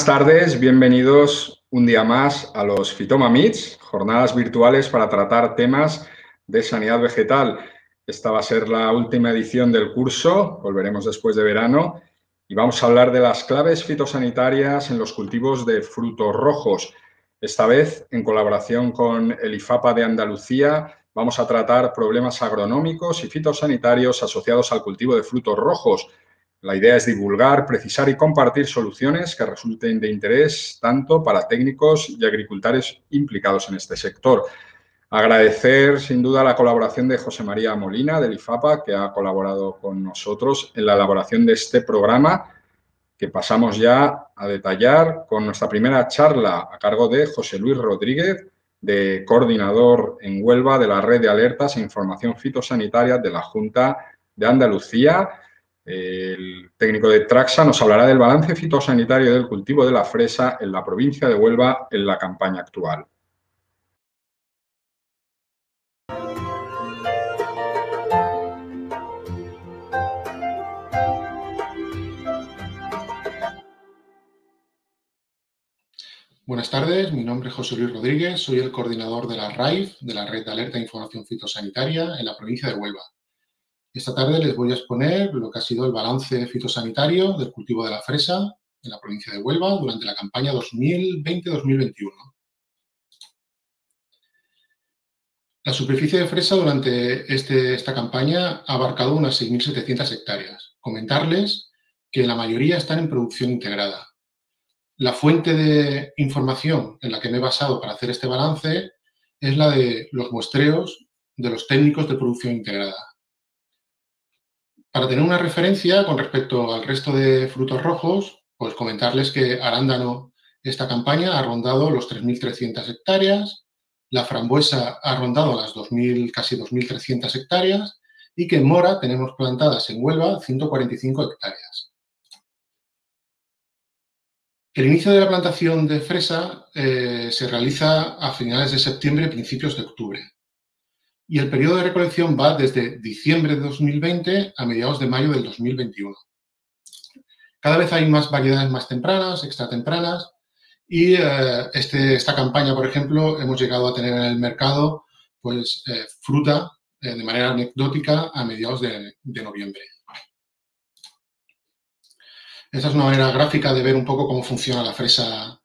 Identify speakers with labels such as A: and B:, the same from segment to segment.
A: Buenas tardes, bienvenidos un día más a los Fitoma Meets, jornadas virtuales para tratar temas de sanidad vegetal. Esta va a ser la última edición del curso, volveremos después de verano y vamos a hablar de las claves fitosanitarias en los cultivos de frutos rojos. Esta vez, en colaboración con el IFAPA de Andalucía, vamos a tratar problemas agronómicos y fitosanitarios asociados al cultivo de frutos rojos la idea es divulgar, precisar y compartir soluciones que resulten de interés tanto para técnicos y agricultores implicados en este sector. Agradecer sin duda la colaboración de José María Molina del IFAPA, que ha colaborado con nosotros en la elaboración de este programa, que pasamos ya a detallar con nuestra primera charla a cargo de José Luis Rodríguez, de coordinador en Huelva de la Red de Alertas e Información Fitosanitaria de la Junta de Andalucía el técnico de Traxa nos hablará del balance fitosanitario del cultivo de la fresa en la provincia de Huelva en la campaña actual.
B: Buenas tardes, mi nombre es José Luis Rodríguez, soy el coordinador de la RAIF, de la Red de Alerta e Información Fitosanitaria en la provincia de Huelva. Esta tarde les voy a exponer lo que ha sido el balance fitosanitario del cultivo de la fresa en la provincia de Huelva durante la campaña 2020-2021. La superficie de fresa durante este, esta campaña ha abarcado unas 6.700 hectáreas. Comentarles que la mayoría están en producción integrada. La fuente de información en la que me he basado para hacer este balance es la de los muestreos de los técnicos de producción integrada. Para tener una referencia con respecto al resto de frutos rojos, pues comentarles que arándano esta campaña ha rondado los 3.300 hectáreas, la frambuesa ha rondado las 2.000, casi 2.300 hectáreas y que en mora tenemos plantadas en Huelva 145 hectáreas. El inicio de la plantación de fresa eh, se realiza a finales de septiembre, principios de octubre y el periodo de recolección va desde diciembre de 2020 a mediados de mayo del 2021. Cada vez hay más variedades más tempranas, extra tempranas, y eh, este, esta campaña, por ejemplo, hemos llegado a tener en el mercado pues, eh, fruta eh, de manera anecdótica a mediados de, de noviembre. Esta es una manera gráfica de ver un poco cómo funciona la fresa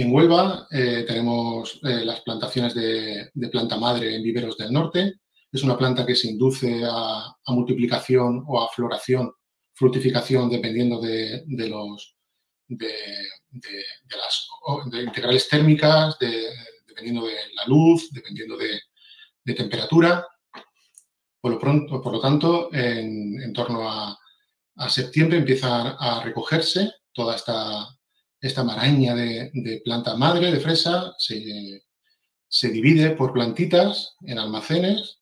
B: en Huelva eh, tenemos eh, las plantaciones de, planta madre en viveros del norte. Es una planta que se induce a, multiplicación o a floración, fructificación, dependiendo de, los de, las integrales térmicas, dependiendo de la luz, dependiendo de, temperatura. Por lo, tanto, en, torno a, a septiembre empieza a recogerse toda esta, esta maraña de, planta madre de fresa se, divide por plantitas en almacenes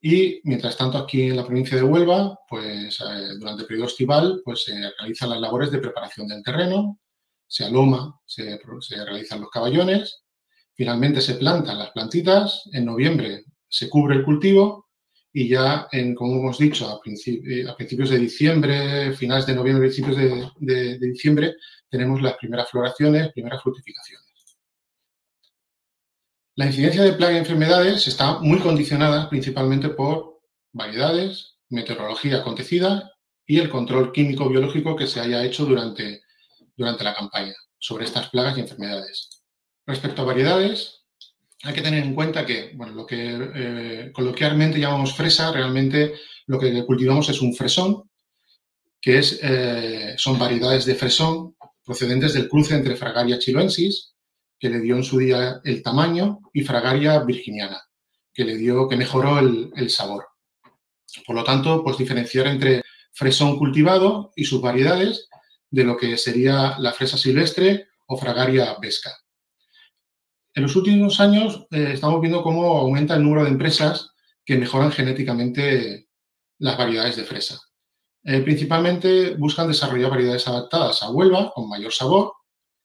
B: y mientras tanto aquí en la provincia de Huelva, pues eh, durante el periodo estival, pues se realizan las labores de preparación del terreno, se aloma, se, se realizan los caballones, finalmente se plantan las plantitas, en noviembre se cubre el cultivo y ya, como hemos dicho, a, eh, a, principios de diciembre, finales de noviembre, principios de, diciembre, tenemos las primeras floraciones, primeras fructificaciones. La incidencia de plaga y enfermedades está muy condicionada principalmente por variedades, meteorología acontecida y el control químico-biológico que se haya hecho durante, durante la campaña sobre estas plagas y enfermedades. Respecto a variedades, hay que tener en cuenta que, bueno, lo que eh, coloquialmente llamamos fresa, realmente lo que cultivamos es un fresón, que es, eh, son variedades de fresón procedentes del cruce entre Fragaria chiloensis, que le dio en su día el tamaño, y Fragaria virginiana, que le dio, que mejoró el, el sabor. Por lo tanto, pues diferenciar entre fresón cultivado y sus variedades de lo que sería la fresa silvestre o Fragaria vesca. En los últimos años eh, estamos viendo cómo aumenta el número de empresas que mejoran genéticamente las variedades de fresa. Eh, principalmente buscan desarrollar variedades adaptadas a Huelva con mayor sabor,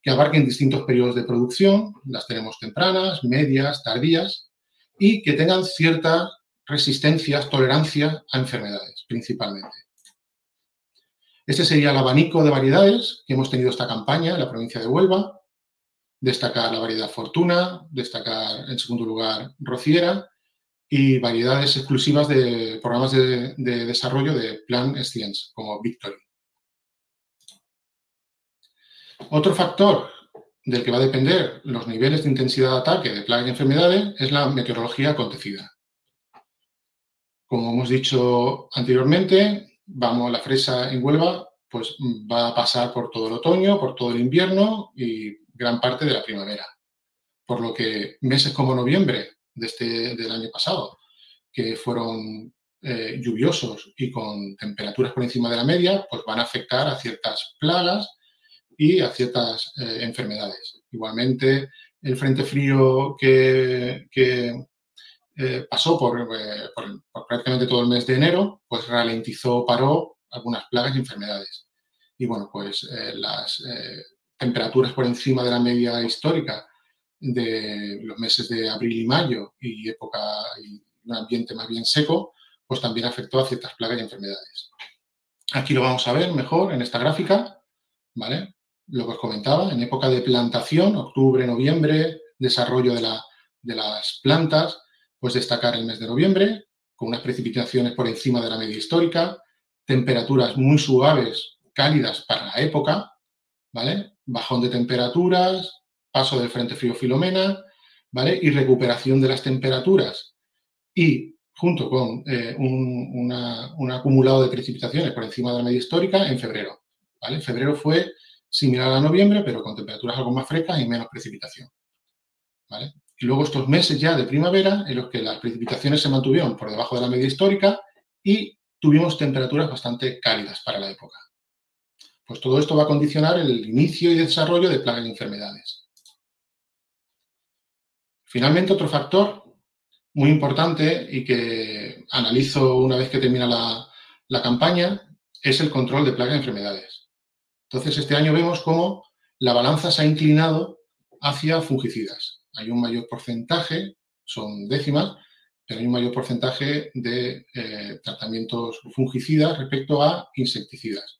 B: que abarquen distintos periodos de producción, las tenemos tempranas, medias, tardías, y que tengan ciertas resistencias, tolerancia a enfermedades, principalmente. Este sería el abanico de variedades que hemos tenido esta campaña en la provincia de Huelva. Destacar la variedad Fortuna, destacar en segundo lugar Rociera y variedades exclusivas de programas de, desarrollo de Plan Science, como Victory. Otro factor del que va a depender los niveles de intensidad de ataque de plagas y enfermedades es la meteorología acontecida. Como hemos dicho anteriormente, vamos, la fresa en Huelva pues, va a pasar por todo el otoño, por todo el invierno y gran parte de la primavera. Por lo que meses como noviembre de este, del año pasado, que fueron eh, lluviosos y con temperaturas por encima de la media, pues van a afectar a ciertas plagas y a ciertas eh, enfermedades. Igualmente, el frente frío que, eh, pasó por, prácticamente todo el mes de enero, pues ralentizó, paró algunas plagas y enfermedades. Y bueno, pues las temperaturas por encima de la media histórica de los meses de abril y mayo y época y un ambiente más bien seco, pues también afectó a ciertas plagas y enfermedades. Aquí lo vamos a ver mejor en esta gráfica, ¿vale? Lo que os comentaba, en época de plantación, octubre, noviembre, desarrollo de, la, de las plantas, pues destacar el mes de noviembre, con unas precipitaciones por encima de la media histórica, temperaturas muy suaves, cálidas para la época, ¿vale? Bajón de temperaturas, paso del frente frío Filomena, ¿vale? Y recuperación de las temperaturas y junto con eh, un, acumulado de precipitaciones por encima de la media histórica en febrero. ¿vale? Febrero fue similar a noviembre, pero con temperaturas algo más frescas y menos precipitación. ¿vale? Y luego estos meses ya de primavera en los que las precipitaciones se mantuvieron por debajo de la media histórica y tuvimos temperaturas bastante cálidas para la época. Pues todo esto va a condicionar el inicio y desarrollo de plagas y enfermedades. Finalmente, otro factor muy importante y que analizo una vez que termina la, campaña es el control de plagas y enfermedades. Entonces, este año vemos cómo la balanza se ha inclinado hacia fungicidas. Hay un mayor porcentaje, son décimas, pero hay un mayor porcentaje de eh, tratamientos fungicidas respecto a insecticidas.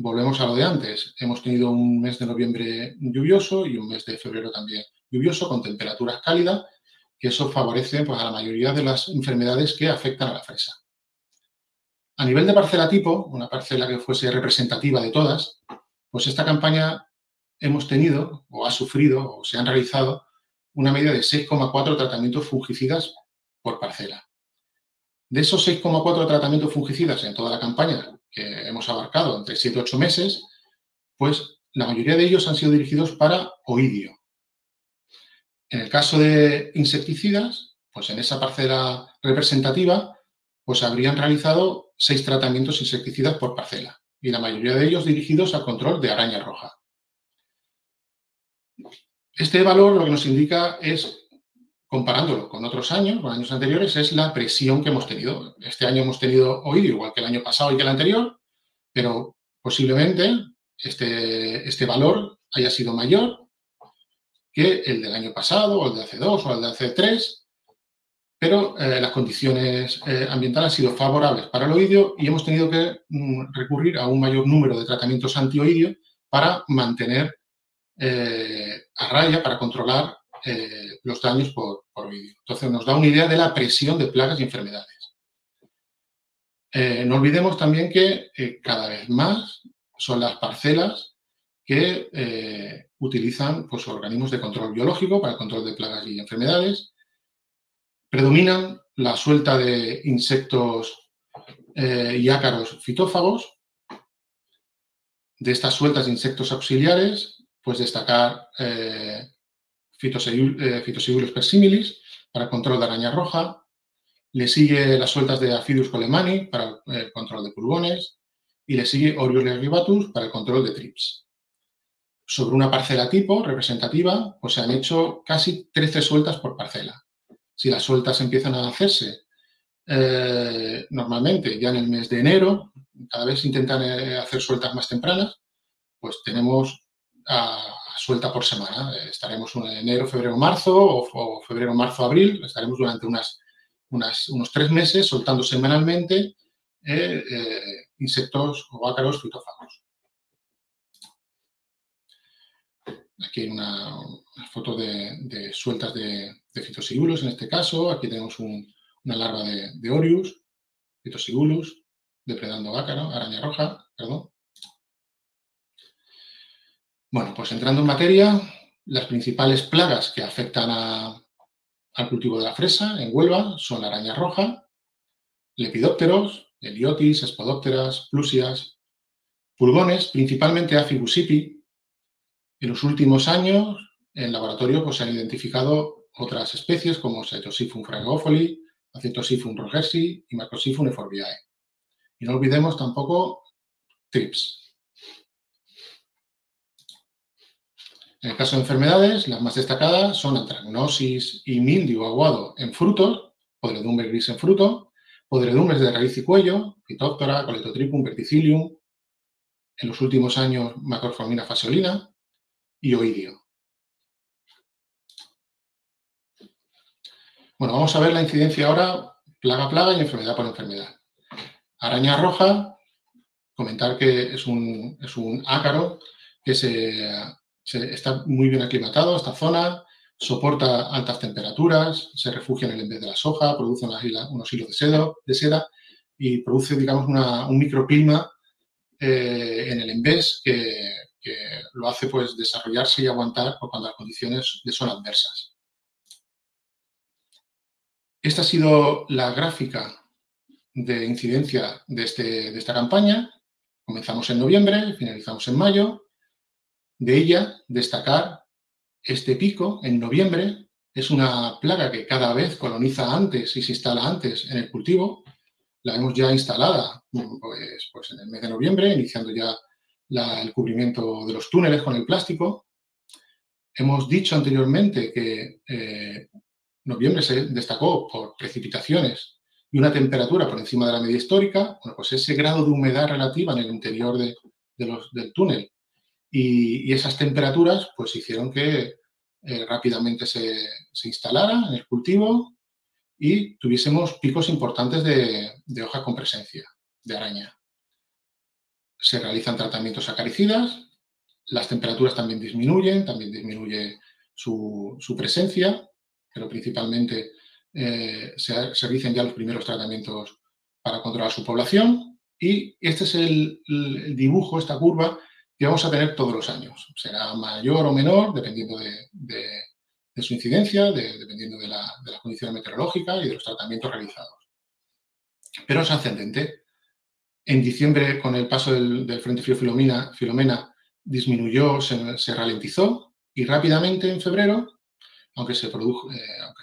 B: Volvemos a lo de antes. Hemos tenido un mes de noviembre lluvioso y un mes de febrero también lluvioso, con temperaturas cálidas, que eso favorece pues, a la mayoría de las enfermedades que afectan a la fresa. A nivel de parcela tipo, una parcela que fuese representativa de todas, pues esta campaña hemos tenido o ha sufrido o se han realizado una media de 6,4 tratamientos fungicidas por parcela. De esos 6,4 tratamientos fungicidas en toda la campaña hemos abarcado entre 7 y 8 meses, pues la mayoría de ellos han sido dirigidos para oidio, en el caso de insecticidas, pues en esa parcela representativa, pues habrían realizado seis tratamientos insecticidas por parcela y la mayoría de ellos dirigidos al control de araña roja. Este valor lo que nos indica es, comparándolo con otros años, con años anteriores, es la presión que hemos tenido. Este año hemos tenido oído igual que el año pasado y que el anterior, pero posiblemente este, este valor haya sido mayor que el del año pasado, o el de hace dos, o el de hace tres, pero eh, las condiciones eh, ambientales han sido favorables para el oidio y hemos tenido que mm, recurrir a un mayor número de tratamientos antioidio para mantener eh, a raya, para controlar los daños por, por, oidio. Entonces nos da una idea de la presión de plagas y enfermedades. no olvidemos también que cada vez más son las parcelas que utilizan pues, organismos de control biológico para el control de plagas y enfermedades. Predominan la suelta de insectos eh, y ácaros fitófagos. De estas sueltas de insectos auxiliares, pues destacar eh, eh persimilis para control de araña roja. Le sigue las sueltas de Aphidus colemani para el control de pulgones. Y le sigue Oriole ribatus para el control de trips sobre una parcela tipo representativa, pues se han hecho casi 13 sueltas por parcela. Si las sueltas empiezan a hacerse eh, normalmente ya en el mes de enero, cada vez intentan eh, hacer sueltas más tempranas, pues tenemos a, suelta por semana. estaremos en enero, febrero, marzo o, febrero, marzo, abril. Estaremos durante unas, unos tres meses soltando semanalmente eh, insectos o ácaros fitófagos. Aquí hay una, foto de, sueltas de, de, en este caso. Aquí tenemos una larva de, de Orius, fitosigulus, depredando ácaro, araña roja, perdón. Bueno, pues entrando en materia, las principales plagas que afectan al cultivo de la fresa en Huelva son la araña roja, lepidópteros, heliotis, espodópteras, plusias, pulgones, principalmente Afibusipi. En los últimos años, en laboratorio pues, se han identificado otras especies como Cytosiphum frangofoli, Acetosiphum rogersi y Macrosiphum euphorbiae. Y no olvidemos tampoco trips. En el caso de enfermedades, las más destacadas son antragnosis y mildio aguado en frutos, podredumbre gris en fruto, podredumbres de raíz y cuello, Phytophthora, Coletotricum, Verticillium, en los últimos años Macrofamina faseolina y oidio. Bueno, vamos a ver la incidencia ahora plaga a plaga y enfermedad por enfermedad. Araña roja, comentar que es un, es un ácaro que se está muy bien aclimatado esta zona, soporta altas temperaturas, se refugia en el envés de la soja, produce unos hilos de seda, y produce, digamos, un microclima eh, en el envés que, lo hace pues, desarrollarse y aguantar cuando las condiciones son adversas. Esta ha sido la gráfica de incidencia de, este, de esta campaña. Comenzamos en noviembre, finalizamos en mayo de ella, destacar este pico en noviembre. Es una plaga que cada vez coloniza antes y se instala antes en el cultivo. La hemos ya instalada pues, pues en el mes de noviembre, iniciando ya el cubrimiento de los túneles con el plástico. Hemos dicho anteriormente que eh, noviembre se destacó por precipitaciones y una temperatura por encima de la media histórica. Pues ese grado de humedad relativa en el interior del túnel y, esas temperaturas pues hicieron que eh, rápidamente se, instalara en el cultivo y tuviésemos picos importantes de, hoja con presencia de araña. Se realizan tratamientos acaricidas, las temperaturas también disminuyen, también disminuye su, presencia, pero principalmente eh, se, realicen ya los primeros tratamientos para controlar su población. Y este es el dibujo, esta curva, que vamos a tener todos los años. Será mayor o menor dependiendo de, su incidencia, dependiendo de, las condiciones meteorológicas y de los tratamientos realizados. Pero es ascendente. En diciembre, con el paso del, Frente Frío Filomena, Filomena disminuyó, se, ralentizó y rápidamente en febrero, aunque se produjo, eh, aunque,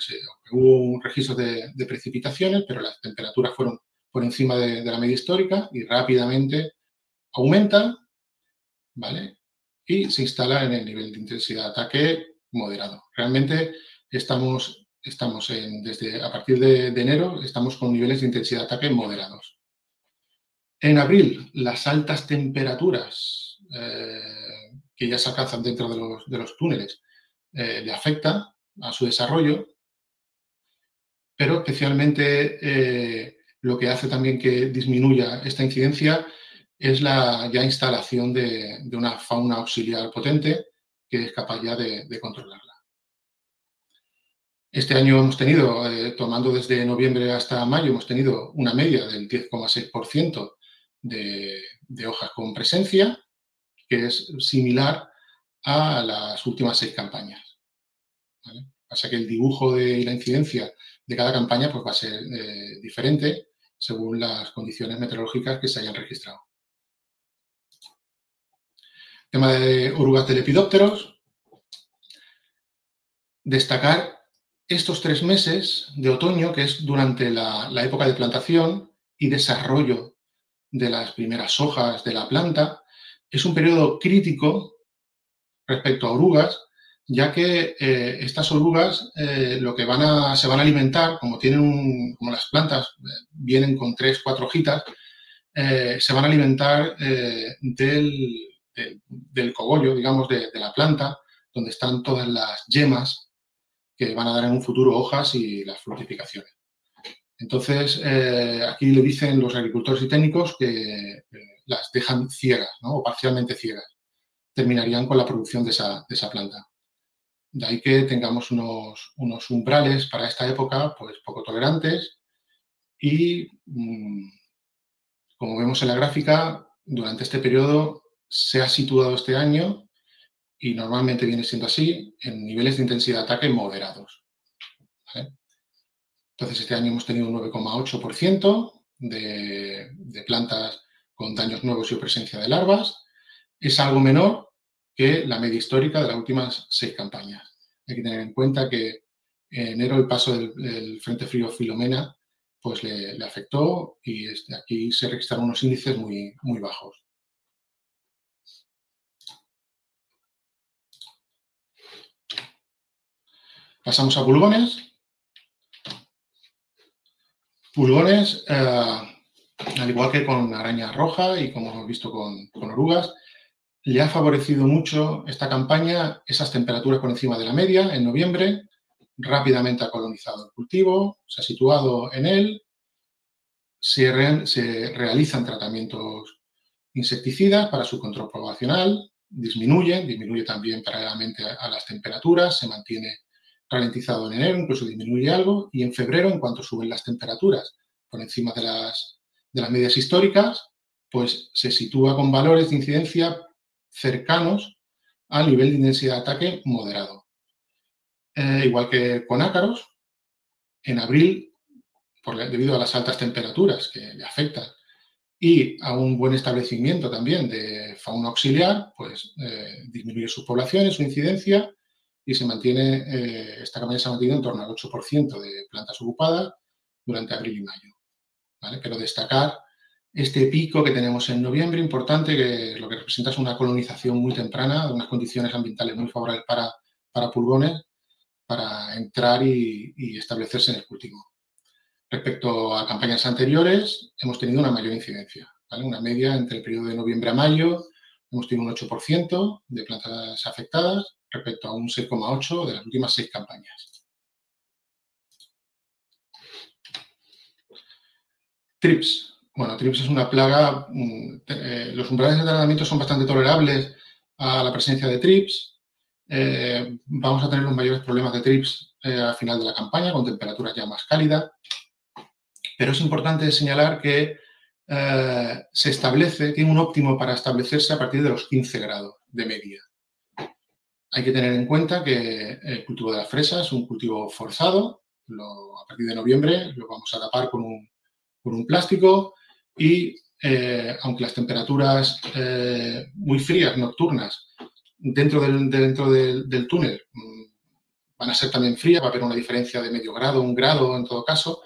B: hubo un registro de, precipitaciones, pero las temperaturas fueron por encima de, de la media histórica y rápidamente aumenta ¿vale? Y se instala en el nivel de intensidad de ataque moderado. Realmente estamos, estamos en, desde a partir de, enero, estamos con niveles de intensidad de ataque moderados. En abril, las altas temperaturas eh, que ya se alcanzan dentro de los, túneles eh, le afectan a su desarrollo, pero especialmente eh, lo que hace también que disminuya esta incidencia es la ya instalación de, una fauna auxiliar potente que es capaz ya de, controlarla. Este año hemos tenido, eh, tomando desde noviembre hasta mayo, hemos tenido una media del 10,6% de, hojas con presencia, que es similar a las últimas seis campañas. Pasa que el dibujo de, y la incidencia de cada campaña pues, va a ser eh, diferente según las condiciones meteorológicas que se hayan registrado. Tema de orugas de lepidópteros. Destacar estos tres meses de otoño, que es durante la, época de plantación y desarrollo de las primeras hojas de la planta, es un periodo crítico respecto a orugas, ya que eh, estas orugas eh, lo que van a, se van a alimentar, como tienen como las plantas eh, vienen con tres, cuatro hojitas, se van a alimentar del, del cogollo, digamos, de, la planta, donde están todas las yemas que van a dar en un futuro hojas y las fructificaciones. Entonces, eh, aquí le dicen los agricultores y técnicos que las dejan ciegas o parcialmente ciegas. Terminarían con la producción de esa, planta. De ahí que tengamos unos, unos, umbrales para esta época pues poco tolerantes y, mm, como vemos en la gráfica, durante este periodo se ha situado este año y normalmente viene siendo así en niveles de intensidad de ataque moderados. Entonces, este año hemos tenido un 9,8% de, plantas con daños nuevos y presencia de larvas. Es algo menor que la media histórica de las últimas seis campañas. Hay que tener en cuenta que en enero el paso del, Frente Frío Filomena pues le, afectó y este, aquí se registraron unos índices muy, muy bajos. Pasamos a pulgones. Pulgones, eh, al igual que con araña roja y como hemos visto con, orugas, le ha favorecido mucho esta campaña esas temperaturas por encima de la media en noviembre. Rápidamente ha colonizado el cultivo, se ha situado en él, se, se realizan tratamientos insecticidas para su control poblacional, disminuye, disminuye también paralelamente a las temperaturas, se mantiene ralentizado en enero, incluso disminuye algo, y en febrero, en cuanto suben las temperaturas por encima de las, de las medias históricas, pues se sitúa con valores de incidencia cercanos al nivel de intensidad de ataque moderado. Eh, igual que con ácaros, en abril, por, debido a las altas temperaturas que le afectan y a un buen establecimiento también de fauna auxiliar, pues eh, disminuye sus poblaciones, su incidencia y se mantiene, eh, esta campaña se ha mantenido en torno al 8% de plantas ocupadas durante abril y mayo. ¿vale? Pero destacar este pico que tenemos en noviembre, importante, que lo que representa es una colonización muy temprana, unas condiciones ambientales muy favorables para, para pulgones, para entrar y, establecerse en el cultivo. Respecto a campañas anteriores, hemos tenido una mayor incidencia, ¿vale? una media entre el periodo de noviembre a mayo, hemos tenido un 8% de plantas afectadas respecto a un 6,8% de las últimas seis campañas. TRIPS. Bueno, TRIPS es una plaga. Mm, eh, los umbrales de tratamiento son bastante tolerables a la presencia de TRIPS. Eh, vamos a tener los mayores problemas de TRIPS eh, al final de la campaña, con temperaturas ya más cálidas. Pero es importante señalar que se establece, tiene un óptimo para establecerse a partir de los 15 grados de media. Hay que tener en cuenta que el cultivo de la fresa es un cultivo forzado. a partir de noviembre lo vamos a tapar con un, plástico y eh, aunque las temperaturas eh, muy frías, nocturnas, dentro del, dentro del, túnel mm, van a ser también frías, va a haber una diferencia de medio grado, un grado en todo caso,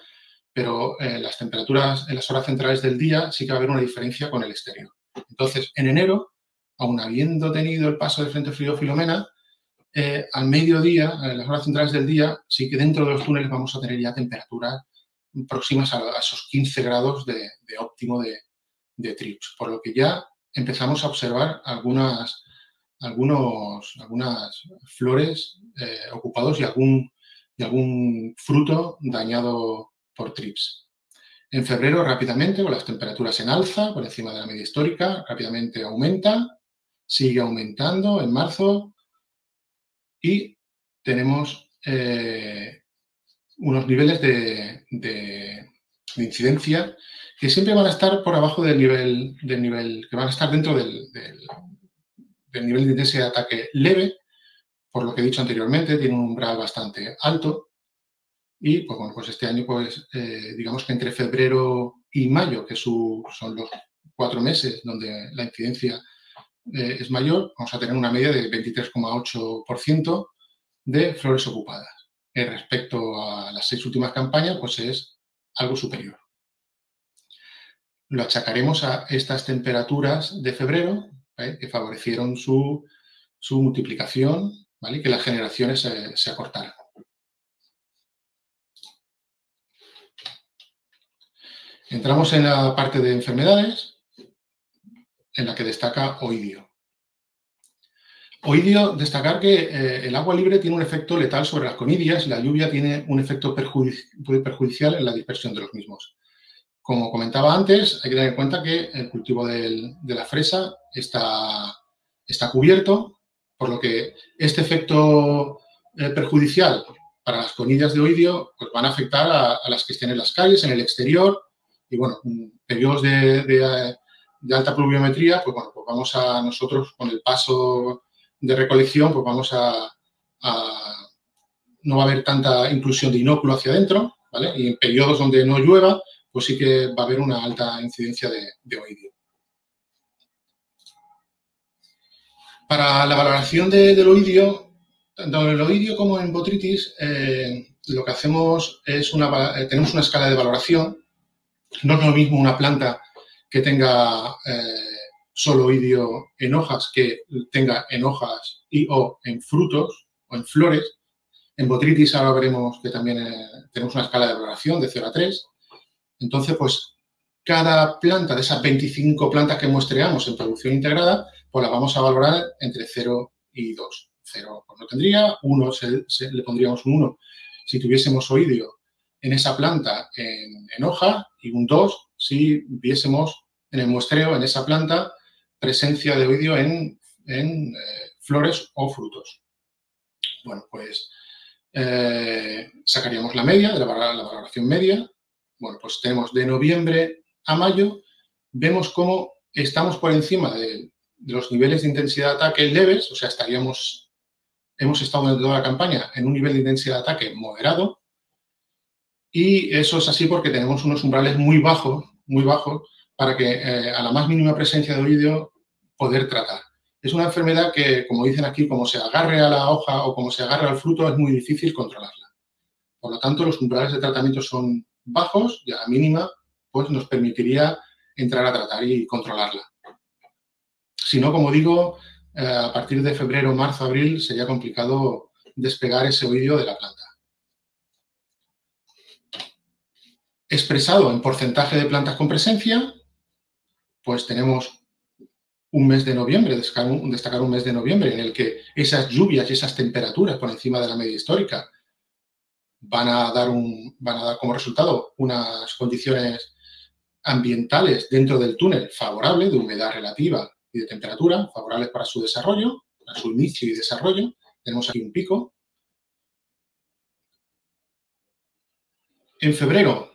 B: pero eh, las temperaturas en las horas centrales del día sí que va a haber una diferencia con el exterior. Entonces, en enero, aun habiendo tenido el paso del Frente Frío Filomena, al mediodía, en las horas centrales del día, sí que dentro de los túneles vamos a tener ya temperaturas próximas a, esos 15 grados de, óptimo de, TRIPS, por lo que ya empezamos a observar algunas, algunos, algunas flores eh, ocupados y algún, y algún fruto dañado por TRIPS. En febrero, rápidamente, con las temperaturas en alza, por encima de la media histórica, rápidamente aumenta, sigue aumentando en marzo y tenemos eh, unos niveles de, incidencia que siempre van a estar por abajo del nivel, del nivel que van a estar dentro del, nivel de intensidad de ataque leve, por lo que he dicho anteriormente, tiene un umbral bastante alto. Y pues bueno, pues este año, pues eh, digamos que entre febrero y mayo, que son los cuatro meses donde la incidencia eh, es mayor, vamos a tener una media de 23,8% de flores ocupadas respecto a las seis últimas campañas, pues es algo superior. Lo achacaremos a estas temperaturas de febrero, que favorecieron su, multiplicación y que las generaciones se, se acortaran. Entramos en la parte de enfermedades, en la que destaca oidio. Oidio, destacar que eh, el agua libre tiene un efecto letal sobre las conidias y la lluvia tiene un efecto perjudicial en la dispersión de los mismos. Como comentaba antes, hay que tener en cuenta que el cultivo de la fresa está, cubierto, por lo que este efecto eh, perjudicial para las conidias de oidio pues van a afectar a, las que estén en las calles, en el exterior, y bueno, periodos de, alta pluviometría, pues bueno, pues vamos a nosotros con el paso de recolección, pues vamos a, no va a haber tanta inclusión de inóculo hacia adentro, ¿vale? Y en periodos donde no llueva, pues sí que va a haber una alta incidencia de, de oidio. Para la valoración del oidio, tanto en el oidio como en botritis, eh, lo que hacemos es una, eh, tenemos una escala de valoración. No es lo mismo una planta que tenga eh, solo oidio en hojas que tenga en hojas y o en frutos o en flores. En botritis ahora veremos que también tenemos una escala de valoración de 0 a 3. Entonces, pues cada planta de esas 25 plantas que muestreamos en producción integrada, pues la vamos a valorar entre 0 y 2. 0 pues no tendría, 1 le pondríamos un 1 si tuviésemos oidio en esa planta en, hoja y un 2 si viésemos en el muestreo en esa planta presencia de oidio en, eh, flores o frutos. Bueno, pues eh, sacaríamos la media, de la, valoración media. Bueno, pues tenemos de noviembre a mayo, vemos cómo estamos por encima de, los niveles de intensidad de ataque leves, o sea, estaríamos, hemos estado en toda la campaña en un nivel de intensidad de ataque moderado, y eso es así porque tenemos unos umbrales muy bajos, muy bajos, para que eh, a la más mínima presencia de oído poder tratar. Es una enfermedad que, como dicen aquí, como se agarre a la hoja o como se agarre al fruto, es muy difícil controlarla. Por lo tanto, los umbrales de tratamiento son bajos y a la mínima pues nos permitiría entrar a tratar y controlarla. Si no, como digo, eh, a partir de febrero, marzo, abril sería complicado despegar ese oído de la planta. Expresado en porcentaje de plantas con presencia, pues tenemos un mes de noviembre, destacar un, mes de noviembre en el que esas lluvias y esas temperaturas por encima de la media histórica van a dar, un, van a dar como resultado unas condiciones ambientales dentro del túnel favorables, de humedad relativa y de temperatura, favorables para su desarrollo, para su inicio y desarrollo. Tenemos aquí un pico. En febrero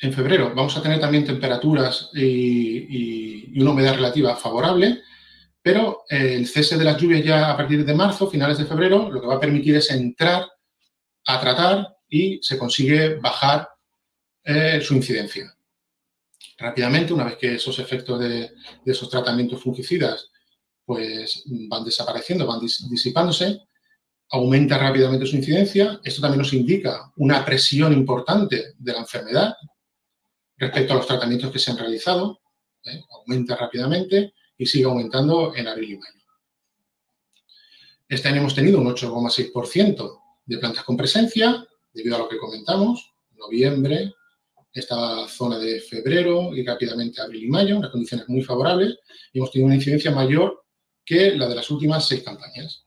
B: en febrero vamos a tener también temperaturas y, una humedad relativa favorable, pero el cese de las lluvias ya a partir de marzo, finales de febrero, lo que va a permitir es entrar a tratar y se consigue bajar eh, su incidencia. Rápidamente, una vez que esos efectos de, esos tratamientos fungicidas pues, van desapareciendo, van disipándose, aumenta rápidamente su incidencia. Esto también nos indica una presión importante de la enfermedad, respecto a los tratamientos que se han realizado. ¿eh? Aumenta rápidamente y sigue aumentando en abril y mayo. Este año hemos tenido un 8,6% de plantas con presencia, debido a lo que comentamos, noviembre, esta zona de febrero y rápidamente abril y mayo, unas condiciones muy favorables, y hemos tenido una incidencia mayor que la de las últimas seis campañas.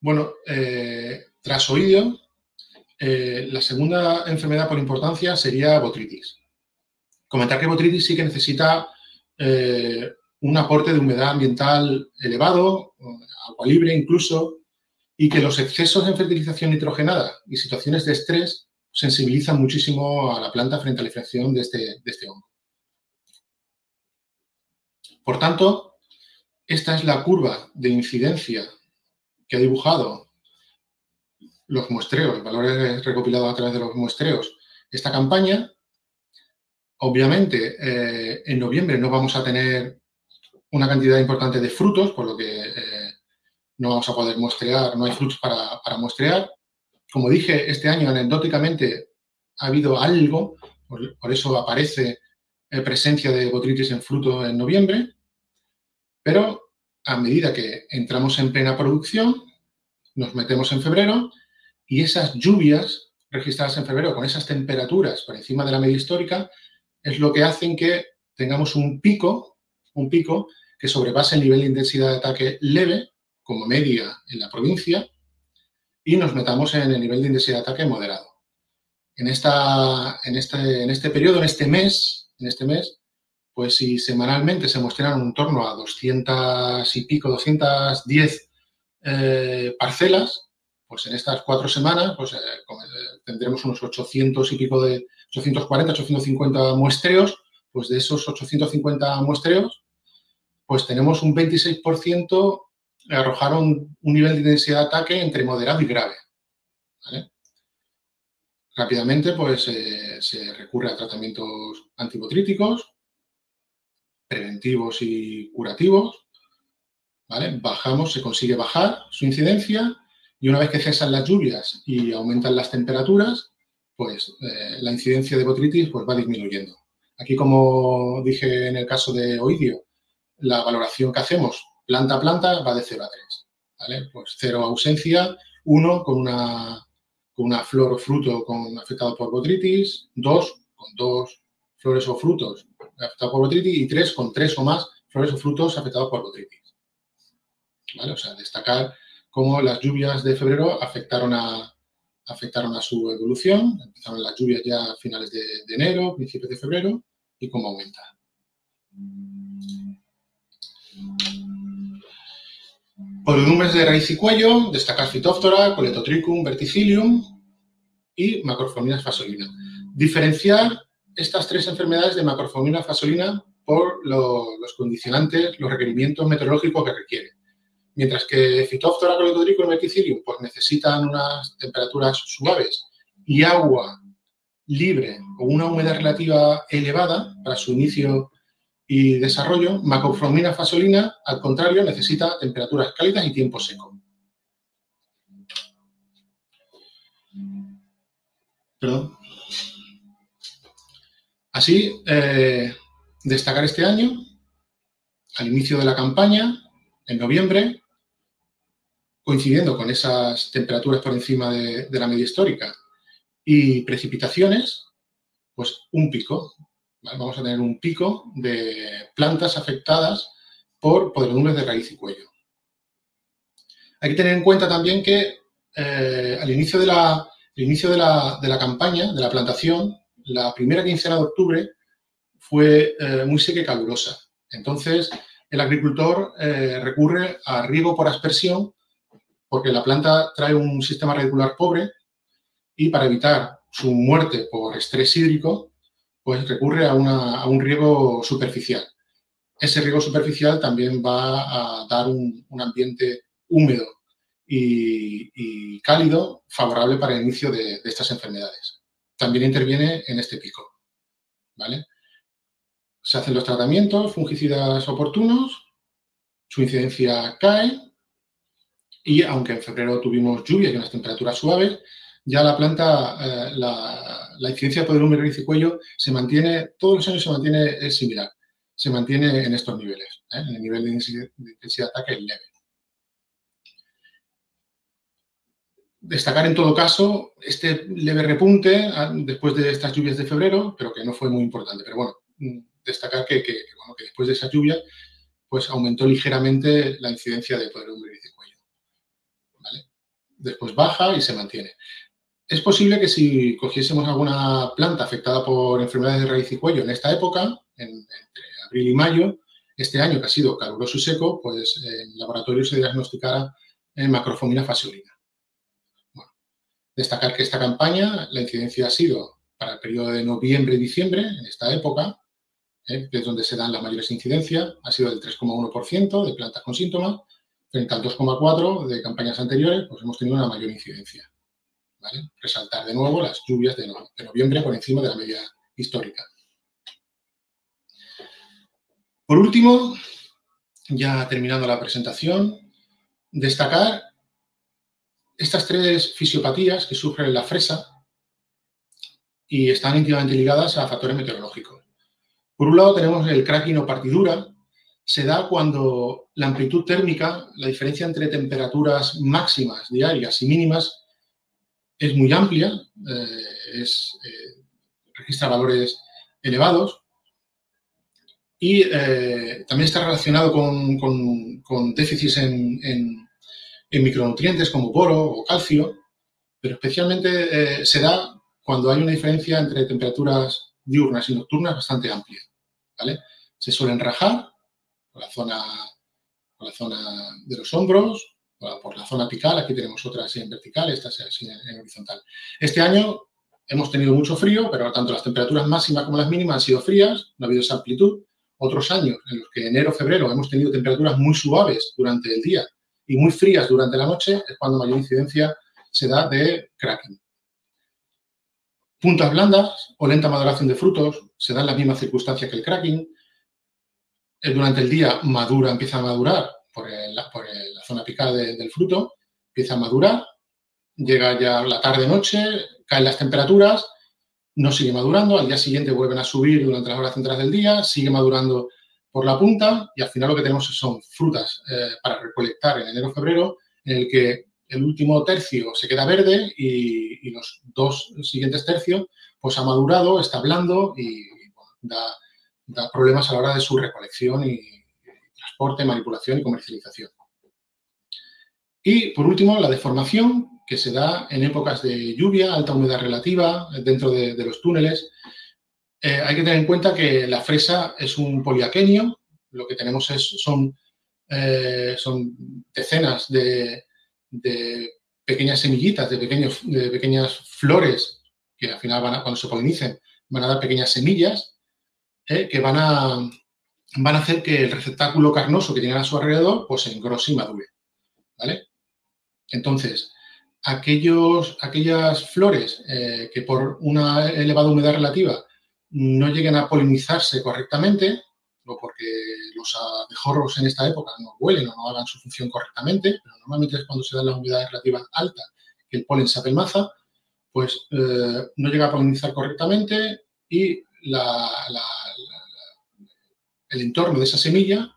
B: Bueno, eh, tras oído, eh, la segunda enfermedad por importancia sería botritis. Comentar que botritis sí que necesita eh, un aporte de humedad ambiental elevado, agua libre incluso, y que los excesos en fertilización nitrogenada y situaciones de estrés sensibilizan muchísimo a la planta frente a la infección de este, de este hongo. Por tanto, esta es la curva de incidencia que ha dibujado los muestreos, valores recopilados a través de los muestreos, esta campaña. Obviamente, eh, en noviembre no vamos a tener una cantidad importante de frutos, por lo que eh, no vamos a poder muestrear, no hay frutos para, muestrear. Como dije, este año anecdóticamente ha habido algo, por, eso aparece eh, presencia de botritis en fruto en noviembre, pero a medida que entramos en plena producción, nos metemos en febrero y esas lluvias registradas en febrero con esas temperaturas por encima de la media histórica es lo que hacen que tengamos un pico, un pico que sobrepase el nivel de intensidad de ataque leve, como media en la provincia, y nos metamos en el nivel de intensidad de ataque moderado. En, esta, en, este, en este periodo, en este mes, en este mes, pues si semanalmente se muestran un torno a 200 y pico, 210 eh, parcelas, pues en estas cuatro semanas pues, eh, eh, tendremos unos 800 y pico de 840, 850 muestreos, pues de esos 850 muestreos, pues tenemos un 26% arrojaron un nivel de intensidad de ataque entre moderado y grave. Rápidamente, pues se recurre a tratamientos antibotríticos, preventivos y curativos, ¿vale? Bajamos, se consigue bajar su incidencia y una vez que cesan las lluvias y aumentan las temperaturas, pues eh, la incidencia de botritis pues, va disminuyendo. Aquí, como dije en el caso de oidio, la valoración que hacemos planta a planta va de 0 a 3. ¿vale? Pues 0 ausencia, 1 con una, con una flor o fruto con, afectado por botritis, 2 con dos flores o frutos afectados por botritis y 3 con tres o más flores o frutos afectados por botritis. ¿Vale? O sea, destacar cómo las lluvias de febrero afectaron a, afectaron a su evolución. Empezaron las lluvias ya a finales de, enero, principios de febrero, y cómo aumenta. Polidúmenes de raíz y cuello, destacar Phytophthora, Coletotrichum, Verticillium y Macroformina fasolina. Diferenciar estas tres enfermedades de Macroformina fasolina por los condicionantes, los requerimientos meteorológicos que requieren. Mientras que Phytophthora, Coledotrichum y Verticillium pues necesitan unas temperaturas suaves y agua libre o una humedad relativa elevada para su inicio y desarrollo, Macroformina fasolina, al contrario, necesita temperaturas cálidas y tiempo seco. Perdón. Así, eh, destacar este año, al inicio de la campaña, en noviembre, coincidiendo con esas temperaturas por encima de, la media histórica y precipitaciones, pues un pico. Vamos a tener un pico de plantas afectadas por podredumbres de raíz y cuello. Hay que tener en cuenta también que eh, al inicio, de la, inicio de, la, campaña, de la plantación, la primera quincena de octubre fue eh, muy seca y calurosa. Entonces, el agricultor eh, recurre a riego por aspersión porque la planta trae un sistema radicular pobre y para evitar su muerte por estrés hídrico, pues recurre a, un riego superficial. Ese riego superficial también va a dar un, ambiente húmedo y, cálido favorable para el inicio de, estas enfermedades. También interviene en este pico. ¿vale? Se hacen los tratamientos fungicidas oportunos, su incidencia cae y aunque en febrero tuvimos lluvias y unas temperaturas suaves, ya la planta, eh, la, incidencia de poder y cuello se mantiene, todos los años se mantiene similar, se mantiene en estos niveles, ¿eh? el nivel de intensidad, de ataque leve. Destacar en todo caso este leve repunte ah, después de estas lluvias de febrero, pero que no fue muy importante. Pero bueno, destacar que, después de esa lluvia pues aumentó ligeramente la incidencia de poder y después baja y se mantiene. Es posible que si cogiésemos alguna planta afectada por enfermedades de raíz y cuello en esta época, entre abril y mayo, este año que ha sido caluroso y seco, pues en laboratorio se diagnosticara en macrofomina faseolina. destacar que esta campaña, la incidencia ha sido para el periodo de noviembre y diciembre, en esta época, ¿eh? que es donde se dan las mayores incidencias, ha sido del 3,1% de plantas con síntomas, frente al 2,4 de campañas anteriores, pues hemos tenido una mayor incidencia. Resaltar de nuevo las lluvias de, noviembre por encima de la media histórica. Por último, ya terminando la presentación, destacar estas tres fisiopatías que sufren la fresa y están íntimamente ligadas a factores meteorológicos. Por un lado tenemos el cracking o partidura, se da cuando la amplitud térmica, la diferencia entre temperaturas máximas diarias y mínimas es muy amplia, eh, es, eh, registra valores elevados y eh, también está relacionado con, déficits en, micronutrientes como boro o calcio, pero especialmente se da cuando hay una diferencia entre temperaturas diurnas y nocturnas bastante amplia. Se suelen rajar por la zona, por la zona de los hombros, por la zona apical, aquí tenemos otras en vertical, esta así en, horizontal. Este año hemos tenido mucho frío, pero tanto las temperaturas máximas como las mínimas han sido frías, no ha habido esa amplitud. Otros años en los que enero, febrero hemos tenido temperaturas muy suaves durante el día y muy frías durante la noche, es cuando mayor incidencia se da de cracking. Puntas blandas o lenta maduración de frutos se dan las mismas circunstancias que el cracking. Eh, durante el día madura, empieza a madurar por, la zona apical del fruto, empieza a madurar, llega ya la tarde-noche, caen las temperaturas, no sigue madurando, al día siguiente vuelven a subir durante las horas centrales del día, sigue madurando por la punta y al final lo que tenemos son frutas eh, para recolectar en enero-febrero, en el que el último tercio se queda verde y, los dos siguientes tercios pues ha madurado, está blando y da, da problemas a la hora de su recolección y transporte, manipulación y comercialización. Y por último, la deformación que se da en épocas de lluvia, alta humedad relativa, dentro de, los túneles. Eh, hay que tener en cuenta que la fresa es un poliaquenio, lo que tenemos es, son, eh, son decenas de, pequeñas semillitas, de, pequeños, de pequeñas flores que al final van cuando se polinicen van a dar pequeñas semillas eh, que van a, van a hacer que el receptáculo carnoso que tiene a su alrededor pues se engrose y madure. ¿vale? Entonces, aquellos, aquellas flores eh, que por una elevada humedad relativa no lleguen a polinizarse correctamente, o porque los abejorros en esta época no huelen o no hagan su función correctamente, pero normalmente es cuando se da la humedad relativa alta que el polen se apelmaza, pues eh, no llega a polinizar correctamente y el entorno de esa semilla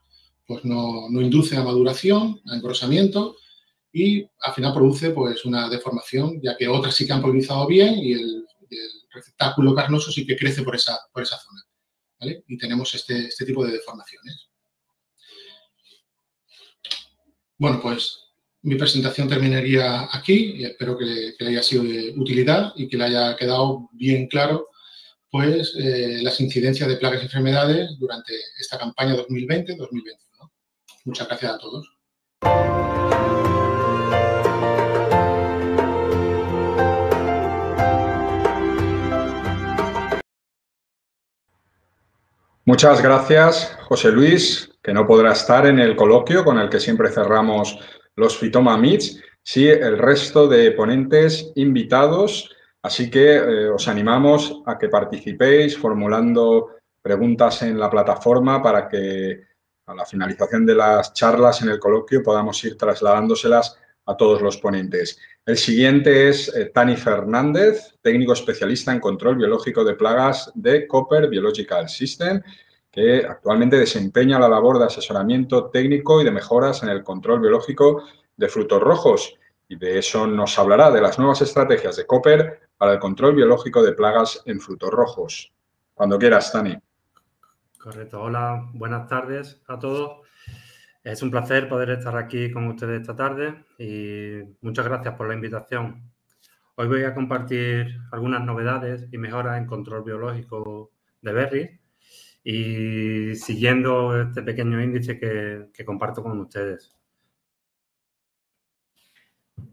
B: pues no, induce a maduración, a engrosamiento y al final produce pues una deformación, ya que otras sí que han polinizado bien y el, receptáculo carnoso sí que crece por esa, por esa zona. Y tenemos este, este, tipo de deformaciones. Bueno, pues mi presentación terminaría aquí y espero que, le haya sido de utilidad y que le haya quedado bien claro pues eh, las incidencias de plagas y enfermedades durante esta campaña 2020-2021. Muchas gracias a todos.
A: Muchas gracias, José Luis, que no podrá estar en el coloquio con el que siempre cerramos los Fitoma Meets, sí el resto de ponentes invitados. Así que eh, os animamos a que participéis formulando preguntas en la plataforma para que a la finalización de las charlas en el coloquio podamos ir trasladándoselas a todos los ponentes. El siguiente es eh, Tani Fernández, técnico especialista en control biológico de plagas de Copper Biological System, que actualmente desempeña la labor de asesoramiento técnico y de mejoras en el control biológico de frutos rojos. Y de eso nos hablará, de las nuevas estrategias de Copper para el control biológico de plagas en frutos rojos. Cuando quieras, Tani.
C: Correcto. Hola, buenas tardes a todos. Es un placer poder estar aquí con ustedes esta tarde y muchas gracias por la invitación. Hoy voy a compartir algunas novedades y mejoras en control biológico de berries y siguiendo este pequeño índice que, comparto con ustedes.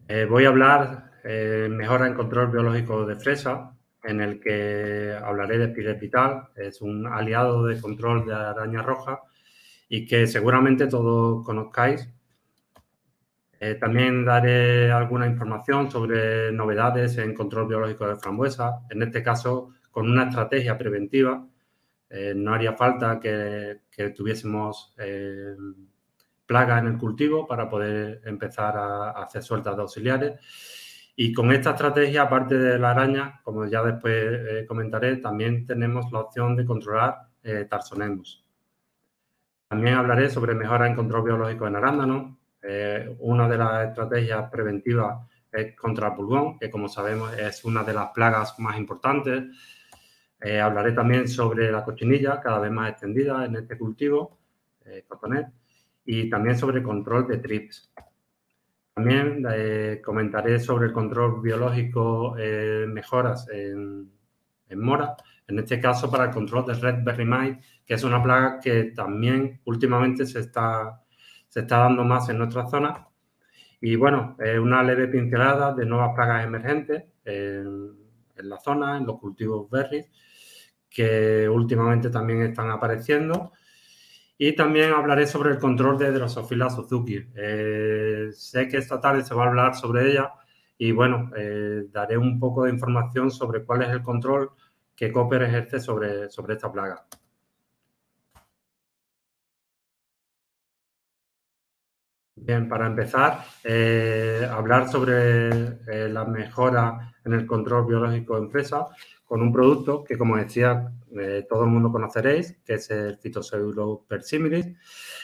C: Eh, voy a hablar eh, mejora en control biológico de fresa, en el que hablaré de pirepital, es un aliado de control de araña roja y que seguramente todos conozcáis. Eh, también daré alguna información sobre novedades en control biológico de frambuesa, en este caso con una estrategia preventiva. Eh, no haría falta que, tuviésemos eh, plaga en el cultivo para poder empezar a, hacer sueltas de auxiliares. Y con esta estrategia, aparte de la araña, como ya después comentaré, también tenemos la opción de controlar tarsonemos. También hablaré sobre mejora en control biológico en arándanos. Eh, una de las estrategias preventivas es contra el pulgón, que como sabemos es una de las plagas más importantes. Eh, hablaré también sobre la cochinilla, cada vez más extendida en este cultivo, eh, cotonet, y también sobre control de trips. También eh, comentaré sobre el control biológico, mejoras en, en, mora, en este caso para el control de Red Berry Mite, que es una plaga que también últimamente se está, se está dando más en nuestra zona. Y bueno, una leve pincelada de nuevas plagas emergentes en, en la zona, en los cultivos berries, que últimamente también están apareciendo. Y también hablaré sobre el control de Drosophila Suzuki. Eh, sé que esta tarde se va a hablar sobre ella y bueno, eh, daré un poco de información sobre cuál es el control que Copper ejerce sobre, sobre esta plaga. Bien, para empezar, eh, hablar sobre la mejora en el control biológico de empresa con un producto que, como decía, eh, todo el mundo conoceréis, que es el Phytoseudo persimilis.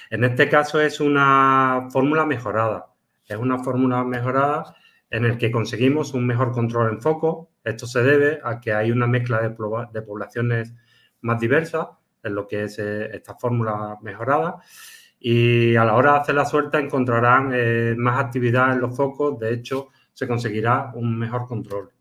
C: En este caso es una fórmula mejorada. Es una fórmula mejorada en el que conseguimos un mejor control en foco. Esto se debe a que hay una mezcla de, poblaciones más diversas en lo que es eh, esta fórmula mejorada. Y a la hora de hacer la suelta encontrarán eh, más actividad en los focos. De hecho, se conseguirá un mejor control.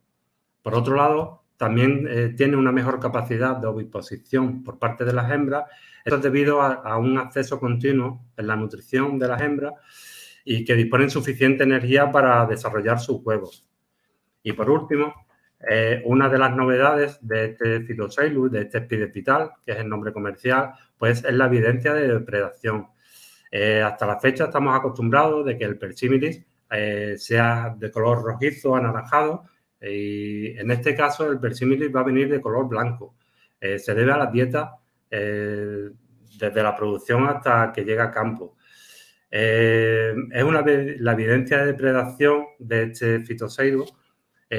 C: Por otro lado, también eh, tiene una mejor capacidad de oviposición por parte de las hembras. Esto es debido a, un acceso continuo en la nutrición de las hembras y que disponen suficiente energía para desarrollar sus huevos. Y por último, eh, una de las novedades de este Phytosailus, de este espidepital, que es el nombre comercial, pues es la evidencia de depredación. Eh, hasta la fecha estamos acostumbrados de que el persimilis sea de color rojizo, anaranjado, y en este caso el persimilis va a venir de color blanco. Eh, se debe a la dieta eh, desde la producción hasta que llega a campo. Eh, es una, la evidencia de depredación de este fitoseido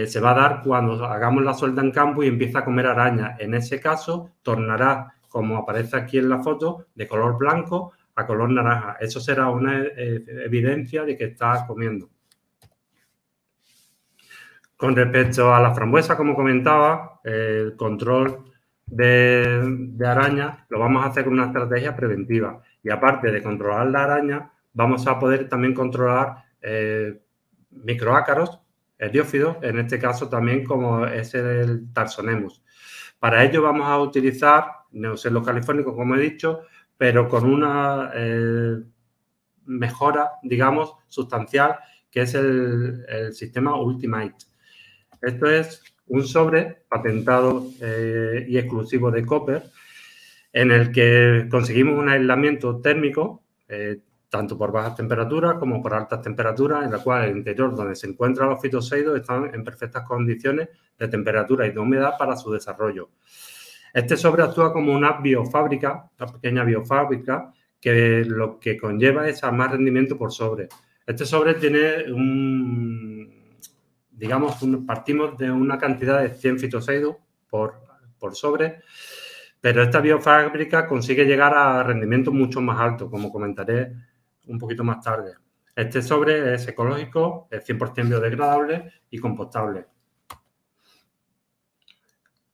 C: se va a dar cuando hagamos la suelta en campo y empieza a comer araña. En ese caso, tornará, como aparece aquí en la foto, de color blanco a color naranja. Eso será una evidencia de que está comiendo. Con respecto a la frambuesa, como comentaba, el control de, araña lo vamos a hacer con una estrategia preventiva. Y aparte de controlar la araña, vamos a poder también controlar eh, microácaros, heliófidos, en este caso también como es el Tarsonemus. Para ello vamos a utilizar neuselos californicos, como he dicho, pero con una eh, mejora, digamos, sustancial, que es el sistema Ultimate. Esto es un sobre patentado eh, y exclusivo de Copper, en el que conseguimos un aislamiento térmico, eh, tanto por bajas temperaturas como por altas temperaturas, en la cual el interior donde se encuentran los fitoseidos están en perfectas condiciones de temperatura y de humedad para su desarrollo. Este sobre actúa como una biofábrica, una pequeña biofábrica, que lo que conlleva es a más rendimiento por sobre. Este sobre tiene un, digamos, partimos de una cantidad de 100 fitoseidos por, por sobre, pero esta biofábrica consigue llegar a rendimientos mucho más altos, como comentaré un poquito más tarde. Este sobre es ecológico, es 100% biodegradable y compostable.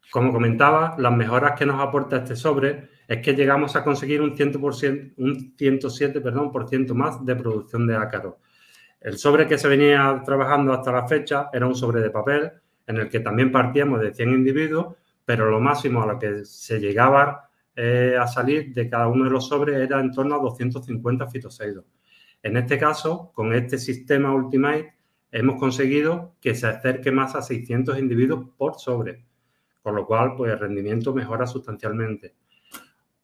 C: Como comentaba, las mejoras que nos aporta este sobre es que llegamos a conseguir un, 100%, un 107% perdón, por ciento más de producción de ácaros. El sobre que se venía trabajando hasta la fecha era un sobre de papel en el que también partíamos de 100 individuos, pero lo máximo a lo que se llegaba eh, a salir de cada uno de los sobres era en torno a 250 fitoseidos. En este caso, con este sistema Ultimate, hemos conseguido que se acerque más a 600 individuos por sobre, con lo cual pues, el rendimiento mejora sustancialmente.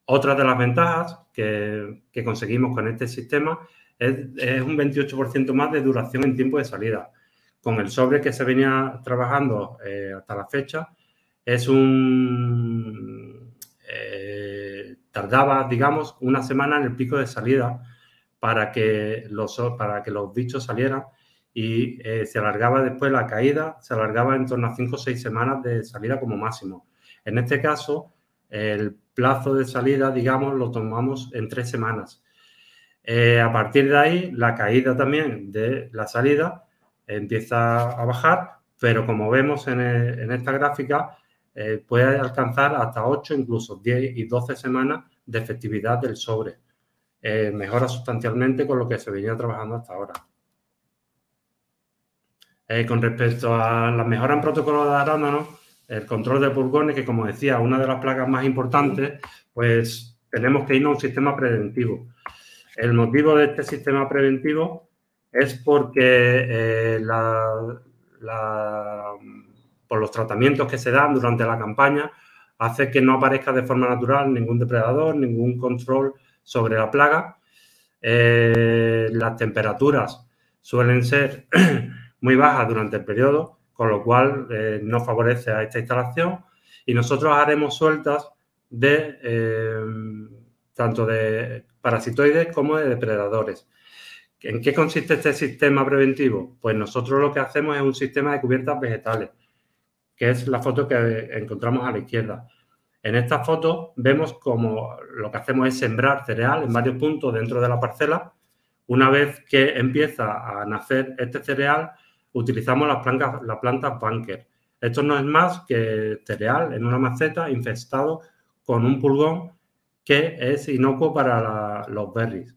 C: Otra de las ventajas que, que conseguimos con este sistema es, un 28% más de duración en tiempo de salida. Con el sobre que se venía trabajando eh, hasta la fecha, es un... Eh, tardaba, digamos, una semana en el pico de salida para que los, para que los bichos salieran y eh, se alargaba después la caída, se alargaba en torno a 5 o 6 semanas de salida como máximo. En este caso, el plazo de salida, digamos, lo tomamos en 3 semanas. Eh, a partir de ahí, la caída también de la salida empieza a bajar, pero como vemos en, esta gráfica, eh, puede alcanzar hasta 8, incluso 10 y 12 semanas de efectividad del sobre. Eh, mejora sustancialmente con lo que se venía trabajando hasta ahora. Eh, con respecto a la mejora en protocolo de arándanos, el control de pulgones, que como decía, una de las plagas más importantes, pues tenemos que irnos a un sistema preventivo. El motivo de este sistema preventivo es porque por los tratamientos que se dan durante la campaña hace que no aparezca de forma natural ningún depredador, ningún control sobre la plaga. Eh, las temperaturas suelen ser muy bajas durante el periodo, con lo cual eh, no favorece a esta instalación. Y nosotros haremos sueltas de eh, tanto de parasitoides como de depredadores. ¿En qué consiste este sistema preventivo? Pues nosotros lo que hacemos es un sistema de cubiertas vegetales, que es la foto que encontramos a la izquierda. En esta foto vemos como lo que hacemos es sembrar cereal en varios puntos dentro de la parcela. Una vez que empieza a nacer este cereal, utilizamos las plantas, las plantas bunker. Esto no es más que cereal en una maceta infestado con un pulgón que es inocuo para los berries.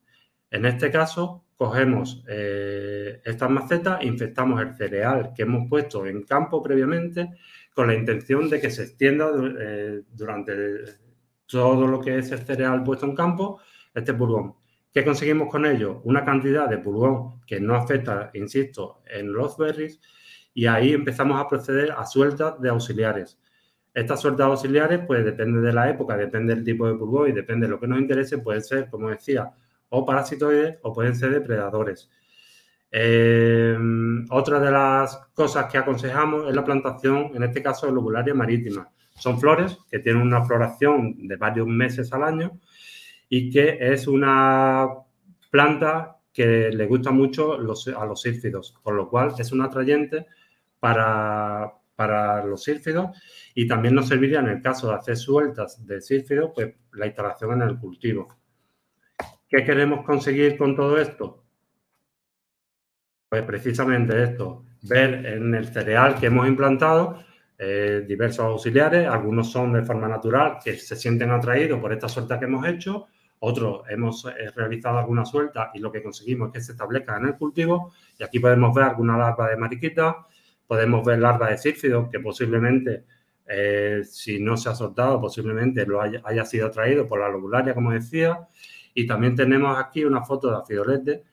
C: En este caso, cogemos eh, estas macetas, infectamos el cereal que hemos puesto en campo previamente con la intención de que se extienda eh, durante todo lo que es el cereal puesto en campo, este pulgón. ¿Qué conseguimos con ello? Una cantidad de pulgón que no afecta, insisto, en los berries y ahí empezamos a proceder a sueltas de auxiliares. Estas sueltas auxiliares, pues depende de la época, depende del tipo de pulgón y depende de lo que nos interese, pueden ser, como decía, o parasitoides o pueden ser depredadores. Eh, otra de las cosas que aconsejamos es la plantación, en este caso, de lobularia marítima. Son flores que tienen una floración de varios meses al año y que es una planta que le gusta mucho a los sílfidos, con lo cual es un atrayente para, para los sílfidos y también nos serviría en el caso de hacer sueltas de sílfidos, pues la instalación en el cultivo. ¿Qué queremos conseguir con todo esto? Pues precisamente esto, ver en el cereal que hemos implantado eh, diversos auxiliares, algunos son de forma natural, que se sienten atraídos por esta suelta que hemos hecho, otros hemos eh, realizado alguna suelta y lo que conseguimos es que se establezcan en el cultivo y aquí podemos ver alguna larva de mariquita, podemos ver larvas de sílfidos que posiblemente, eh, si no se ha soltado, posiblemente lo haya, sido atraído por la lobularia, como decía, y también tenemos aquí una foto de afidolete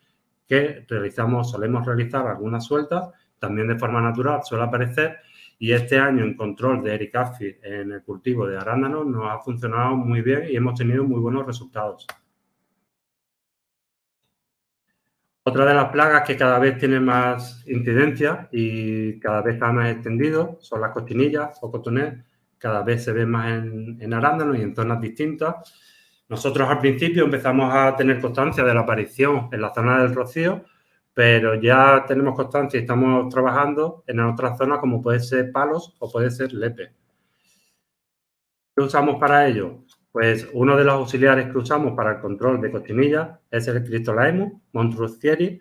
C: que realizamos, solemos realizar algunas sueltas, también de forma natural suele aparecer, y este año en control de Ericaffi en el cultivo de arándanos nos ha funcionado muy bien y hemos tenido muy buenos resultados. Otra de las plagas que cada vez tiene más incidencia y cada vez está más extendido son las costinillas o cotones. Cada vez se ven más en, en arándanos y en zonas distintas. Nosotros al principio empezamos a tener constancia de la aparición en la zona del Rocío, pero ya tenemos constancia y estamos trabajando en otras zonas como puede ser Palos o puede ser Lepe. ¿Qué usamos para ello? Pues uno de los auxiliares que usamos para el control de costinillas es el Cristolaemus montrosieri,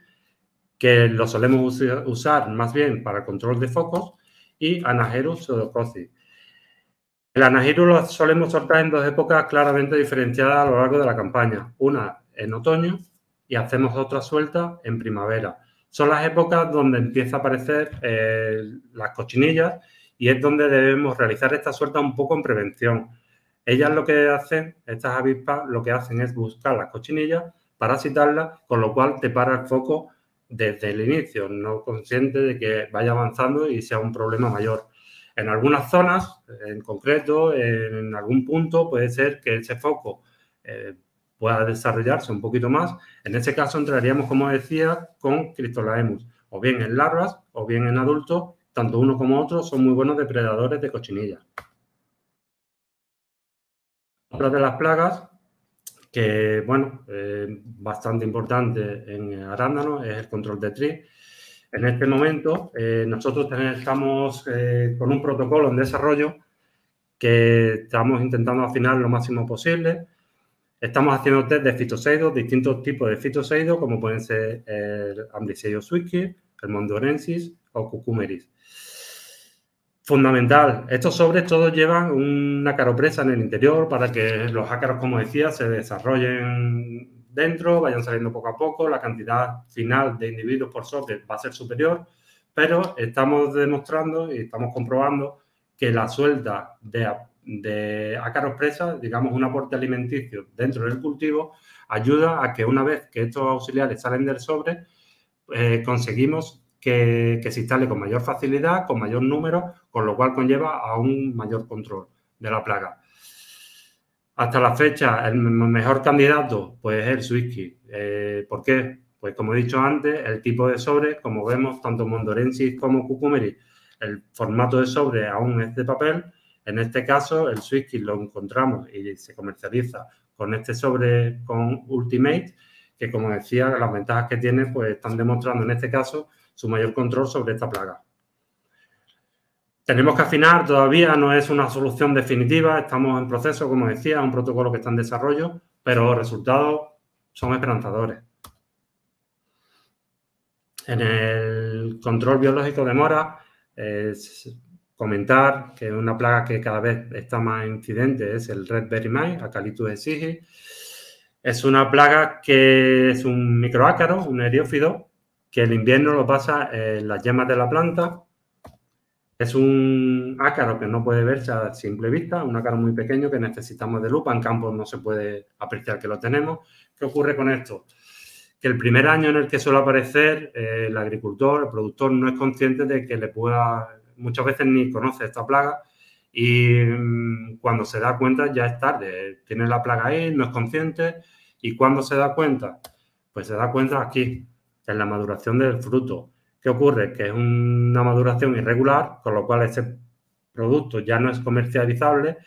C: que lo solemos usar más bien para el control de focos, y Anagerus pseudococis, el anagiru lo solemos soltar en dos épocas claramente diferenciadas a lo largo de la campaña. Una en otoño y hacemos otra suelta en primavera. Son las épocas donde empieza a aparecer eh, las cochinillas y es donde debemos realizar esta suelta un poco en prevención. Ellas lo que hacen, estas avispas, lo que hacen es buscar las cochinillas, parasitarlas, con lo cual te para el foco desde el inicio, no consciente de que vaya avanzando y sea un problema mayor. En algunas zonas, en concreto, en algún punto, puede ser que ese foco eh, pueda desarrollarse un poquito más. En ese caso entraríamos, como decía, con Cristolaemus, o bien en larvas o bien en adultos, tanto uno como otro son muy buenos depredadores de cochinillas. Otra de las plagas que, bueno, eh, bastante importante en arándanos es el control de tri. En este momento, eh, nosotros estamos eh, con un protocolo en desarrollo que estamos intentando afinar lo máximo posible. Estamos haciendo test de fitoseidos, distintos tipos de fitoseidos, como pueden ser el Amblyseio suiki, el Mondorensis o Cucumeris. Fundamental. Estos sobres todos llevan una caropresa en el interior para que los ácaros, como decía, se desarrollen dentro, vayan saliendo poco a poco. La cantidad final de individuos por sobre va a ser superior, pero estamos demostrando y estamos comprobando que la suelta de, de ácaros presas, digamos un aporte alimenticio dentro del cultivo, ayuda a que una vez que estos auxiliares salen del sobre, eh, conseguimos que, se instale con mayor facilidad, con mayor número, con lo cual conlleva a un mayor control de la plaga. Hasta la fecha, el mejor candidato pues, es el Swisky. Eh, ¿Por qué? Pues como he dicho antes, el tipo de sobre, como vemos, tanto Mondorensis como Cucumeri, el formato de sobre aún es de papel. En este caso, el Swisky lo encontramos y se comercializa con este sobre con Ultimate, que como decía, las ventajas que tiene, pues están demostrando en este caso su mayor control sobre esta plaga. Tenemos que afinar, todavía no es una solución definitiva, estamos en proceso, como decía, un protocolo que está en desarrollo, pero los resultados son esperanzadores. En el control biológico de mora, es comentar que una plaga que cada vez está más incidente es el Red Berry Mite, Acalitus exige. Es una plaga que es un microácaro, un eriófido, que el invierno lo pasa en las yemas de la planta. Es un ácaro que no puede verse a simple vista, un ácaro muy pequeño que necesitamos de lupa. En campo no se puede apreciar que lo tenemos. ¿Qué ocurre con esto? Que el primer año en el que suele aparecer, eh, el agricultor, el productor, no es consciente de que le pueda, muchas veces ni conoce esta plaga y mm, cuando se da cuenta ya es tarde. Tiene la plaga ahí, no es consciente y cuando se da cuenta, pues se da cuenta aquí, en la maduración del fruto. ¿Qué ocurre? Que es una maduración irregular, con lo cual ese producto ya no es comercializable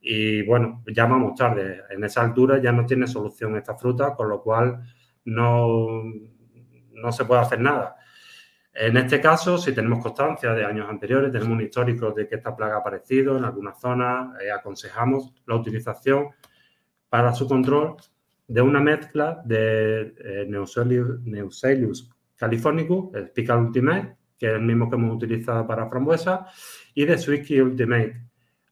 C: y bueno, ya vamos tarde. En esa altura ya no tiene solución esta fruta, con lo cual no, no se puede hacer nada. En este caso, si tenemos constancia de años anteriores, tenemos un histórico de que esta plaga ha aparecido en algunas zonas, eh, aconsejamos la utilización para su control de una mezcla de eh, Neuselius, californicus, el Pical Ultimate, que es el mismo que hemos utilizado para frambuesa, y de Swisky Ultimate.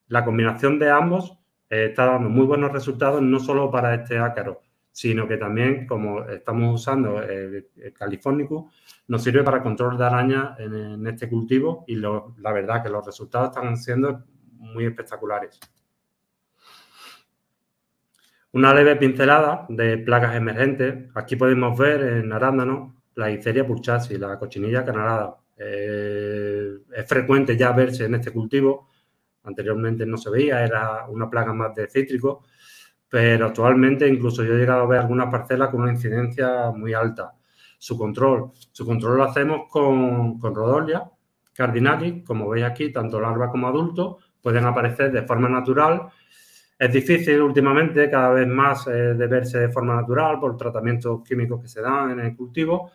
C: La combinación de ambos eh, está dando muy buenos resultados, no solo para este ácaro, sino que también, como estamos usando el, Californicus, nos sirve para control de araña en, este cultivo y la verdad que los resultados están siendo muy espectaculares. Una leve pincelada de plagas emergentes. Aquí podemos ver en arándano la Iceria purchasi, la cochinilla canarada. Eh, es frecuente ya verse en este cultivo. Anteriormente no se veía, era una plaga más de cítrico, pero actualmente incluso yo he llegado a ver algunas parcelas con una incidencia muy alta. Su control, su control lo hacemos con, con Rodolia cardinalis, como veis aquí, tanto larvas como adultos pueden aparecer de forma natural es difícil últimamente, cada vez más, eh, de verse de forma natural por tratamientos químicos que se dan en el cultivo,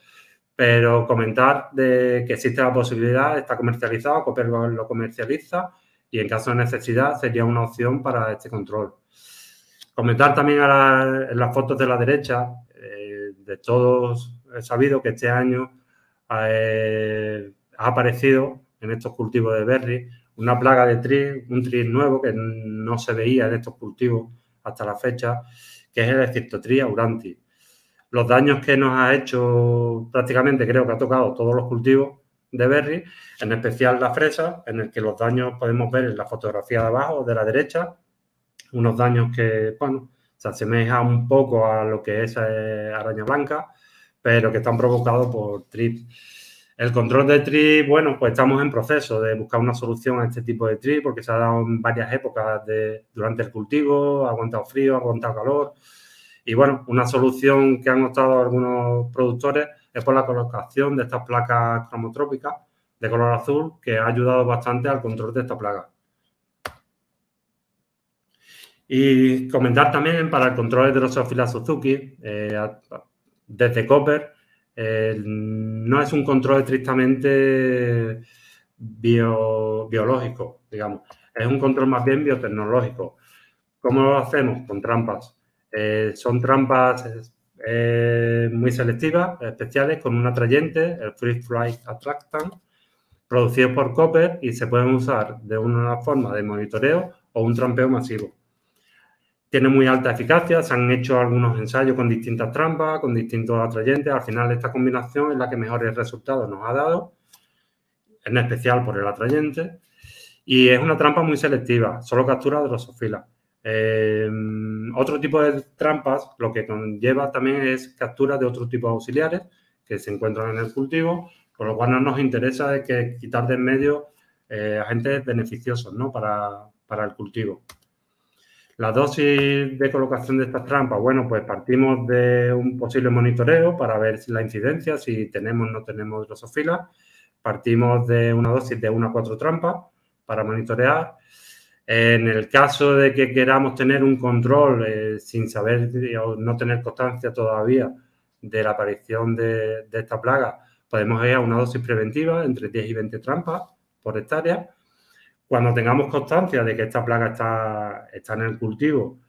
C: pero comentar que existe la posibilidad, está comercializado, Cooper lo comercializa y en caso de necesidad sería una opción para este control. Comentar también en las fotos de la derecha, eh, de todos he sabido que este año eh, ha aparecido en estos cultivos de berry una plaga de tris, un tris nuevo que no se veía en estos cultivos hasta la fecha, que es el Esciptotris auranti. Los daños que nos ha hecho prácticamente, creo que ha tocado todos los cultivos de berry, en especial la fresa, en el que los daños podemos ver en la fotografía de abajo, de la derecha, unos daños que, bueno, se asemeja un poco a lo que es eh, araña blanca, pero que están provocados por trips el control de tri, bueno, pues estamos en proceso de buscar una solución a este tipo de tri porque se ha dado en varias épocas de, durante el cultivo, ha aguantado frío, ha aguantado calor. Y bueno, una solución que han optado algunos productores es por la colocación de estas placas cromotrópicas de color azul que ha ayudado bastante al control de esta plaga. Y comentar también para el control de Drosophila Suzuki, eh, desde Copper, no es un control estrictamente biológico, digamos. Es un control más bien biotecnológico. ¿Cómo lo hacemos? Con trampas. Eh, son trampas eh, muy selectivas, especiales, con un atrayente, el Free Flight Attractant, producidos por Copper y se pueden usar de una forma de monitoreo o un trampeo masivo. Tiene muy alta eficacia, se han hecho algunos ensayos con distintas trampas, con distintos atrayentes. Al final, esta combinación es la que mejores resultados nos ha dado, en especial por el atrayente. Y es una trampa muy selectiva, solo captura drosofila. Eh, otro tipo de trampas lo que conlleva también es captura de otros tipos auxiliares que se encuentran en el cultivo, por lo cual no nos interesa es que quitar de en medio eh, agentes beneficiosos ¿no? para, para el cultivo. La dosis de colocación de estas trampas, bueno, pues partimos de un posible monitoreo para ver la incidencia, si tenemos o no tenemos drosofila. Partimos de una dosis de 1 a 4 trampas para monitorear. En el caso de que queramos tener un control eh, sin saber o no tener constancia todavía de la aparición de, de, esta plaga, podemos ir a una dosis preventiva entre 10 y 20 trampas por hectárea. Cuando tengamos constancia de que esta plaga está, está en el cultivo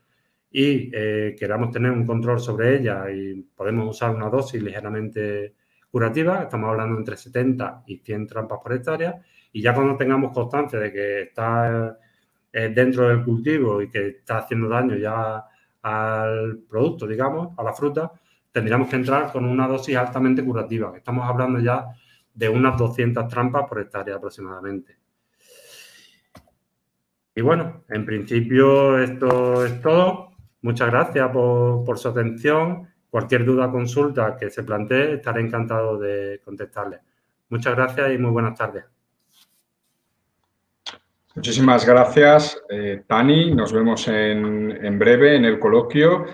C: y eh, queramos tener un control sobre ella y podemos usar una dosis ligeramente curativa, estamos hablando entre 70 y 100 trampas por hectárea, y ya cuando tengamos constancia de que está eh, dentro del cultivo y que está haciendo daño ya al producto, digamos, a la fruta, tendríamos que entrar con una dosis altamente curativa. Estamos hablando ya de unas 200 trampas por hectárea aproximadamente. Y bueno, en principio esto es todo. Muchas gracias por, su atención. Cualquier duda o consulta que se plantee, estaré encantado de contestarle. Muchas gracias y muy buenas tardes.
A: Muchísimas gracias, eh, Tani. Nos vemos en, en, breve en el coloquio.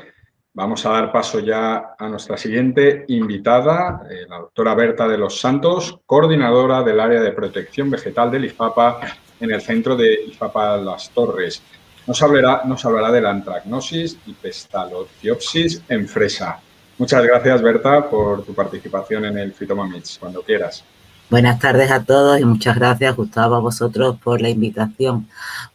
A: Vamos a dar paso ya a nuestra siguiente invitada, eh, la doctora Berta de los Santos, coordinadora del área de protección vegetal del IFAPA en el centro de IFAPA Las Torres. Nos hablará, nos hablará de la antragnosis y pestalociopsis en fresa. Muchas gracias, Berta, por tu participación en el Fitoma cuando quieras.
D: Buenas tardes a todos y muchas gracias, Gustavo, a vosotros por la invitación.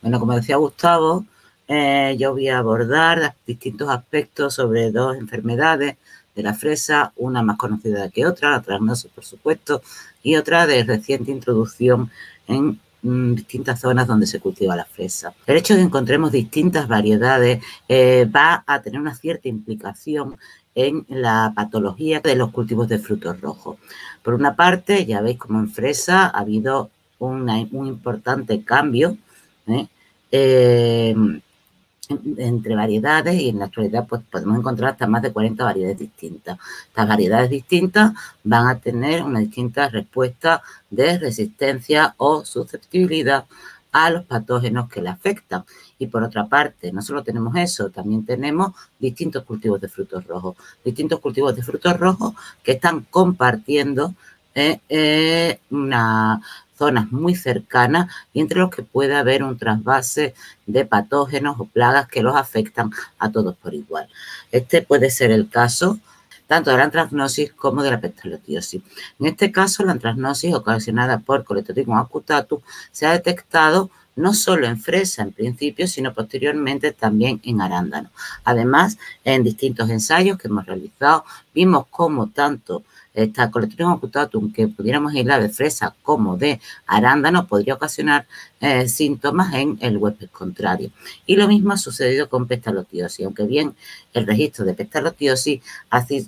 D: Bueno, como decía Gustavo, eh, yo voy a abordar distintos aspectos sobre dos enfermedades de la fresa, una más conocida que otra, la trasnosis, por supuesto, y otra de reciente introducción en mm, distintas zonas donde se cultiva la fresa. El hecho de que encontremos distintas variedades eh, va a tener una cierta implicación en la patología de los cultivos de frutos rojos. Por una parte, ya veis como en fresa ha habido un importante cambio ¿eh? Eh, entre variedades y en la actualidad pues podemos encontrar hasta más de 40 variedades distintas. Estas variedades distintas van a tener una distinta respuesta de resistencia o susceptibilidad a los patógenos que le afectan. Y por otra parte, no solo tenemos eso, también tenemos distintos cultivos de frutos rojos, distintos cultivos de frutos rojos que están compartiendo eh, eh, una zonas muy cercanas y entre los que puede haber un trasvase de patógenos o plagas que los afectan a todos por igual. Este puede ser el caso tanto de la antragnosis como de la pestalotiosis. En este caso, la antragnosis ocasionada por Coletotrichum acutatum se ha detectado no solo en fresa en principio, sino posteriormente también en arándano. Además, en distintos ensayos que hemos realizado, vimos cómo tanto esta Coletotrichum acutatum que pudiéramos aislar de fresa como de arándano podría ocasionar eh, síntomas en el huésped contrario. Y lo mismo ha sucedido con pestalotiosis, aunque bien el registro de pestalotiosis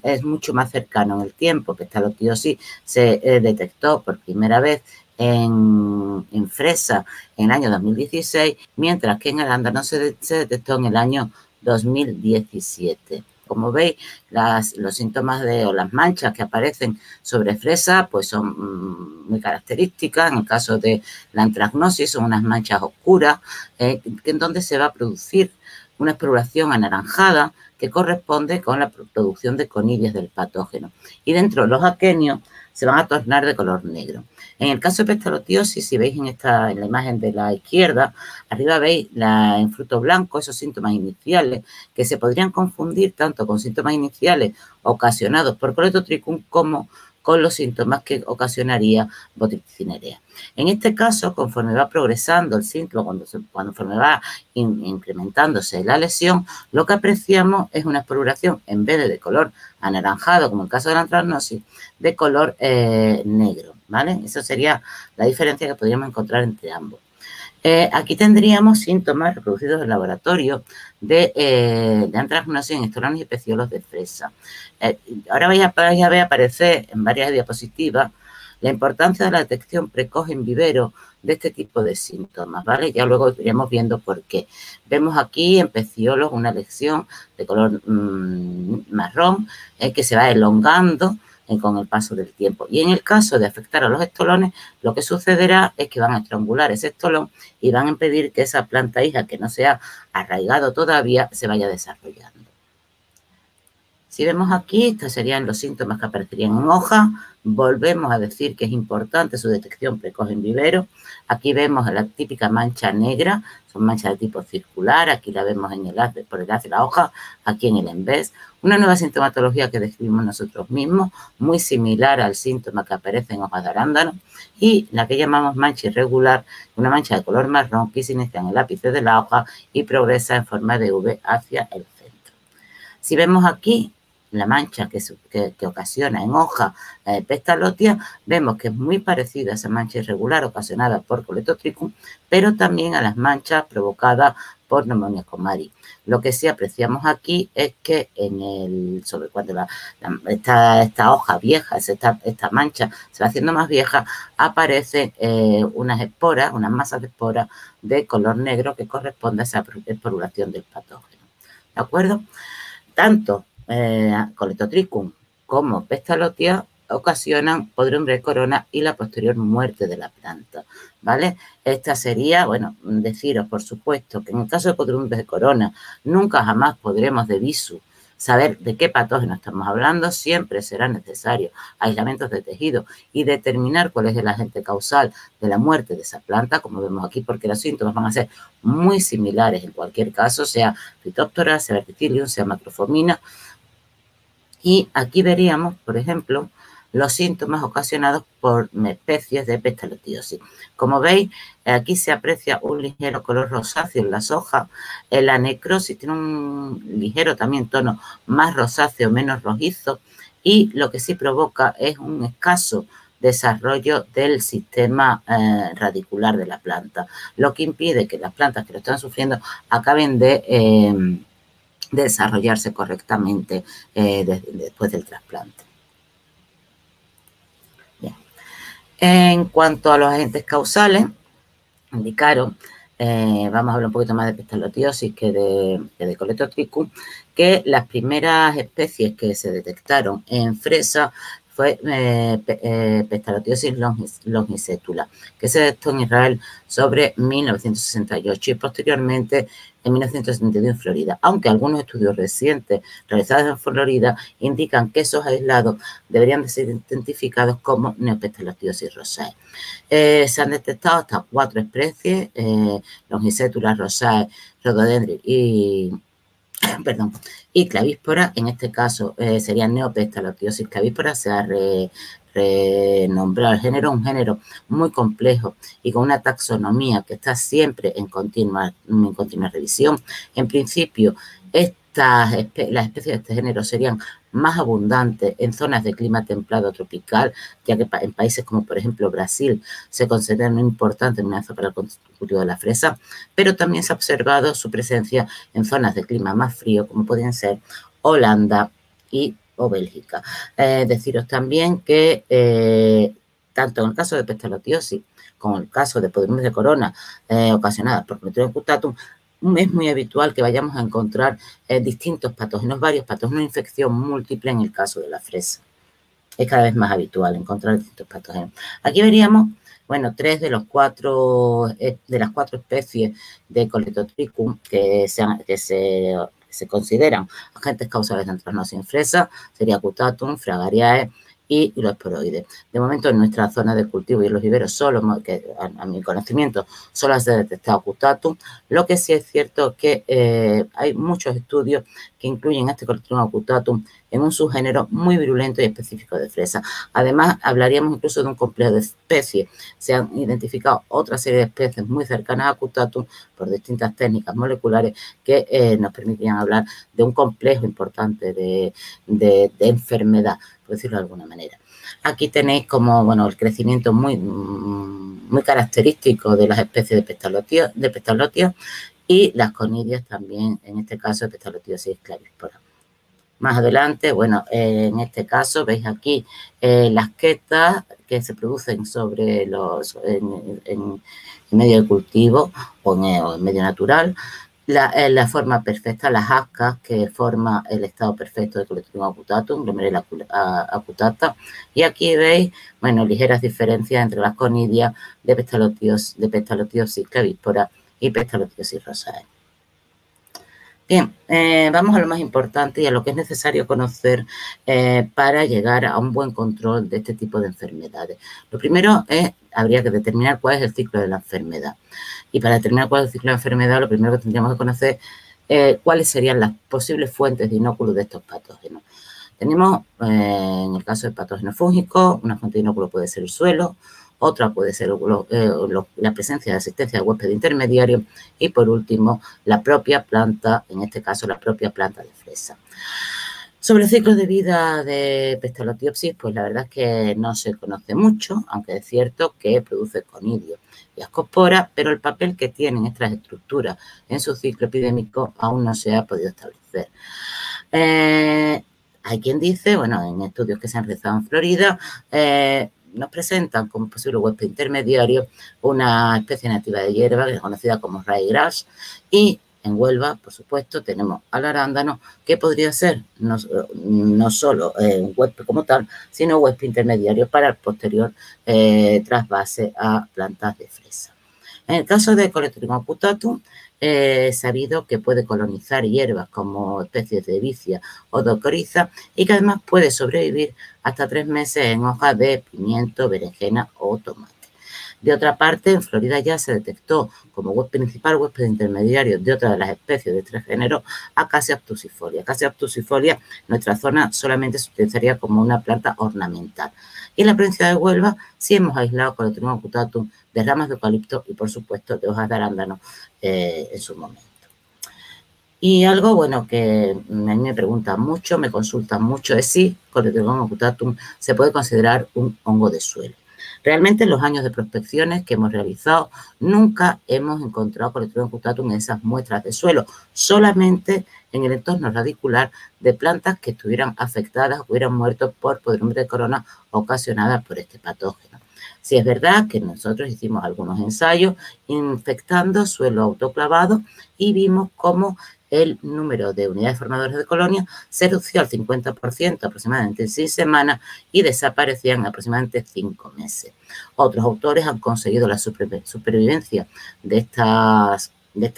D: es mucho más cercano en el tiempo. Pestalotiosis se eh, detectó por primera vez en, fresa en el año 2016, mientras que en arándano se detectó en el año 2017. Como veis, las, los síntomas de, o las manchas que aparecen sobre fresa pues son mm, muy características. En el caso de la antragnosis son unas manchas oscuras eh, en donde se va a producir una exploración anaranjada que corresponde con la producción de conillas del patógeno. Y dentro de los aquenios se van a tornar de color negro. En el caso de pestalotiosis, si veis en, esta, en la imagen de la izquierda, arriba veis la, en fruto blanco esos síntomas iniciales que se podrían confundir tanto con síntomas iniciales ocasionados por coletotricum como con los síntomas que ocasionaría botricinerea. En este caso, conforme va progresando el síntoma, cuando conforme va in, incrementándose la lesión, lo que apreciamos es una exploración, en vez de color anaranjado, como en el caso de la antragnosis, de color eh, negro. ¿Vale? Esa sería la diferencia que podríamos encontrar entre ambos. Eh, aquí tendríamos síntomas reproducidos en laboratorio de, eh, de en estolones y peciolos de fresa. Eh, ahora voy a, a ver aparecer en varias diapositivas la importancia de la detección precoz en vivero de este tipo de síntomas, ¿vale? Ya luego iremos viendo por qué. Vemos aquí en peciolos una lesión de color mm, marrón que se va elongando con el paso del tiempo. Y en el caso de afectar a los estolones, lo que sucederá es que van a estrangular ese estolón y van a impedir que esa planta hija que no se ha arraigado todavía se vaya desarrollando. Si vemos aquí, estos serían los síntomas que aparecerían en hoja. Volvemos a decir que es importante su detección precoz en vivero. Aquí vemos la típica mancha negra, son manchas de tipo circular. Aquí la vemos en el por el haz de la hoja, aquí en el envés. Una nueva sintomatología que describimos nosotros mismos, muy similar al síntoma que aparece en hojas de arándano. Y la que llamamos mancha irregular, una mancha de color marrón que se inicia en el ápice de la hoja y progresa en forma de V hacia el centro. Si vemos aquí, la mancha que, ocasiona en hoja la vemos que es muy parecida a esa mancha irregular ocasionada por coletotricum, pero también a las manchas provocadas por neumonía comari. Lo que sí apreciamos aquí es que en el, sobre cuando esta, hoja vieja, esta, esta mancha se va haciendo más vieja, aparecen eh, unas esporas, unas masas de esporas de color negro que corresponde a esa esporulación del patógeno. ¿De acuerdo? Tanto eh, coletotricum como pestalotia ocasionan podriumbre de corona y la posterior muerte de la planta, ¿vale? Esta sería, bueno, deciros, por supuesto, que en el caso de podriumbre de corona nunca jamás podremos de visu saber de qué patógeno estamos hablando, siempre será necesario aislamientos de tejido y determinar cuál es el agente causal de la muerte de esa planta, como vemos aquí, porque los síntomas van a ser muy similares en cualquier caso, sea Phytophthora, sea verticillium, sea macrofomina, y aquí veríamos, por ejemplo, los síntomas ocasionados por especies de pestalotiosis. Como veis, aquí se aprecia un ligero color rosáceo en las hojas. La necrosis tiene un ligero también tono más rosáceo, menos rojizo. Y lo que sí provoca es un escaso desarrollo del sistema eh, radicular de la planta, lo que impide que las plantas que lo están sufriendo acaben de... Eh, desarrollarse correctamente eh, después del trasplante. En cuanto a los agentes causales, indicaron, eh, vamos a hablar un poquito más de pestalotiosis que de, que que las primeras especies que se detectaron en fresa fue eh, eh, longicétula, que se detectó en Israel sobre 1968 y posteriormente en 1972 en Florida, aunque algunos estudios recientes realizados en Florida indican que esos aislados deberían de ser identificados como neopestalotiosis rosae. Eh, se han detectado hasta cuatro especies, eh, Longicétula rosae, Rhododendron y perdón, y clavíspora, en este caso eh, sería neopestalotiosis clavíspora, se ha renombrado el género, un género muy complejo y con una taxonomía que está siempre en continua, en continua revisión. En principio, las especies de este género serían más abundante en zonas de clima templado tropical, ya que en países como por ejemplo Brasil se considera una importante amenaza para el cultivo de la fresa, pero también se ha observado su presencia en zonas de clima más frío, como pueden ser Holanda y o Bélgica. Eh, deciros también que eh, tanto en el caso de pestalotiosis como en el caso de podrimus de corona eh, ocasionadas por Clostridium cutatum, es muy habitual que vayamos a encontrar eh, distintos patógenos, varios patógenos, una infección múltiple en el caso de la fresa. Es cada vez más habitual encontrar distintos patógenos. Aquí veríamos, bueno, tres de los cuatro, eh, de las cuatro especies de Coletotricum que, se, consideran agentes causales de antranosis en fresa, sería Cutatum, Fragariae, y los esporoides. De momento, en nuestra zona de cultivo y en los viveros, solo, que a, mi conocimiento, solo se ha detectado cutatum. Lo que sí es cierto que eh, hay muchos estudios que incluyen este Clostridium cutatum en un subgénero muy virulento y específico de fresa. Además, hablaríamos incluso de un complejo de especies. Se han identificado otra serie de especies muy cercanas a Cutatum por distintas técnicas moleculares que eh, nos permitirían hablar de un complejo importante de, de enfermedad, por decirlo de alguna manera. Aquí tenéis como, bueno, el crecimiento muy, muy característico de las especies de pestalotios, de y las conidias también, en este caso, de Pestalotiosis clavíspora. Más adelante, bueno, en este caso veis aquí eh, las quetas que se producen sobre los, en, medio de cultivo o en medio natural, la, eh, la, forma perfecta, las ascas que forma el estado perfecto de Coletrium acutatum, glomerela acutata. Y aquí veis, bueno, ligeras diferencias entre las conidias de Pestalotiosis, de clavíspora y Pestalotiosis rosae. Bien, eh, vamos a lo más importante y a lo que es necesario conocer eh, para llegar a un buen control de este tipo de enfermedades. Lo primero es, habría que determinar cuál es el ciclo de la enfermedad. Y para determinar cuál es el ciclo de la enfermedad, lo primero que tendríamos que conocer eh, cuáles serían las posibles fuentes de inóculo de estos patógenos. Tenemos, en el caso del patógeno fúngico, una fuente de inóculo puede ser el suelo, otra puede ser eh, la presencia de asistencia de huésped intermediario y por último la propia planta, en este caso la propia planta de fresa. Sobre el ciclo de vida de Pestalotiopsis, pues la verdad es que no se conoce mucho, aunque es cierto que produce conidio y ascospora, pero el papel que tienen estas estructuras en su ciclo epidémico aún no se ha podido establecer. Eh, hay quien dice, bueno, en estudios que se han realizado en Florida, eh, nos presentan como posible huésped intermediario una especie nativa de hierba conocida como ryegrass y en Huelva, por supuesto, tenemos al arándano, que podría ser no, solo eh, un huésped como tal, sino huésped intermediario para el posterior eh, trasvase a plantas de fresa. En el caso de Coletrium ocutatum, Sabido que puede colonizar hierbas como especies de vicia o docoriza y que además puede sobrevivir hasta tres meses en hojas de pimiento, berenjena o tomate. De otra parte, en Florida ya se detectó como principal, huésped intermediario de otra de las especies de este género, Acacia obtusifolia. Acacia obtusifolia, nuestra zona solamente se utilizaría como una planta ornamental. Y en la provincia de Huelva sí hemos aislado Coletrium ocutatum de ramas de eucalipto y, por supuesto, de hojas de arándano eh, en su momento. Y algo, bueno, que a mí me preguntan mucho, me consultan mucho, es si Coletrium ocutatum se puede considerar un hongo de suelo. Realmente en los años de prospecciones que hemos realizado nunca hemos encontrado Coletrium ocutatum en esas muestras de suelo, solamente en el entorno radicular de plantas que estuvieran afectadas o hubieran muerto por podredumbre de corona ocasionada por este patógeno. Si es verdad que nosotros hicimos algunos ensayos infectando suelo autoclavado y vimos cómo el número de unidades formadoras de colonias se redució al 50% aproximadamente en seis semanas y desaparecían en aproximadamente cinco meses. Otros autores han conseguido la supervivencia de estas, de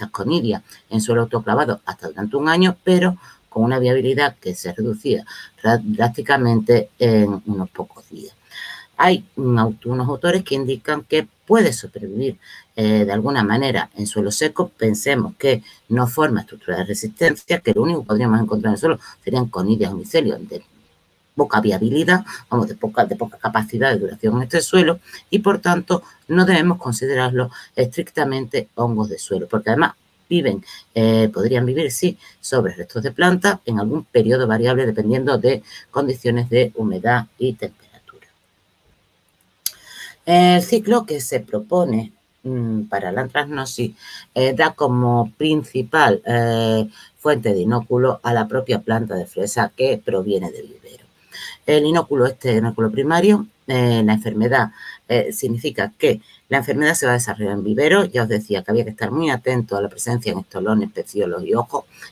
D: en suelo autoclavado hasta durante un año, pero con una viabilidad que se reducía drásticamente en unos pocos días. Hay unos autores que indican que puede sobrevivir eh, de alguna manera en suelo seco. Pensemos que no forma estructura de resistencia, que lo único que podríamos encontrar en el suelo serían conidias o micelios de poca viabilidad, vamos, de poca, de poca capacidad de duración en este suelo y por tanto no debemos considerarlo estrictamente hongos de suelo, porque además viven, eh, podrían vivir, sí, sobre restos de plantas en algún periodo variable dependiendo de condiciones de humedad y temperatura. El ciclo que se propone mm, para la antrasnosis eh, da como principal eh, fuente de inóculo a la propia planta de fresa que proviene del vivero. El inóculo, este inóculo primario, eh, la enfermedad significa que la enfermedad se va a desarrollar en vivero. Ya os decía que había que estar muy atento a la presencia en estolones, peciolos y,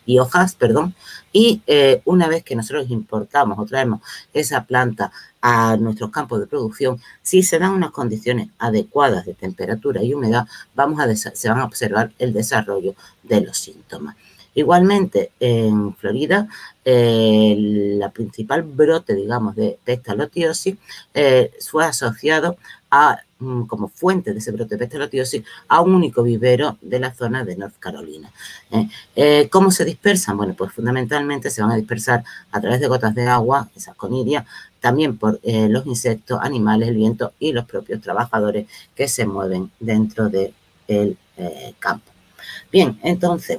D: y hojas. Perdón. Y una vez que nosotros importamos o traemos esa planta a nuestros campos de producción, si se dan unas condiciones adecuadas de temperatura y humedad, vamos a se van a observar el desarrollo de los síntomas. Igualmente, en Florida, la principal brote, digamos, de, esta lotiosis eh, fue asociado a como fuente de ese brote de pestalotiosis a un único vivero de la zona de North Carolina. ¿eh? Eh, ¿Cómo se dispersan? Bueno, pues fundamentalmente se van a dispersar a través de gotas de agua, esas conirias, también por eh, los insectos, animales, el viento y los propios trabajadores que se mueven dentro del campo. Bien, entonces,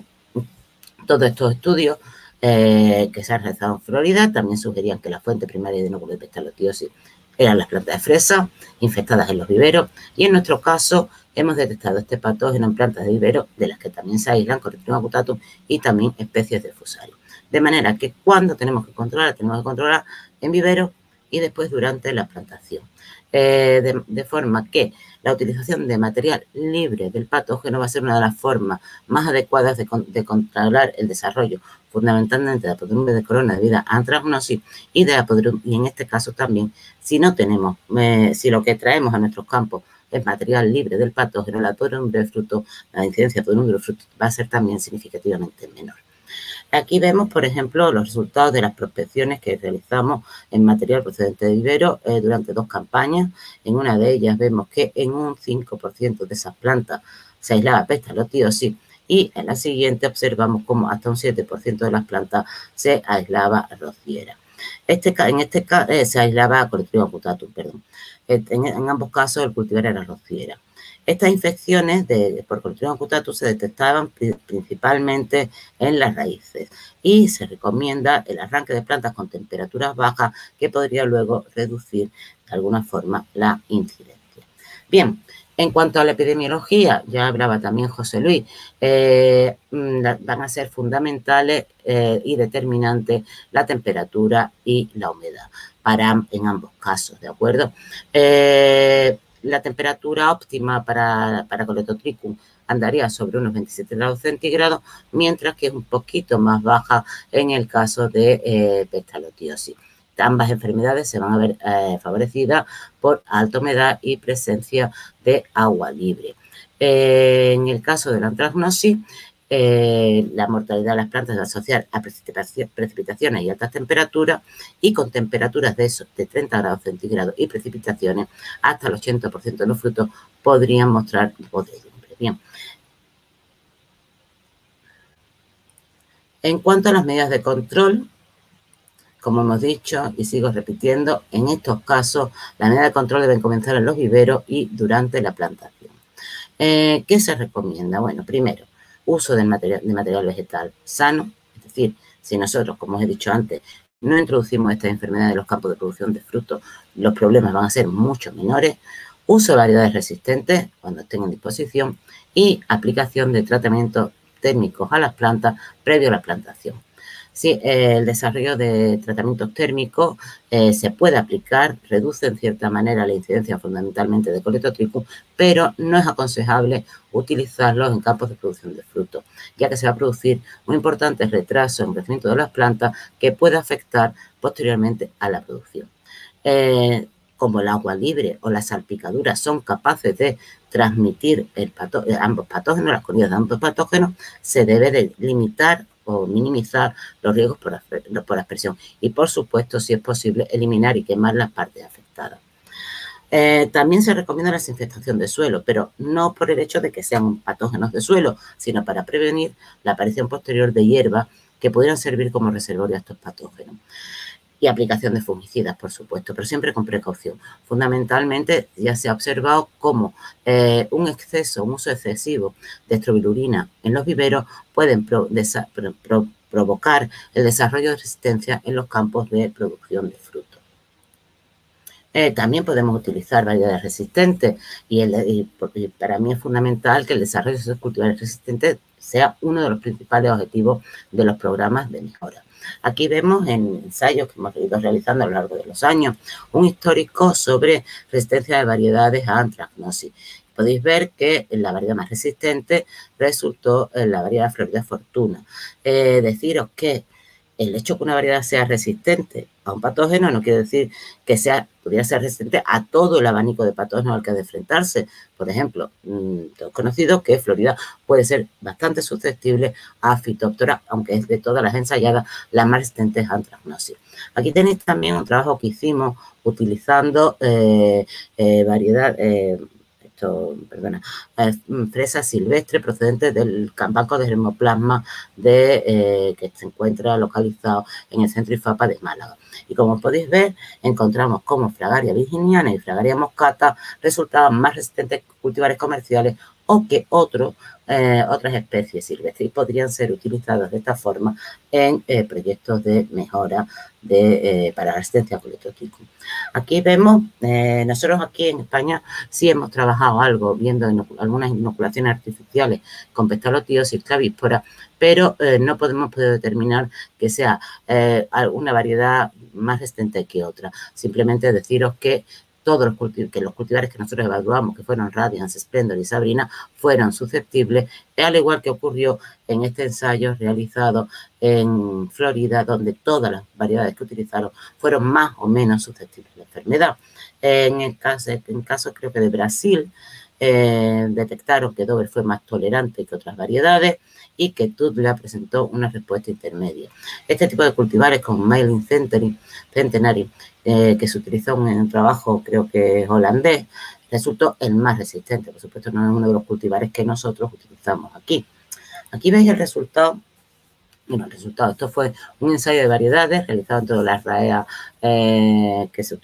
D: todos estos estudios que se han realizado en Florida también sugerían que la fuente primaria de núcleo de pestalotiosis eran las plantas de fresa infectadas en los viveros y en nuestro caso hemos detectado este patógeno en plantas de vivero de las que también se aíslan Correctrium acutatum y también especies de fusario. De manera que cuando tenemos que controlar, tenemos que controlar en vivero y después durante la plantación. Eh, de, forma que la utilización de material libre del patógeno va a ser una de las formas más adecuadas de, controlar el desarrollo fundamentalmente de la de corona debido a antragnosis y de la y en este caso también, si no tenemos, eh, si lo que traemos a nuestros campos es material libre del patógeno, la podredumbre de fruto, la incidencia de podredumbre de fruto va a ser también significativamente menor. Aquí vemos, por ejemplo, los resultados de las prospecciones que realizamos en material procedente de vivero eh, durante dos campañas. En una de ellas vemos que en un 5% de esas plantas se aislaba pestalotiosis y en la siguiente observamos como hasta un 7% de las plantas se aislaba rociera. Este, en este caso eh, se aislaba colectivo putatum, perdón. En, ambos casos el cultivar era rociera. Estas infecciones de, por Clostridium acutatus se detectaban principalmente en las raíces y se recomienda el arranque de plantas con temperaturas bajas que podría luego reducir de alguna forma la incidencia. Bien, en cuanto a la epidemiología, ya hablaba también José Luis, eh, mm, van a ser fundamentales eh, y determinantes la temperatura y la humedad para en ambos casos, ¿de acuerdo? Eh, la temperatura óptima para, para Coletotricum andaría sobre unos 27 grados centígrados, mientras que es un poquito más baja en el caso de eh, pestalotiosis. Ambas enfermedades se van a ver eh, favorecidas por alta humedad y presencia de agua libre. Eh, en el caso de la antragnosis, eh, la mortalidad de las plantas va a asociar a precipitaciones y altas temperaturas y con temperaturas de esos de 30 grados centígrados y precipitaciones hasta el 80% de los frutos podrían mostrar podredumbre. Bien. En cuanto a las medidas de control, como hemos dicho y sigo repitiendo, en estos casos las medidas de control deben comenzar en los viveros y durante la plantación. Eh, ¿Qué se recomienda? Bueno, primero, uso del material, de material vegetal sano, es decir, si nosotros, como os he dicho antes, no introducimos esta enfermedad en los campos de producción de frutos, los problemas van a ser mucho menores. Uso de variedades resistentes cuando estén en disposición y aplicación de tratamientos técnicos a las plantas previo a la plantación. Sí, el desarrollo de tratamientos térmicos eh, se puede aplicar, reduce en cierta manera la incidencia fundamentalmente de coletotricum, pero no es aconsejable utilizarlos en campos de producción de frutos, ya que se va a producir un importante retraso en el crecimiento de las plantas que puede afectar posteriormente a la producción. Eh, como el agua libre o las salpicaduras son capaces de transmitir el ambos patógenos, las comidas de ambos patógenos, se debe de limitar o minimizar los riesgos por, por aspersión. Y, por supuesto, si es posible, eliminar y quemar las partes afectadas. Eh, también se recomienda la desinfectación de suelo, pero no por el hecho de que sean patógenos de suelo, sino para prevenir la aparición posterior de hierbas que pudieran servir como reservorio a estos patógenos y aplicación de fungicidas, por supuesto, pero siempre con precaución. Fundamentalmente, ya se ha observado cómo eh, un exceso, un uso excesivo de estrobilurina en los viveros pueden provocar el desarrollo de resistencia en los campos de producción de frutos. Eh, también podemos utilizar variedades resistentes y, para mí es fundamental que el desarrollo de esos cultivares resistentes sea uno de los principales objetivos de los programas de mejora. Aquí vemos en ensayos que hemos ido realizando a lo largo de los años un histórico sobre resistencia de variedades a antragnosis. Podéis ver que la variedad más resistente resultó en la variedad Florida Fortuna. Eh, deciros que el hecho que una variedad sea resistente a un patógeno no quiere decir que sea podría ser resistente a todo el abanico de patógenos al que de enfrentarse. Por ejemplo, mm, todos conocido que Florida puede ser bastante susceptible a Phytophthora, aunque es de todas las ensayadas la más resistente a antragnosis. Aquí tenéis también un trabajo que hicimos utilizando eh, eh, variedad, eh, perdona, fresa silvestre procedente del banco de germoplasma de, que se encuentra localizado en el centro IFAPA de Málaga. Y como podéis ver, encontramos como Fragaria virginiana y Fragaria moscata resultaban más resistentes cultivares comerciales o que otros eh, otras especies silvestres podrían ser utilizadas de esta forma en eh, proyectos de mejora de, eh, para la resistencia a Aquí vemos, nosotros aquí en España sí hemos trabajado algo viendo algunas inoculaciones artificiales con pestalotios y clavíspora, pero no podemos poder determinar que sea una variedad más resistente que otra. Simplemente deciros que todos los, que los cultivares que nosotros evaluamos, que fueron Radiance, Splendor y Sabrina, fueron susceptibles, al igual que ocurrió en este ensayo realizado en Florida, donde todas las variedades que utilizaron fueron más o menos susceptibles a la enfermedad. En el caso, en caso creo que de Brasil, eh, detectaron que Dover fue más tolerante que otras variedades y que Tudla presentó una respuesta intermedia. Este tipo de cultivares como Mailing Centenary eh, que se utilizó en un trabajo, creo que holandés, resultó el más resistente. Por supuesto, no es uno de los cultivares que nosotros utilizamos aquí. Aquí veis el resultado. Bueno, el resultado, esto fue un ensayo de variedades realizado en todas las RAEA eh, que se,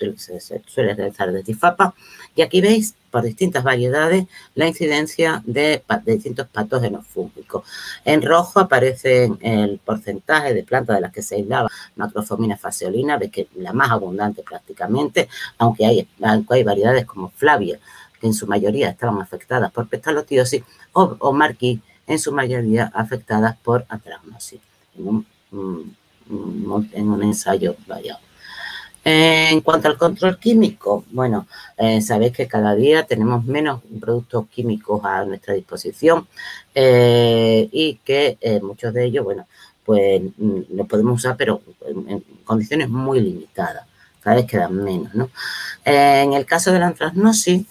D: suele realizar de TIFAPA. Y aquí veis por distintas variedades la incidencia de, distintos patógenos fúngicos. En rojo aparece el porcentaje de plantas de las que se aislaba macrofomina faseolina, ves que la más abundante prácticamente, aunque hay, hay variedades como Flavia, que en su mayoría estaban afectadas por pestalotiosis, o, o marquí, en su mayoría afectadas por antragnosis, en un, en un ensayo variado. En cuanto al control químico, bueno, eh, sabéis que cada día tenemos menos productos químicos a nuestra disposición eh, y que eh, muchos de ellos, bueno, pues mm, los podemos usar, pero en, condiciones muy limitadas. Cada vez quedan menos, ¿no? en el caso de la antrasnosis,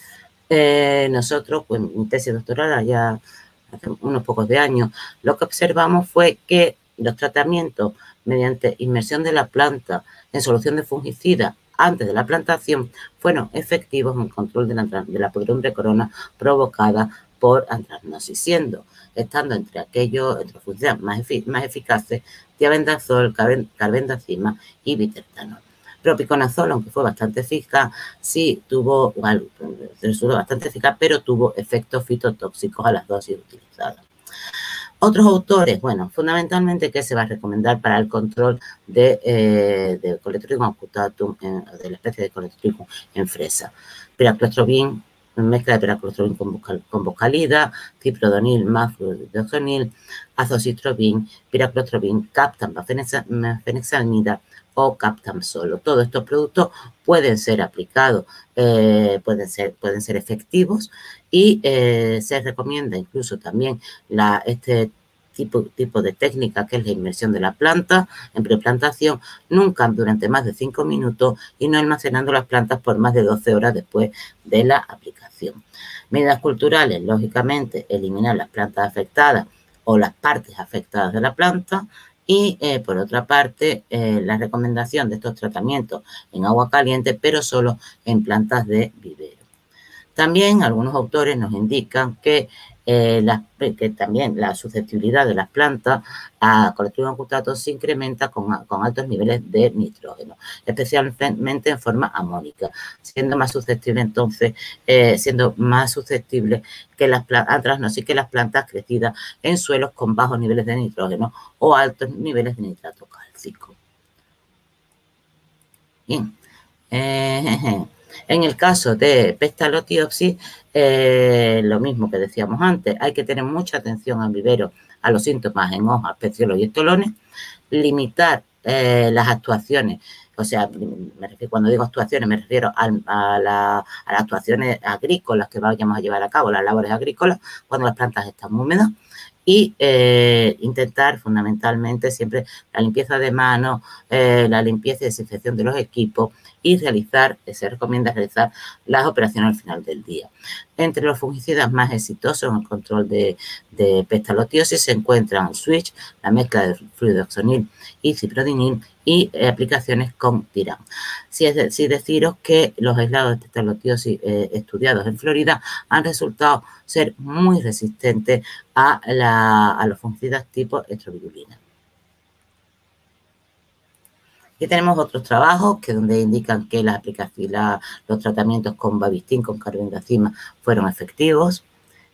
D: nosotros, pues mi tesis doctoral ya hace unos pocos de años, lo que observamos fue que los tratamientos mediante inmersión de la planta en solución de fungicida antes de la plantación fueron efectivos en el control de la, de la podredumbre corona provocada por antracnosis, siendo, estando entre aquellos, entre los más, eficaces, diabendazol, carbendazima y bitertanol. Propiconazol, aunque fue bastante eficaz, sí tuvo, bueno, resultó bastante eficaz, pero tuvo efectos fitotóxicos a las dosis utilizadas. Otros autores, bueno, fundamentalmente, ¿qué se va a recomendar para el control de, eh, de de la especie de Coletrichum en fresa? Piraclostrobin, mezcla de piraclostrobin con, con vocalida, ciprodonil más azocitrobin, piraclostrobin, captan, fenexanida o captan solo. Todos estos productos pueden ser aplicados, eh, pueden, ser, pueden ser efectivos y eh, se recomienda incluso también este tipo, tipo de técnica que es la inmersión de la planta en preplantación, nunca durante más de 5 minutos y no almacenando las plantas por más de 12 horas después de la aplicación. Medidas culturales, lógicamente, eliminar las plantas afectadas o las partes afectadas de la planta, y eh, por otra parte, eh, la recomendación de estos tratamientos en agua caliente, pero solo en plantas de vivero. También algunos autores nos indican que, eh, que también la susceptibilidad de las plantas a colectivo occultato se incrementa con, altos niveles de nitrógeno, especialmente en forma amónica, siendo más susceptible entonces, eh, siendo más susceptible que las plantas, no sí que las plantas crecidas en suelos con bajos niveles de nitrógeno o altos niveles de nitrato cálcico. Bien. Eh, en el caso de pestalotiopsis, eh, lo mismo que decíamos antes, hay que tener mucha atención al vivero, a los síntomas en hojas, peciolos y estolones, limitar eh, las actuaciones, o sea, cuando digo actuaciones me refiero a, las actuaciones agrícolas que vayamos a llevar a cabo, las labores agrícolas, cuando las plantas están húmedas, y eh, intentar fundamentalmente siempre la limpieza de manos, la limpieza y desinfección de los equipos y realizar, se recomienda realizar las operaciones al final del día. Entre los fungicidas más exitosos en el control de, de pestalotiosis se encuentran switch, la mezcla de fluidoxonil y ciprodinil y eh, aplicaciones con Tiran. Si es decir, deciros que los aislados de pestalotiosis eh, estudiados en Florida han resultado ser muy resistentes a, a los fungicidas tipo estrovirulina. Y tenemos otros trabajos que donde indican que las aplicaciones, los tratamientos con babistín, con carbendazima, fueron efectivos.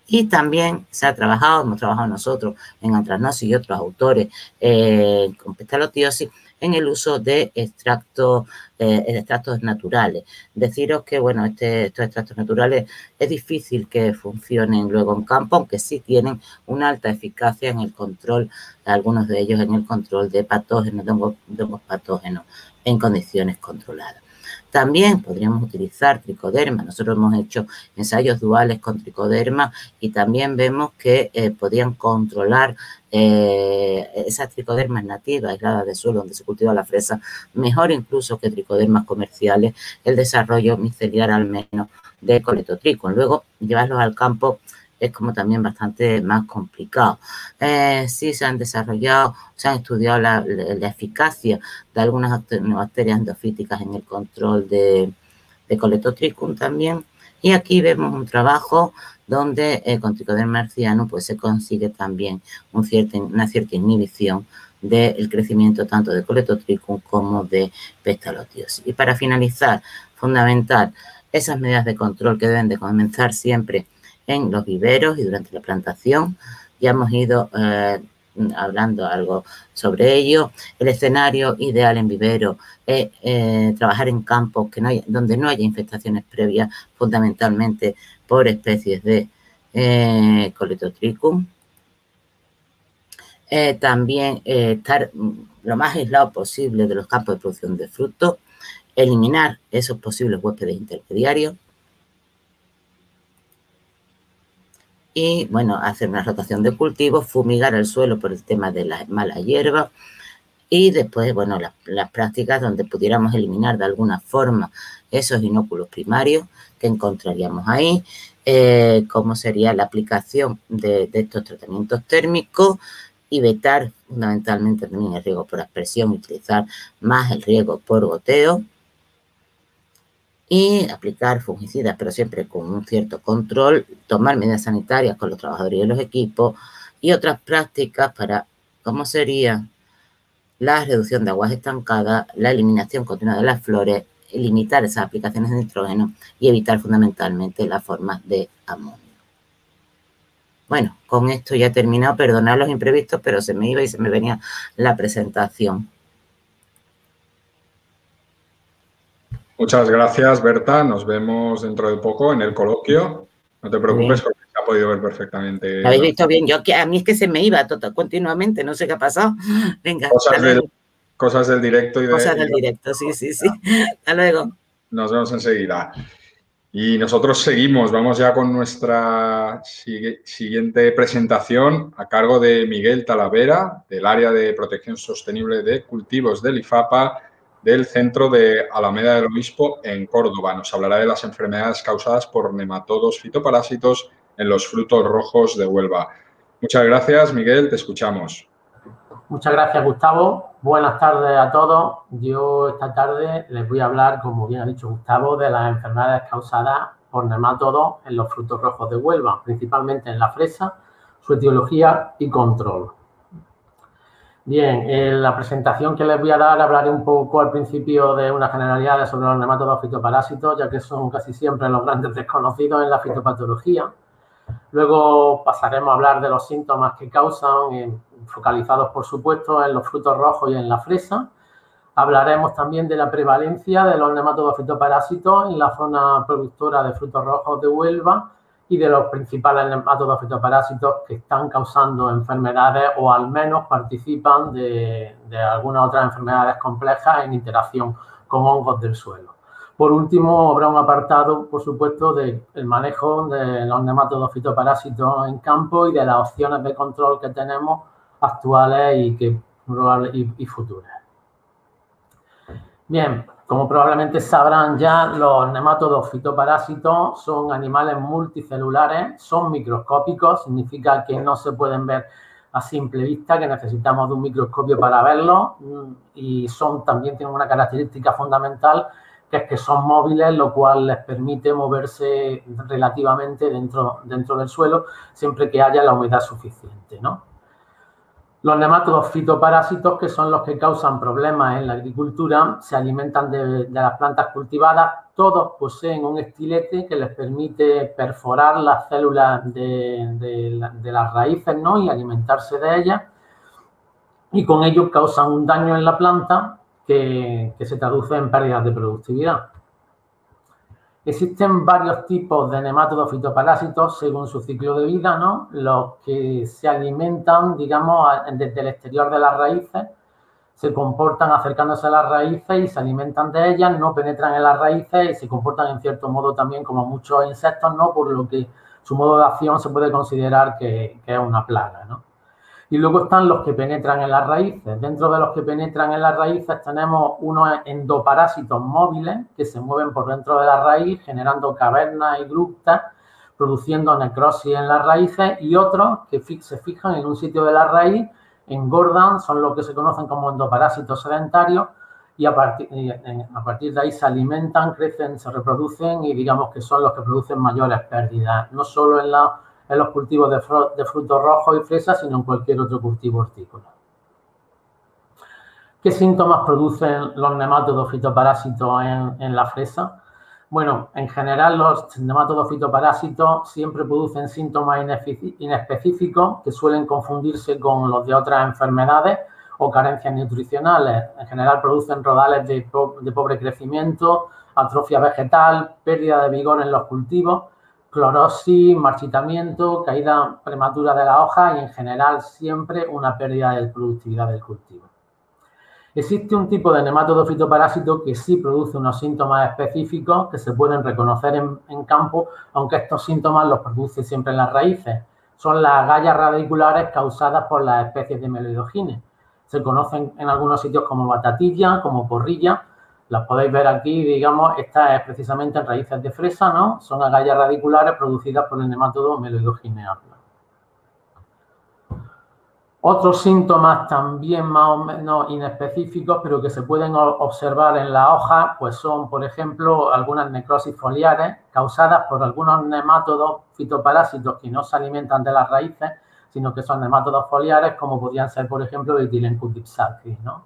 D: Y también se ha trabajado, hemos trabajado nosotros en antranosis y otros autores eh, con pestalotiosis en el uso de extractos, eh, extractos naturales. Deciros que, bueno, este, estos extractos naturales es difícil que funcionen luego en campo, aunque sí tienen una alta eficacia en el control, algunos de ellos en el control de patógenos, de hongos patógenos en condiciones controladas. También podríamos utilizar tricoderma. Nosotros hemos hecho ensayos duales con tricoderma y también vemos que eh, podían controlar eh, esas tricodermas nativas aisladas de suelo donde se cultiva la fresa, mejor incluso que tricodermas comerciales, el desarrollo micelial al menos de coletotrico. Luego llevarlos al campo es como también bastante más complicado. Eh, sí se han desarrollado, se han estudiado la, eficacia de algunas bacterias endofíticas en el control de, de coletotricum también. Y aquí vemos un trabajo donde eh, con tricoderma marciano pues se consigue también una cierta inhibición del crecimiento tanto de coletotricum como de pestalotiosis. Y para finalizar, fundamental, esas medidas de control que deben de comenzar siempre en los viveros y durante la plantación. Ya hemos ido eh, hablando algo sobre ello. El escenario ideal en vivero es eh, trabajar en campos que no donde no haya infestaciones previas, fundamentalmente por especies de eh, Coletotricum. Eh, también estar lo más aislado posible de los campos de producción de frutos, eliminar esos posibles huéspedes intermediarios, y, bueno, hacer una rotación de cultivos, fumigar el suelo por el tema de la mala hierba y después, bueno, las, prácticas donde pudiéramos eliminar de alguna forma esos inóculos primarios que encontraríamos ahí, eh, cómo sería la aplicación de, de, estos tratamientos térmicos y vetar fundamentalmente también el riego por aspersión, utilizar más el riego por goteo y aplicar fungicidas, pero siempre con un cierto control, tomar medidas sanitarias con los trabajadores y los equipos y otras prácticas para, ¿cómo sería? La reducción de aguas estancadas, la eliminación continua de las flores, limitar esas aplicaciones de nitrógeno y evitar fundamentalmente las formas de amonio. Bueno, con esto ya he terminado. Perdonad los imprevistos, pero se me iba y se me venía la presentación.
A: Muchas gracias, Berta. Nos vemos dentro de poco en el coloquio. No te preocupes porque se ha podido ver perfectamente.
D: habéis visto bien? Yo, a mí es que se me iba todo, continuamente, no sé qué ha pasado. Venga.
A: Cosas, del, cosas del, directo y de.
D: Cosas del directo, sí, sí, sí. Hasta luego.
A: Nos vemos enseguida. Y nosotros seguimos, vamos ya con nuestra siguiente presentación a cargo de Miguel Talavera, del área de protección sostenible de cultivos del IFAPA del centro de Alameda del Obispo en Córdoba. Nos hablará de las enfermedades causadas por nematodos fitoparásitos en los frutos rojos de Huelva. Muchas gracias, Miguel, te escuchamos.
E: Muchas gracias, Gustavo. Buenas tardes a todos. Yo esta tarde les voy a hablar, como bien ha dicho Gustavo, de las enfermedades causadas por nematodos en los frutos rojos de Huelva, principalmente en la fresa, su etiología y control. Bien, en la presentación que les voy a dar hablaré un poco al principio de unas generalidades sobre los nematodos fitoparásitos, ya que son casi siempre los grandes desconocidos en la fitopatología. Luego pasaremos a hablar de los síntomas que causan, focalizados por supuesto en los frutos rojos y en la fresa. Hablaremos también de la prevalencia de los nematodos fitoparásitos en la zona productora de frutos rojos de Huelva y de los principales nematodos fitoparásitos que están causando enfermedades o al menos participan de, algunas otras enfermedades complejas en interacción con hongos del suelo. Por último, habrá un apartado, por supuesto, del manejo de los nematodos fitoparásitos en campo y de las opciones de control que tenemos actuales y, que, y futuras. Bien, como probablemente sabrán ya, los nemátodos fitoparásitos son animales multicelulares, son microscópicos, significa que no se pueden ver a simple vista, que necesitamos de un microscopio para verlos mm, y son también tienen una característica fundamental que es que son móviles, lo cual les permite moverse relativamente dentro, dentro del suelo siempre que haya la humedad suficiente, ¿no? Los nemátodos fitoparásitos, que son los que causan problemas en la agricultura, se alimentan de, las plantas cultivadas. Todos poseen un estilete que les permite perforar las células de, las raíces ¿no? y alimentarse de ellas. Y con ello causan un daño en la planta que se traduce en pérdidas de productividad. Existen varios tipos de nemátodos fitoparásitos según su ciclo de vida, ¿no? Los que se alimentan, digamos, desde el exterior de las raíces, se comportan acercándose a las raíces y se alimentan de ellas, no penetran en las raíces y se comportan en cierto modo también como muchos insectos, ¿no? Por lo que su modo de acción se puede considerar que, que es una plaga, ¿no? Y luego están los que penetran en las raíces. Dentro de los que penetran en las raíces tenemos unos endoparásitos móviles que se mueven por dentro de la raíz generando cavernas y grutas, produciendo necrosis en las raíces y otros que se fijan en un sitio de la raíz, engordan, son los que se conocen como endoparásitos sedentarios y a partir, a partir de ahí se alimentan, crecen, se reproducen y digamos que son los que producen mayores pérdidas, no solo en la en los cultivos de, frutos rojos y fresas, sino en cualquier otro cultivo hortícola. ¿Qué síntomas producen los nemátodos fitoparásitos en, la fresa? Bueno, en general los nemátodos fitoparásitos siempre producen síntomas inespecíficos que suelen confundirse con los de otras enfermedades o carencias nutricionales. En general producen rodales de pobre crecimiento, atrofia vegetal, pérdida de vigor en los cultivos clorosis, marchitamiento, caída prematura de la hoja y en general siempre una pérdida de productividad del cultivo. Existe un tipo de nematodo fitoparásito que sí produce unos síntomas específicos que se pueden reconocer en, campo, aunque estos síntomas los produce siempre en las raíces. Son las agallas radiculares causadas por las especies de meloidogines. Se conocen en algunos sitios como batatilla, como porrilla, las podéis ver aquí, digamos, esta es precisamente en raíces de fresa, ¿no? Son agallas radiculares producidas por el nematodo meloidoginearia. Otros síntomas también más o menos inespecíficos, pero que se pueden observar en la hoja, pues son, por ejemplo, algunas necrosis foliares causadas por algunos nemátodos fitoparásitos que no se alimentan de las raíces, sino que son nemátodos foliares, como podrían ser, por ejemplo, el dipsacris, ¿no?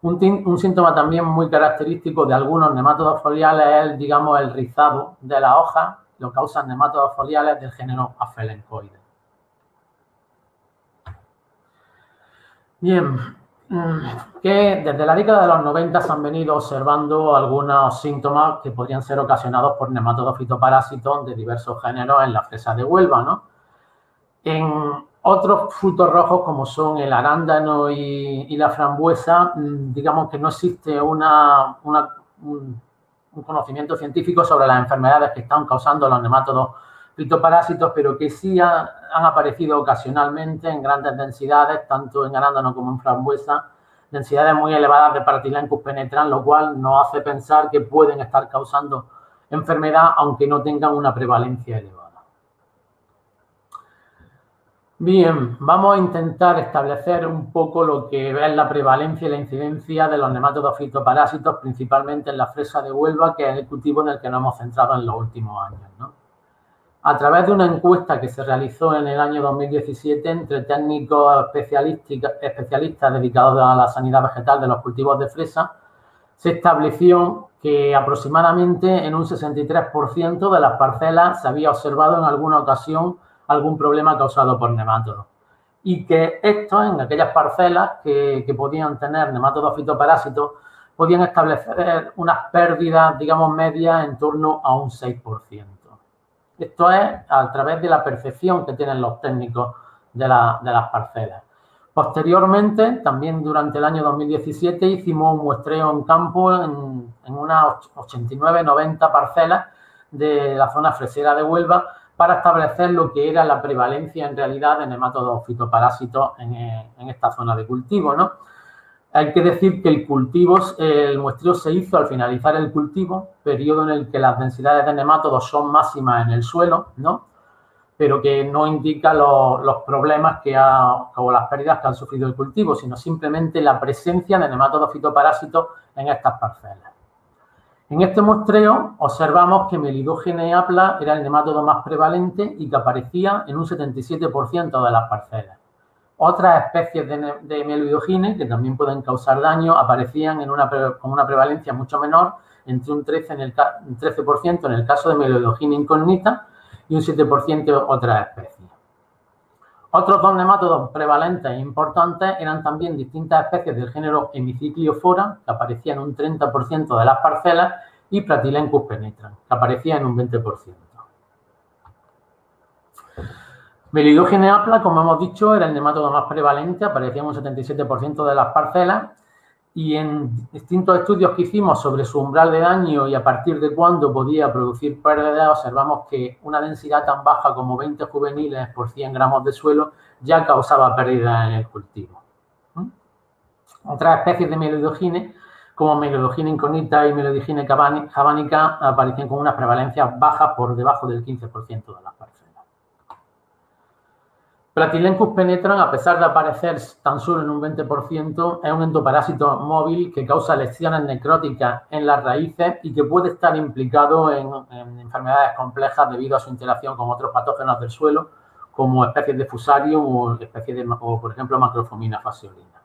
E: Un, síntoma también muy característico de algunos nematodos foliales es, digamos, el rizado de la hoja, lo causan nematodos foliales del género Aphelencoide. Bien, mm, que desde la década de los 90 se han venido observando algunos síntomas que podrían ser ocasionados por nematodos fitoparásitos de diversos géneros en la fresa de Huelva, ¿no? En, otros frutos rojos como son el arándano y, la frambuesa, mm, digamos que no existe un, conocimiento científico sobre las enfermedades que están causando los nemátodos fitoparásitos, pero que sí han aparecido ocasionalmente en grandes densidades, tanto en arándano como en frambuesa, densidades muy elevadas de Paratilencus penetran, lo cual nos hace pensar que pueden estar causando enfermedad, aunque no tengan una prevalencia elevada. Bien, vamos a intentar establecer un poco lo que es la prevalencia y la incidencia de los nematodos fitoparásitos, principalmente en la fresa de Huelva, que es el cultivo en el que nos hemos centrado en los últimos años. A través de una encuesta que se realizó en el año 2017 entre técnicos especialistas dedicados a la sanidad vegetal de los cultivos de fresa, se estableció que aproximadamente en un 63% de las parcelas se había observado en alguna ocasión algún problema causado por nemátodos. Y que esto, en aquellas parcelas que, podían tener nemátodos fitoparásitos, podían establecer unas pérdidas, digamos, medias en torno a un 6%. Esto es a través de la percepción que tienen los técnicos de, las parcelas. Posteriormente, también durante el año 2017, hicimos un muestreo en campo en, en unas 89-90 parcelas de la zona fresera de Huelva para establecer lo que era la prevalencia en realidad de nematodos fitoparásitos en, esta zona de cultivo. ¿no? Hay que decir que el cultivo, el muestreo se hizo al finalizar el cultivo, periodo en el que las densidades de nemátodos son máximas en el suelo, ¿no? pero que no indica los problemas que ha, o las pérdidas que han sufrido el cultivo, sino simplemente la presencia de nemátodos fitoparásitos en estas parcelas. En este muestreo observamos que Melidogene apla era el nemátodo más prevalente y que aparecía en un 77% de las parcelas. Otras especies de, de que también pueden causar daño, aparecían con una prevalencia mucho menor, entre un 13%, en el, 13 en el caso de Melidogine incognita y un 7% otras especies. Otros dos nemátodos prevalentes e importantes eran también distintas especies del género Hemicicliofora, que aparecían en un 30% de las parcelas, y Pratilencus penetran, que aparecía en un 20%. Melidogene apla, como hemos dicho, era el nemátodo más prevalente, aparecía en un 77% de las parcelas y en distintos estudios que hicimos sobre su umbral de daño y a partir de cuándo podía producir pérdidas, observamos que una densidad tan baja como 20 juveniles por 100 gramos de suelo ya causaba pérdida en el cultivo. Otras especies de melodogine, como melodogine incognita y melodogine javanica, aparecen con unas prevalencias bajas por debajo del 15% de parcelas. Platilencus penetran, a pesar de aparecer tan solo en un 20%, es un endoparásito móvil que causa lesiones necróticas en las raíces y que puede estar implicado en, enfermedades complejas debido a su interacción con otros patógenos del suelo, como especies de fusarium o, especies de, por ejemplo, macrofomina fasciolina.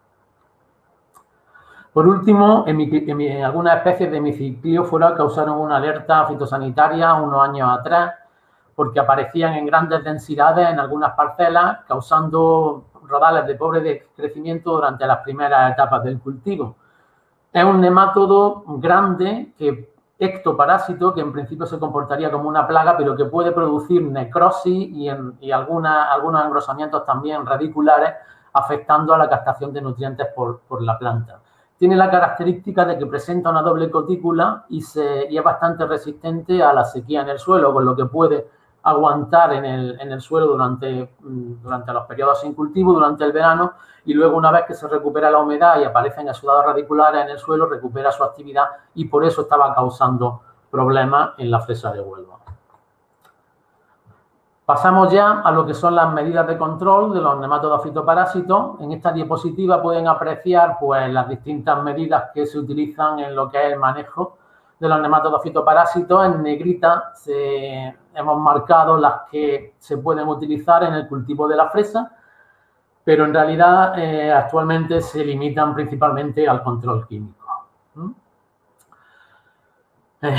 E: Por último, algunas especies de micicliófora causaron una alerta fitosanitaria unos años atrás porque aparecían en grandes densidades en algunas parcelas, causando rodales de pobre crecimiento durante las primeras etapas del cultivo. Es un nemátodo grande que ectoparásito que en principio se comportaría como una plaga, pero que puede producir necrosis y, algunos engrosamientos también radiculares, afectando a la captación de nutrientes por, la planta. Tiene la característica de que presenta una doble cutícula y, se, y es bastante resistente a la sequía en el suelo, con lo que puede aguantar en el, en el suelo durante, mm, durante los periodos sin cultivo, durante el verano, y luego una vez que se recupera la humedad y aparecen exudados radiculares en el suelo, recupera su actividad y por eso estaba causando problemas en la fresa de Huelva. Pasamos ya a lo que son las medidas de control de los nematodos fitoparásitos. En esta diapositiva pueden apreciar pues, las distintas medidas que se utilizan en lo que es el manejo de los nematodos fitoparásitos. En negrita hemos marcado las que se pueden utilizar en el cultivo de la fresa, pero en realidad eh, actualmente se limitan principalmente al control químico. Eh,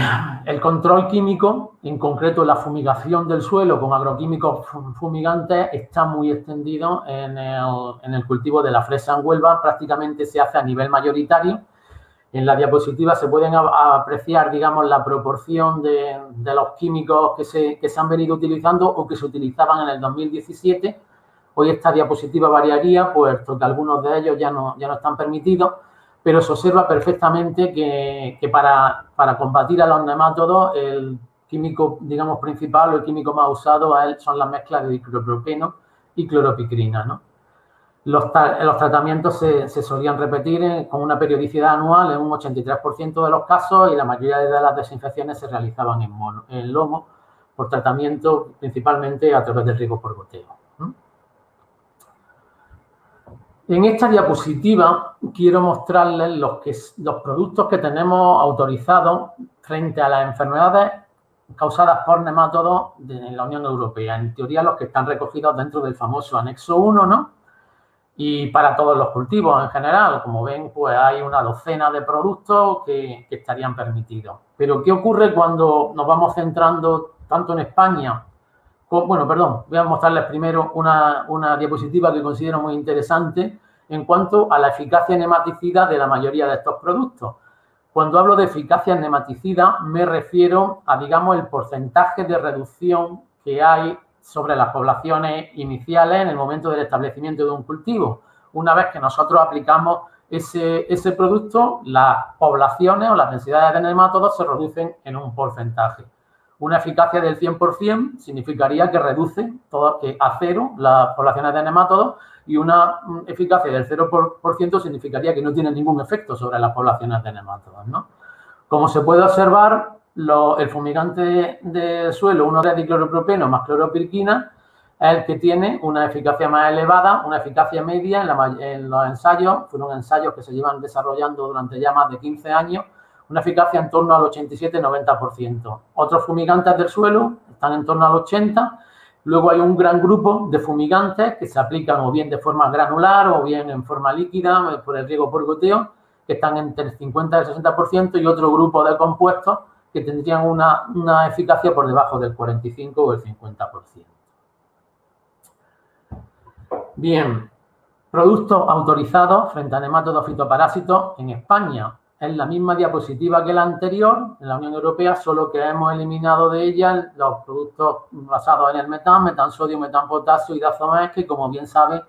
E: el control químico, en concreto la fumigación del suelo con agroquímicos fumigantes, está muy extendido en el, en el cultivo de la fresa en Huelva. Prácticamente se hace a nivel mayoritario en la diapositiva se pueden apreciar, digamos, la proporción de, los químicos que se, han venido utilizando o que se utilizaban en el 2017. Hoy esta diapositiva variaría, puesto que algunos de ellos ya no, ya no están permitidos, pero se observa perfectamente que, para, para, combatir a los nemátodos, el químico, digamos, principal o el químico más usado son las mezclas de diclopropeno y cloropicrina, ¿no? Los, tratamientos se, solían repetir con una periodicidad anual en un 83% de los casos y la mayoría de las desinfecciones se realizaban en, mono, lomo por tratamiento principalmente a través del riego por goteo. En esta diapositiva quiero mostrarles los, los productos que tenemos autorizados frente a las enfermedades causadas por nemátodos en la Unión Europea. En teoría, los que están recogidos dentro del famoso anexo 1, ¿no? Y para todos los cultivos en general. Como ven, pues hay una docena de productos que, estarían permitidos. Pero, ¿qué ocurre cuando nos vamos centrando tanto en España? bueno, perdón, voy a mostrarles primero una, una diapositiva que considero muy interesante en cuanto a la eficacia nematicida de la mayoría de estos productos. Cuando hablo de eficacia nematicida, me refiero a, digamos, el porcentaje de reducción que hay sobre las poblaciones iniciales en el momento del establecimiento de un cultivo. Una vez que nosotros aplicamos ese, ese producto, las poblaciones o las densidades de nematodos se reducen en un porcentaje. Una eficacia del 100% significaría que reduce todo, a cero las poblaciones de nemátodos y una mm, eficacia del 0% significaría que no tiene ningún efecto sobre las poblaciones de nemátodos. ¿no? Como se puede observar, el fumigante de suelo 1 de dicloropropeno más cloropirquina es el que tiene una eficacia más elevada, una eficacia media en, los ensayos, fueron ensayos que se llevan desarrollando durante ya más de 15 años, una eficacia en torno al 87-90%. Otros fumigantes del suelo están en torno al 80%, luego hay un gran grupo de fumigantes que se aplican o bien de forma granular o bien en forma líquida eh, por el riego por goteo, que están entre el 50 y el 60%, y otro grupo de compuestos que tendrían una, una eficacia por debajo del 45 o el 50%. Bien, productos autorizados frente a nematodos fitoparásitos en España. Es la misma diapositiva que la anterior en la Unión Europea, solo que hemos eliminado de ella los productos basados en el metán, metán sodio, metán potasio y dazomés, que como bien sabe,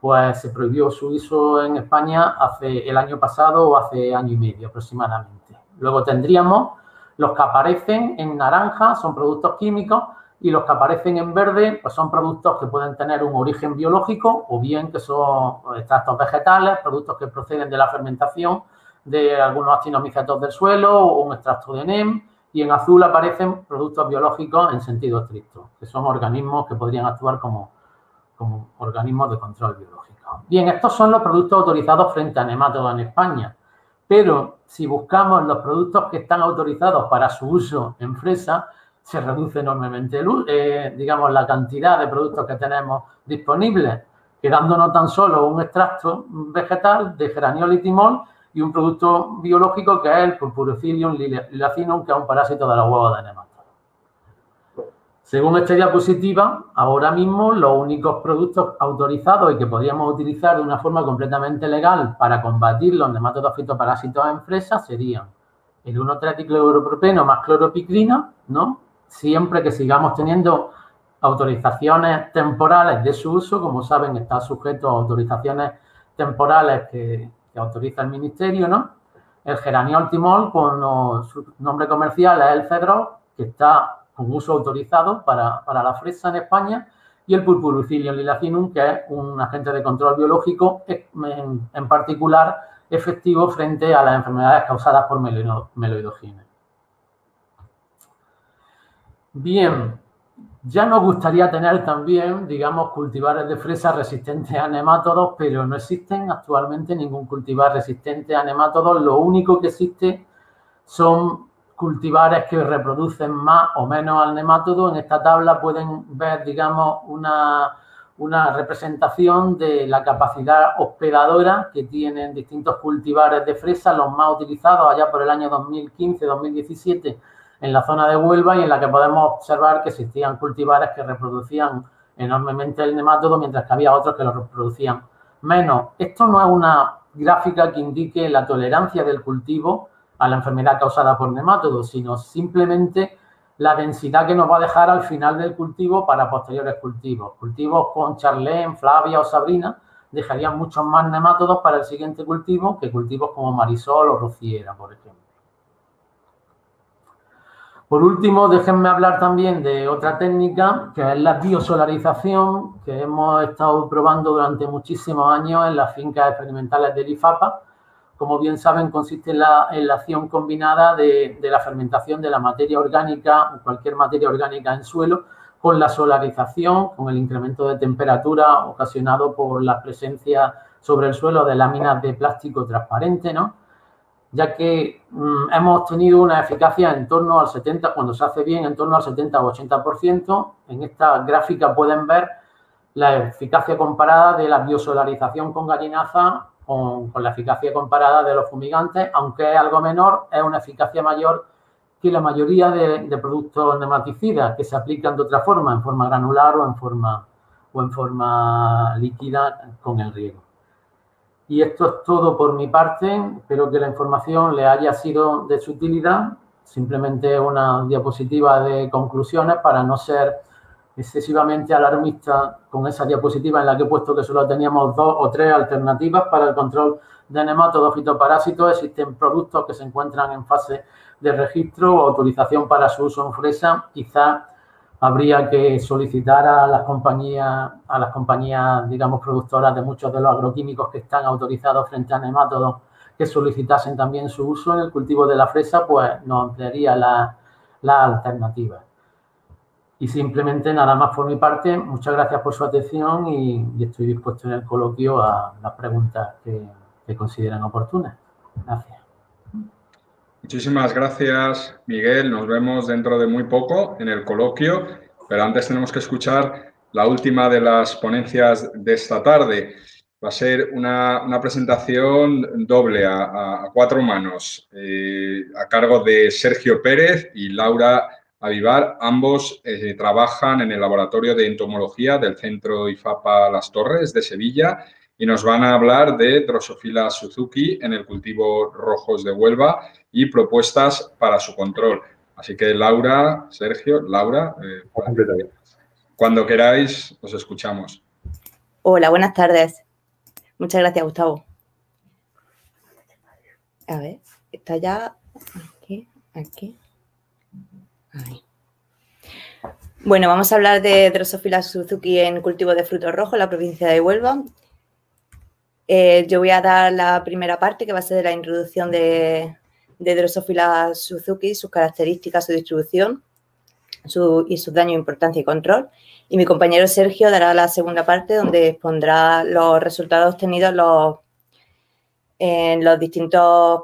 E: pues se prohibió su uso en España hace el año pasado o hace año y medio aproximadamente. Luego tendríamos los que aparecen en naranja, son productos químicos, y los que aparecen en verde pues son productos que pueden tener un origen biológico o bien que son extractos vegetales, productos que proceden de la fermentación de algunos actinomicetos del suelo o un extracto de NEM y en azul aparecen productos biológicos en sentido estricto, que son organismos que podrían actuar como, como organismos de control biológico. Bien, estos son los productos autorizados frente a nematodos en España, pero si buscamos los productos que están autorizados para su uso en fresa, se reduce enormemente, eh, digamos, la cantidad de productos que tenemos disponibles, quedándonos tan solo un extracto vegetal de geraniol y timol y un producto biológico que es el Purpuricilium lilacinum, que es un parásito de los huevos de nematodos. Según esta diapositiva, ahora mismo los únicos productos autorizados y que podríamos utilizar de una forma completamente legal para combatir los nematodos fitoparásitos en fresas serían el 1,3-dicloropropeno más cloropicrina, ¿no? siempre que sigamos teniendo autorizaciones temporales de su uso, como saben, está sujeto a autorizaciones temporales que, autoriza el Ministerio, ¿no? El geraniol timol, con su nombre comercial es el cedro, que está con uso autorizado para, la fresa en España, y el Purpurucilium lilacinum, que es un agente de control biológico, en, en particular efectivo frente a las enfermedades causadas por meloidogines. Bien, ya nos gustaría tener también, digamos, cultivares de fresa resistentes a nemátodos, pero no existen actualmente ningún cultivar resistente a nemátodos. Lo único que existe son cultivares que reproducen más o menos al nemátodo. En esta tabla pueden ver, digamos, una, una representación de la capacidad hospedadora que tienen distintos cultivares de fresa, los más utilizados allá por el año 2015-2017 en la zona de Huelva y en la que podemos observar que existían cultivares que reproducían enormemente el nemátodo, mientras que había otros que lo reproducían menos. Esto no es una gráfica que indique la tolerancia del cultivo a la enfermedad causada por nemátodos, sino simplemente la densidad que nos va a dejar al final del cultivo para posteriores cultivos. Cultivos con Charlene, Flavia o Sabrina dejarían muchos más nemátodos para el siguiente cultivo que cultivos como Marisol o Rociera, por ejemplo. Por último, déjenme hablar también de otra técnica, que es la biosolarización, que hemos estado probando durante muchísimos años en las fincas experimentales del IFAPA. Como bien saben, consiste en la, acción combinada de, la fermentación de la materia orgánica, cualquier materia orgánica en suelo, con la solarización, con el incremento de temperatura ocasionado por la presencia sobre el suelo de láminas de plástico transparente, ¿no? ya que mm, hemos tenido una eficacia en torno al 70, cuando se hace bien, en torno al 70 o 80%. En esta gráfica pueden ver la eficacia comparada de la biosolarización con gallinaza con, la eficacia comparada de los fumigantes, aunque es algo menor, es una eficacia mayor que la mayoría de, de, productos nematicidas que se aplican de otra forma, en forma granular o en forma, o en forma líquida con el riego. Y esto es todo por mi parte. Espero que la información le haya sido de su utilidad. Simplemente una diapositiva de conclusiones para no ser excesivamente alarmista con esa diapositiva en la que he puesto que solo teníamos dos o tres alternativas para el control de nematodos fitoparásitos. Existen productos que se encuentran en fase de registro o autorización para su uso en fresa, quizá habría que solicitar a las compañías, a las compañías, digamos, productoras de muchos de los agroquímicos que están autorizados frente a nemátodos que solicitasen también su uso en el cultivo de la fresa, pues nos ampliaría la, la alternativa. Y simplemente nada más por mi parte, muchas gracias por su atención y, estoy dispuesto en el coloquio a las preguntas que, que consideren oportunas. Gracias.
A: Muchísimas gracias, Miguel. Nos vemos dentro de muy poco en el coloquio, pero antes tenemos que escuchar la última de las ponencias de esta tarde. Va a ser una, presentación doble a, cuatro manos, eh, a cargo de Sergio Pérez y Laura Avivar. Ambos eh, trabajan en el Laboratorio de Entomología del Centro IFAPA Las Torres de Sevilla y nos van a hablar de Drosophila Suzuki en el cultivo rojos de Huelva y propuestas para su control. Así que Laura, Sergio, Laura, eh, cuando queráis, os escuchamos.
F: Hola, buenas tardes. Muchas gracias, Gustavo. A ver, está ya aquí, aquí. Bueno, vamos a hablar de Drosophila Suzuki en cultivo de frutos rojos en la provincia de Huelva eh, yo voy a dar la primera parte, que va a ser la introducción de, de Drosophila Suzuki, sus características, su distribución y sus daños, importancia y control. Y mi compañero Sergio dará la segunda parte, donde expondrá los resultados obtenidos en los distintos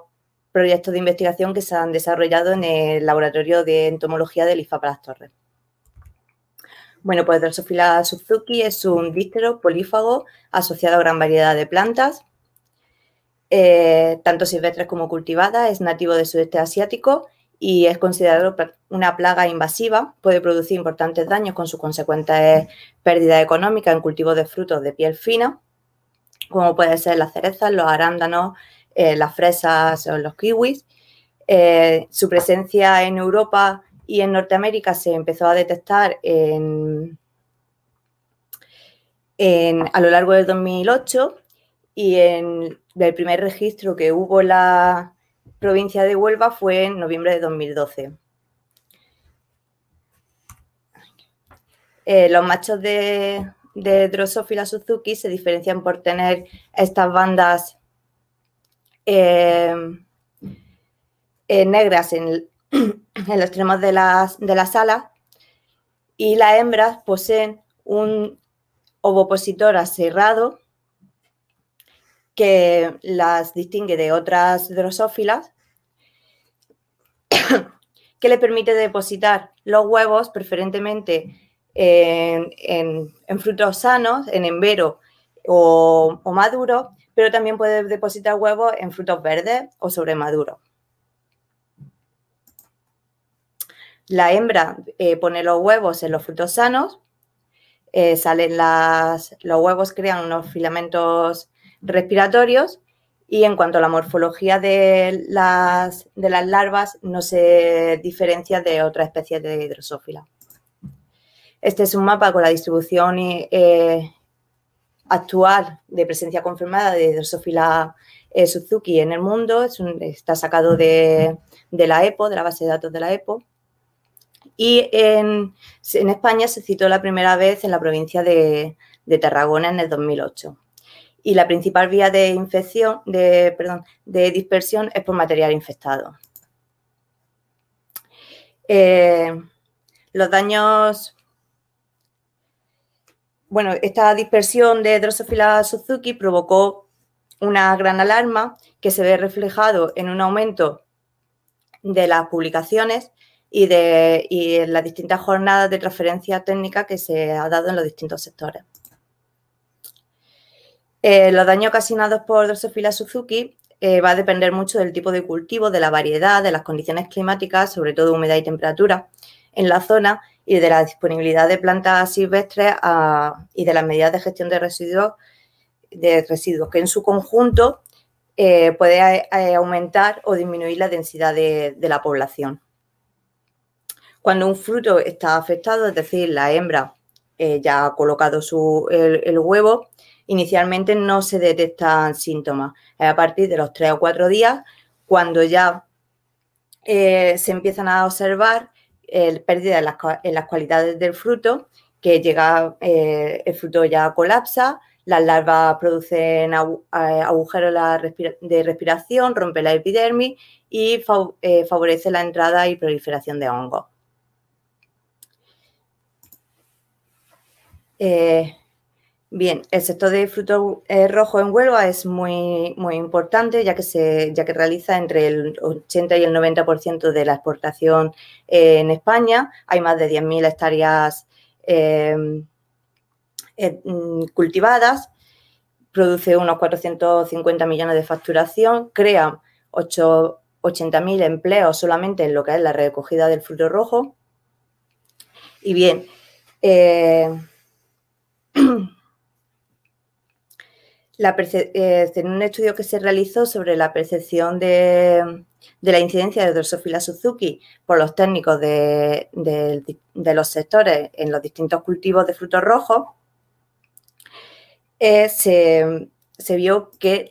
F: proyectos de investigación que se han desarrollado en el laboratorio de entomología del IFA Las Torres. Bueno, pues Drosophila Suzuki es un díptero polífago asociado a gran variedad de plantas, eh, tanto silvestres como cultivadas, es nativo del sudeste asiático y es considerado una plaga invasiva, puede producir importantes daños con su consecuente pérdida económica en cultivos de frutos de piel fina, como pueden ser las cerezas, los arándanos, eh, las fresas o los kiwis. Eh, su presencia en Europa y en Norteamérica se empezó a detectar en, a lo largo del 2008 y en, el primer registro que hubo en la provincia de Huelva fue en noviembre de 2012. Eh, los machos de, de Drosophila Suzuki se diferencian por tener estas bandas eh, eh, negras en, en los extremos de las, de las alas y las hembras poseen un ovopositor aserrado que las distingue de otras drosófilas que le permite depositar los huevos preferentemente en, frutos sanos, en embero o, o maduro, pero también puede depositar huevos en frutos verdes o sobre maduro. La hembra eh, pone los huevos en los frutos sanos, eh, salen los huevos crean unos filamentos respiratorios y en cuanto a la morfología de las, de las larvas no se diferencia de otras especies de hidrosófila. Este es un mapa con la distribución eh, actual de presencia confirmada de Drosophila Suzuki en el mundo. está sacado de, de, la EPO, de la base de datos de la EPO. Y en, España se citó la primera vez en la provincia de, Tarragona en el 2008. Y la principal vía de infección, de, perdón, de dispersión es por material infectado. Eh, los daños bueno, esta dispersión de Drosophila Suzuki provocó una gran alarma que se ve reflejado en un aumento de las publicaciones y, de, en las distintas jornadas de transferencia técnica que se ha dado en los distintos sectores. Eh, los daños ocasionados por Drosophila Suzuki eh, va a depender mucho del tipo de cultivo, de la variedad, de las condiciones climáticas, sobre todo humedad y temperatura en la zona y de la disponibilidad de plantas silvestres ah, y de las medidas de gestión de residuos, de residuos que en su conjunto eh, puede aumentar o disminuir la densidad de la población. Cuando un fruto está afectado, es decir, la hembra eh, ya ha colocado el, huevo, inicialmente no se detectan síntomas. A partir de los tres o cuatro días cuando ya eh, se empiezan a observar el pérdida en las, cualidades del fruto, que llega, eh, el fruto ya colapsa, las larvas producen agujeros de respiración, rompe la epidermis y favorece la entrada y proliferación de hongos. Bien, el sector de frutos eh, rojos en Huelva es muy, muy importante ya que, se, ya que realiza entre el 80 y el 90% de la exportación eh, en España. Hay más de 10.000 hectáreas em, eh, mm, cultivadas, produce unos 450 millones de facturación, crea 80.000 empleos solamente en lo que es la recogida del fruto rojo. Y bien, Eh, en un estudio que se realizó sobre la percepción de, la incidencia de Drosophila Suzuki por los técnicos de, los sectores en los distintos cultivos de frutos rojos, eh, se, vio que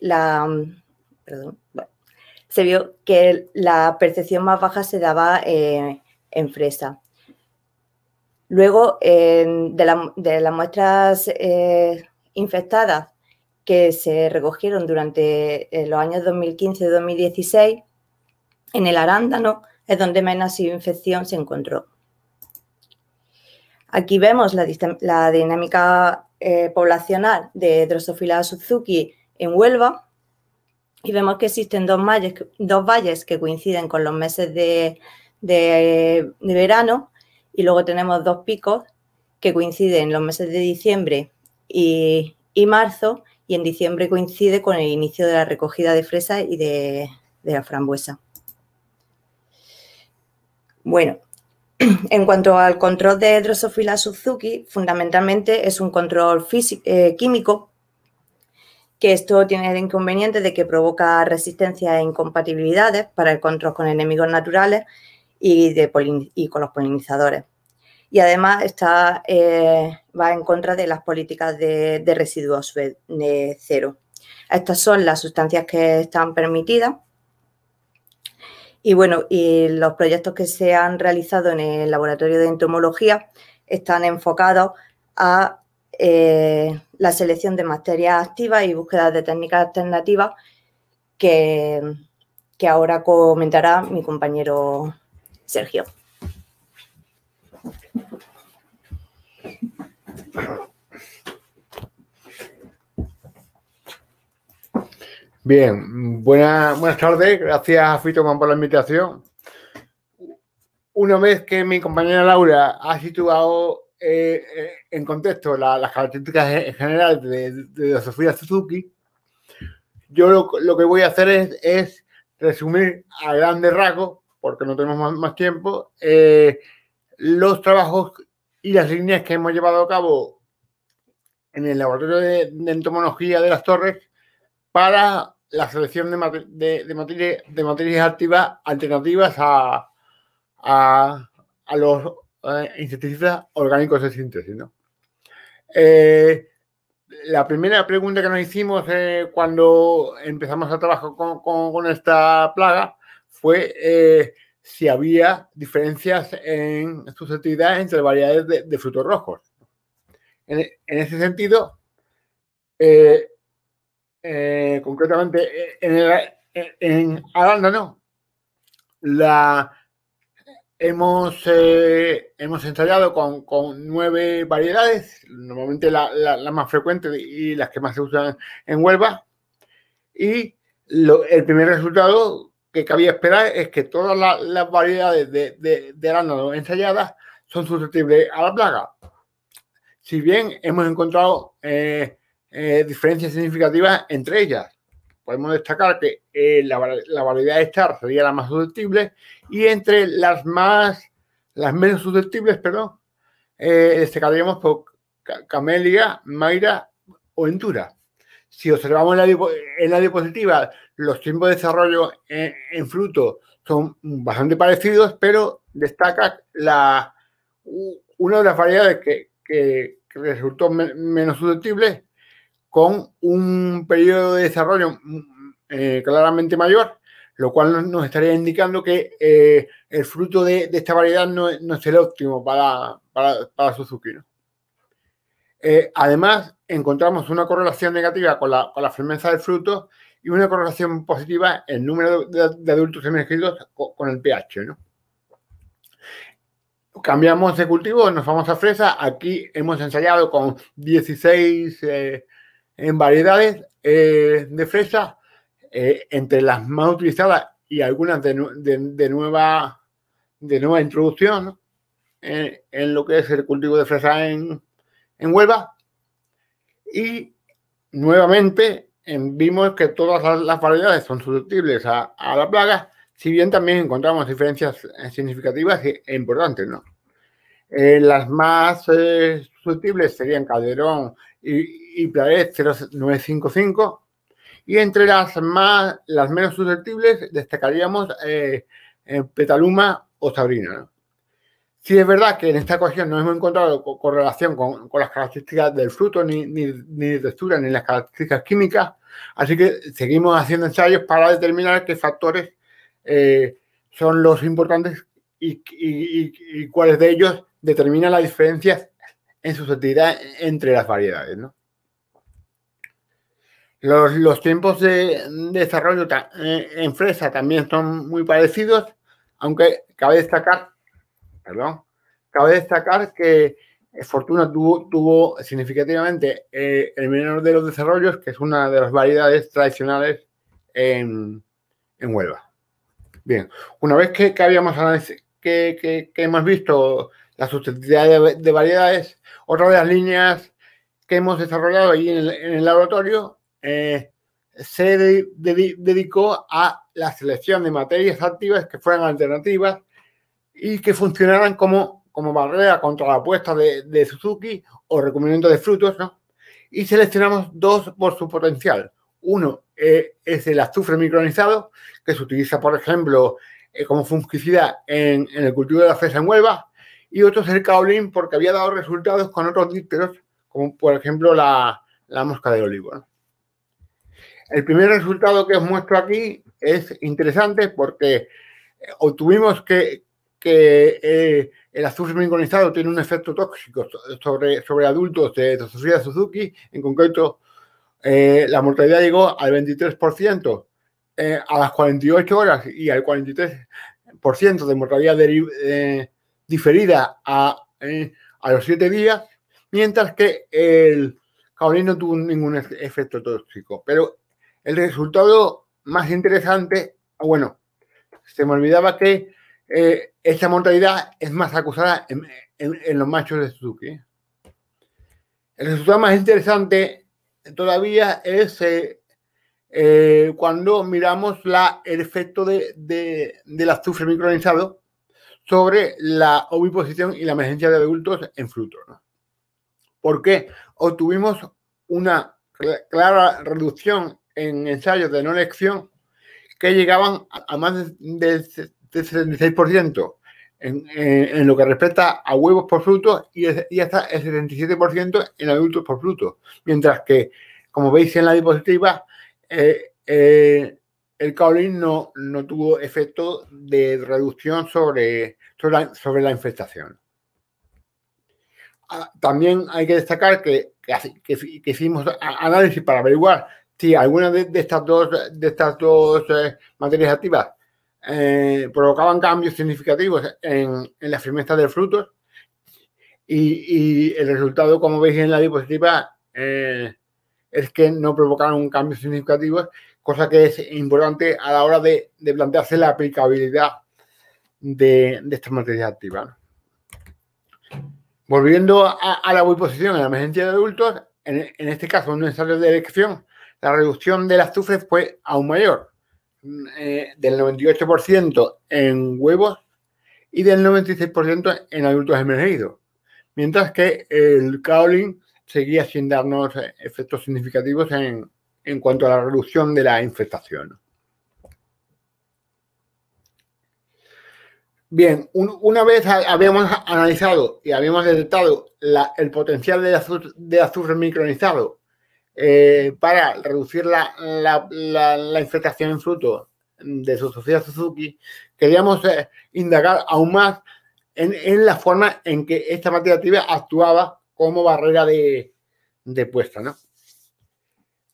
F: la percepción más baja se daba eh, en fresa. Luego, de, las muestras infectadas que se recogieron durante eh, los años 2015-2016, en el arándano es donde menos infección se encontró. Aquí vemos la, dinámica eh, poblacional de Drosophila Suzuki en Huelva y vemos que existen dos, valles que coinciden con los meses de, verano y luego tenemos dos picos que coinciden en los meses de diciembre y, y marzo y en diciembre coincide con el inicio de la recogida de fresa y de, la frambuesa. Bueno, en cuanto al control de Drosophila Suzuki, fundamentalmente es un control eh, químico, que esto tiene el inconveniente de que provoca resistencia e incompatibilidades para el control con enemigos naturales y, y con los polinizadores y además está, eh, va en contra de las políticas de, residuos cero. Estas son las sustancias que están permitidas. Y bueno, y los proyectos que se han realizado en el laboratorio de entomología están enfocados a eh, la selección de materias activas y búsqueda de técnicas alternativas que, que ahora comentará mi compañero Sergio.
G: Bien, buenas tardes. Gracias, Fitoman, por la invitación. Una vez que mi compañera Laura ha situado eh, eh, en contexto las características generales de, la Sofía Suzuki, yo lo, que voy a hacer es, resumir a grandes rasgos, porque no tenemos más, tiempo, eh, los trabajos y las líneas que hemos llevado a cabo en el laboratorio de, entomología de las torres para la selección de, de, materias activas alternativas a, a, los eh, insecticidas orgánicos de síntesis. Eh, la primera pregunta que nos hicimos eh, cuando empezamos a trabajar con, esta plaga fue si había diferencias en susceptibilidad entre variedades de, frutos rojos. En, ese sentido, eh, eh, concretamente en, en arándano, la, hemos, eh, hemos ensayado con, nueve variedades, normalmente la, más frecuente y las que más se usan en Huelva. Y el primer resultado que cabía esperar es que todas las, variedades de, de, arándano ensayadas son susceptibles a la plaga. Si bien hemos encontrado eh, eh, diferencias significativas entre ellas, podemos destacar que eh, la, variedad de Star sería la más susceptible y entre las más, las menos susceptibles, perdón, destacaríamos por Camelia, Mayra o Entura. Si observamos en la, diapositiva, los tiempos de desarrollo en, fruto son bastante parecidos, pero destaca una de las variedades que, resultó menos susceptible con un periodo de desarrollo mm, eh, claramente mayor, lo cual nos estaría indicando que eh, el fruto de, esta variedad no, es el óptimo para, para, Suzuki. Eh, además, encontramos una correlación negativa con la, con la, firmeza del fruto y una correlación positiva en número de, adultos emergidos con, el pH. ¿no? Cambiamos de cultivo, nos vamos a fresa. Aquí hemos ensayado con 16 eh, en variedades de fresa eh, entre las más utilizadas y algunas de, nueva, de nueva introducción en, lo que es el cultivo de fresa en, Huelva. Y nuevamente vimos que todas las, variedades son susceptibles a, la plaga, si bien también encontramos diferencias significativas e, importantes. ¿no? Eh, las más eh, susceptibles serían Calderón y, y 0955 y entre las, más, las menos susceptibles destacaríamos eh, Petaluma o Sabrina. Si es verdad que en esta ocasión no hemos encontrado correlación con, las características del fruto, ni, ni, ni, de textura, ni las características químicas, así que seguimos haciendo ensayos para determinar qué factores eh, son los importantes y, cuáles de ellos determinan las diferencias en susceptibilidad entre las variedades. ¿no? Los, tiempos de, desarrollo eh, en fresa también son muy parecidos, aunque cabe destacar, perdón, cabe destacar que Fortuna tuvo, significativamente eh, el menor de los desarrollos, que es una de las variedades tradicionales en, Huelva. Bien, una vez que, habíamos que, que, hemos visto la susceptibilidad de, variedades, otra de las líneas que hemos desarrollado ahí en el laboratorio eh, se dedicó a la selección de materias activas que fueran alternativas y que funcionaran como, como barrera contra la apuesta de, Suzuki o recubrimiento de frutos, ¿no? Y seleccionamos dos por su potencial. Uno eh, es el azufre micronizado, que se utiliza, por ejemplo, eh, como fungicida en, el cultivo de la fresa en Huelva, y otro es el caolín, porque había dado resultados con otros dípteros, como por ejemplo la, mosca de olivo. ¿no? El primer resultado que os muestro aquí es interesante porque eh, obtuvimos que, eh, el azufre micronizado tiene un efecto tóxico sobre, sobre adultos de Sofía Suzuki. En concreto, eh, la mortalidad llegó al 23% a las 48 horas y al 43% de mortalidad diferida a, a los 7 días, mientras que el caolín no tuvo ningún efecto tóxico. Pero el resultado más interesante, bueno, se me olvidaba que eh, esta mortalidad es más acusada en, los machos de Suzuki. El resultado más interesante todavía es eh, eh, cuando miramos la, el efecto de, del azufre micronizado sobre la oviposición y la emergencia de adultos en frutos. ¿Por qué? Obtuvimos una clara reducción en ensayos de no elección que llegaban a más del 76% en, en, lo que respecta a huevos por fruto y, y hasta el 77% en adultos por fruto. Mientras que, como veis en la diapositiva, eh, eh, el caolín no, no, tuvo efecto de reducción sobre, sobre, la, infestación. Ah, también hay que destacar que, que, hicimos análisis para averiguar Sí, algunas de, estas dos, de estas dos eh, materias activas eh, provocaban cambios significativos en, la firmeza del fruto y, el resultado, como veis en la diapositiva, eh, es que no provocaron cambios significativos, cosa que es importante a la hora de, plantearse la aplicabilidad de, estas materias activas. Volviendo a, la oposición en la emergencia de adultos, en, en este caso, un ensayo de elección la reducción del azufre fue aún mayor, eh, del 98% en huevos y del 96% en adultos emergidos, mientras que el kaolin seguía sin darnos efectos significativos en, en cuanto a la reducción de la infestación. Bien, una vez habíamos analizado y habíamos detectado el potencial de azufre, de azufre micronizado eh, para reducir la, infectación en fruto de su sociedad Suzuki, queríamos eh, indagar aún más en, la forma en que esta materia activa actuaba como barrera de, de puesta, ¿no?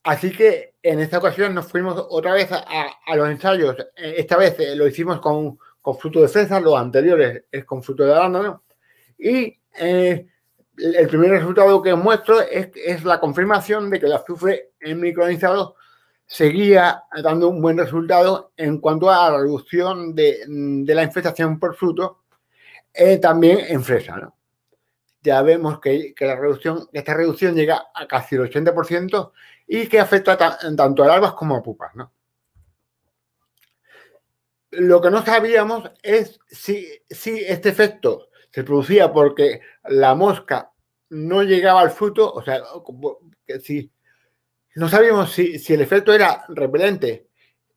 G: Así que en esta ocasión nos fuimos otra vez a, los ensayos. Eh, esta vez eh, lo hicimos con, fruto de fresa, los anteriores es con fruto de arándano. Y eh, el primer resultado que muestro es, la confirmación de que el azufre en micronizado seguía dando un buen resultado en cuanto a la reducción de, la infestación por fruto, también en fresa. Ya vemos que, esta reducción llega a casi el 80% y que afecta tanto a larvas como a pupas. Lo que no sabíamos es si este efecto se producía porque la mosca no llegaba al fruto, o sea, si no sabíamos si, el efecto era repelente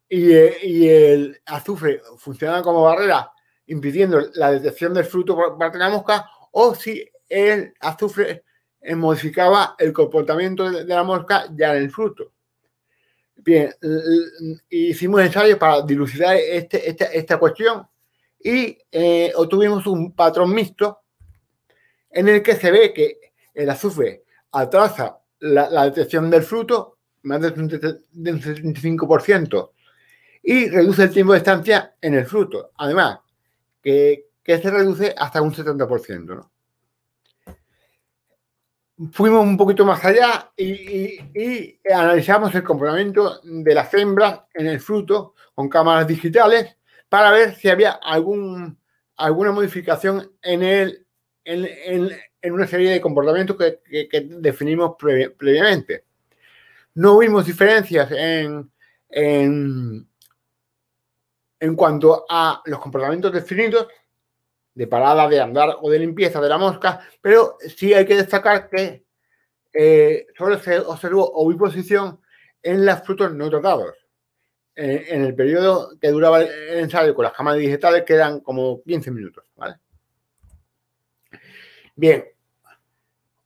G: y, y, el azufre funcionaba como barrera impidiendo la detección del fruto por parte de la mosca, o si el azufre modificaba el comportamiento de, la mosca ya en el fruto. Bien, hicimos ensayos para dilucidar este, esta, cuestión y eh, obtuvimos un patrón mixto en el que se ve que el azufre atrasa la, detección del fruto más del un 75% y reduce el tiempo de estancia en el fruto. Además, que, que se reduce hasta un 70%. ¿no? fuimos un poquito más allá y, analizamos el comportamiento de las hembras en el fruto con cámaras digitales para ver si había algún, alguna modificación en, el, en, una serie de comportamientos que, definimos previamente. No vimos diferencias en, en, en cuanto a los comportamientos definidos de parada, de andar o de limpieza de la mosca, pero sí hay que destacar que eh, solo se observó oviposición en los frutos no tratados. En el periodo que duraba el ensayo con las cámaras digitales quedan como 15 minutos. Bien,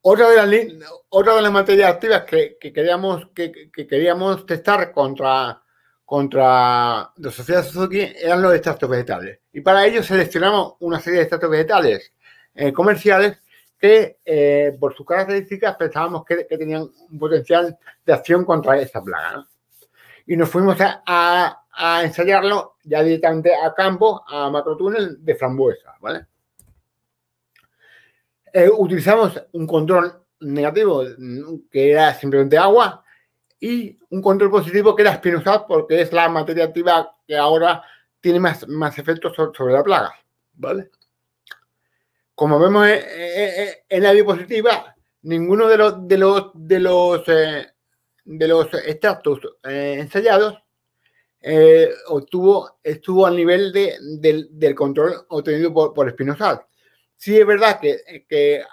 G: otra de las, otra de las materias activas que, queríamos, que, queríamos testar contra contra la sociedad Suzuki eran los extractos vegetales. Y para ello seleccionamos una serie de extractos vegetales eh, comerciales que eh, por sus características pensábamos que, tenían un potencial de acción contra esta plaga. Y nos fuimos a, ensayarlo ya directamente a campo, a macrotúnel de frambuesa. ¿vale? Eh, utilizamos un control negativo que era simplemente agua y un control positivo que era espinosal porque es la materia activa que ahora tiene más, más efectos sobre, la plaga, ¿vale? Como vemos en, la diapositiva, ninguno de los de los de los eh, de los extractos eh, ensayados eh, obtuvo estuvo al nivel de, del, control obtenido por, por espinosal. Sí es verdad que, que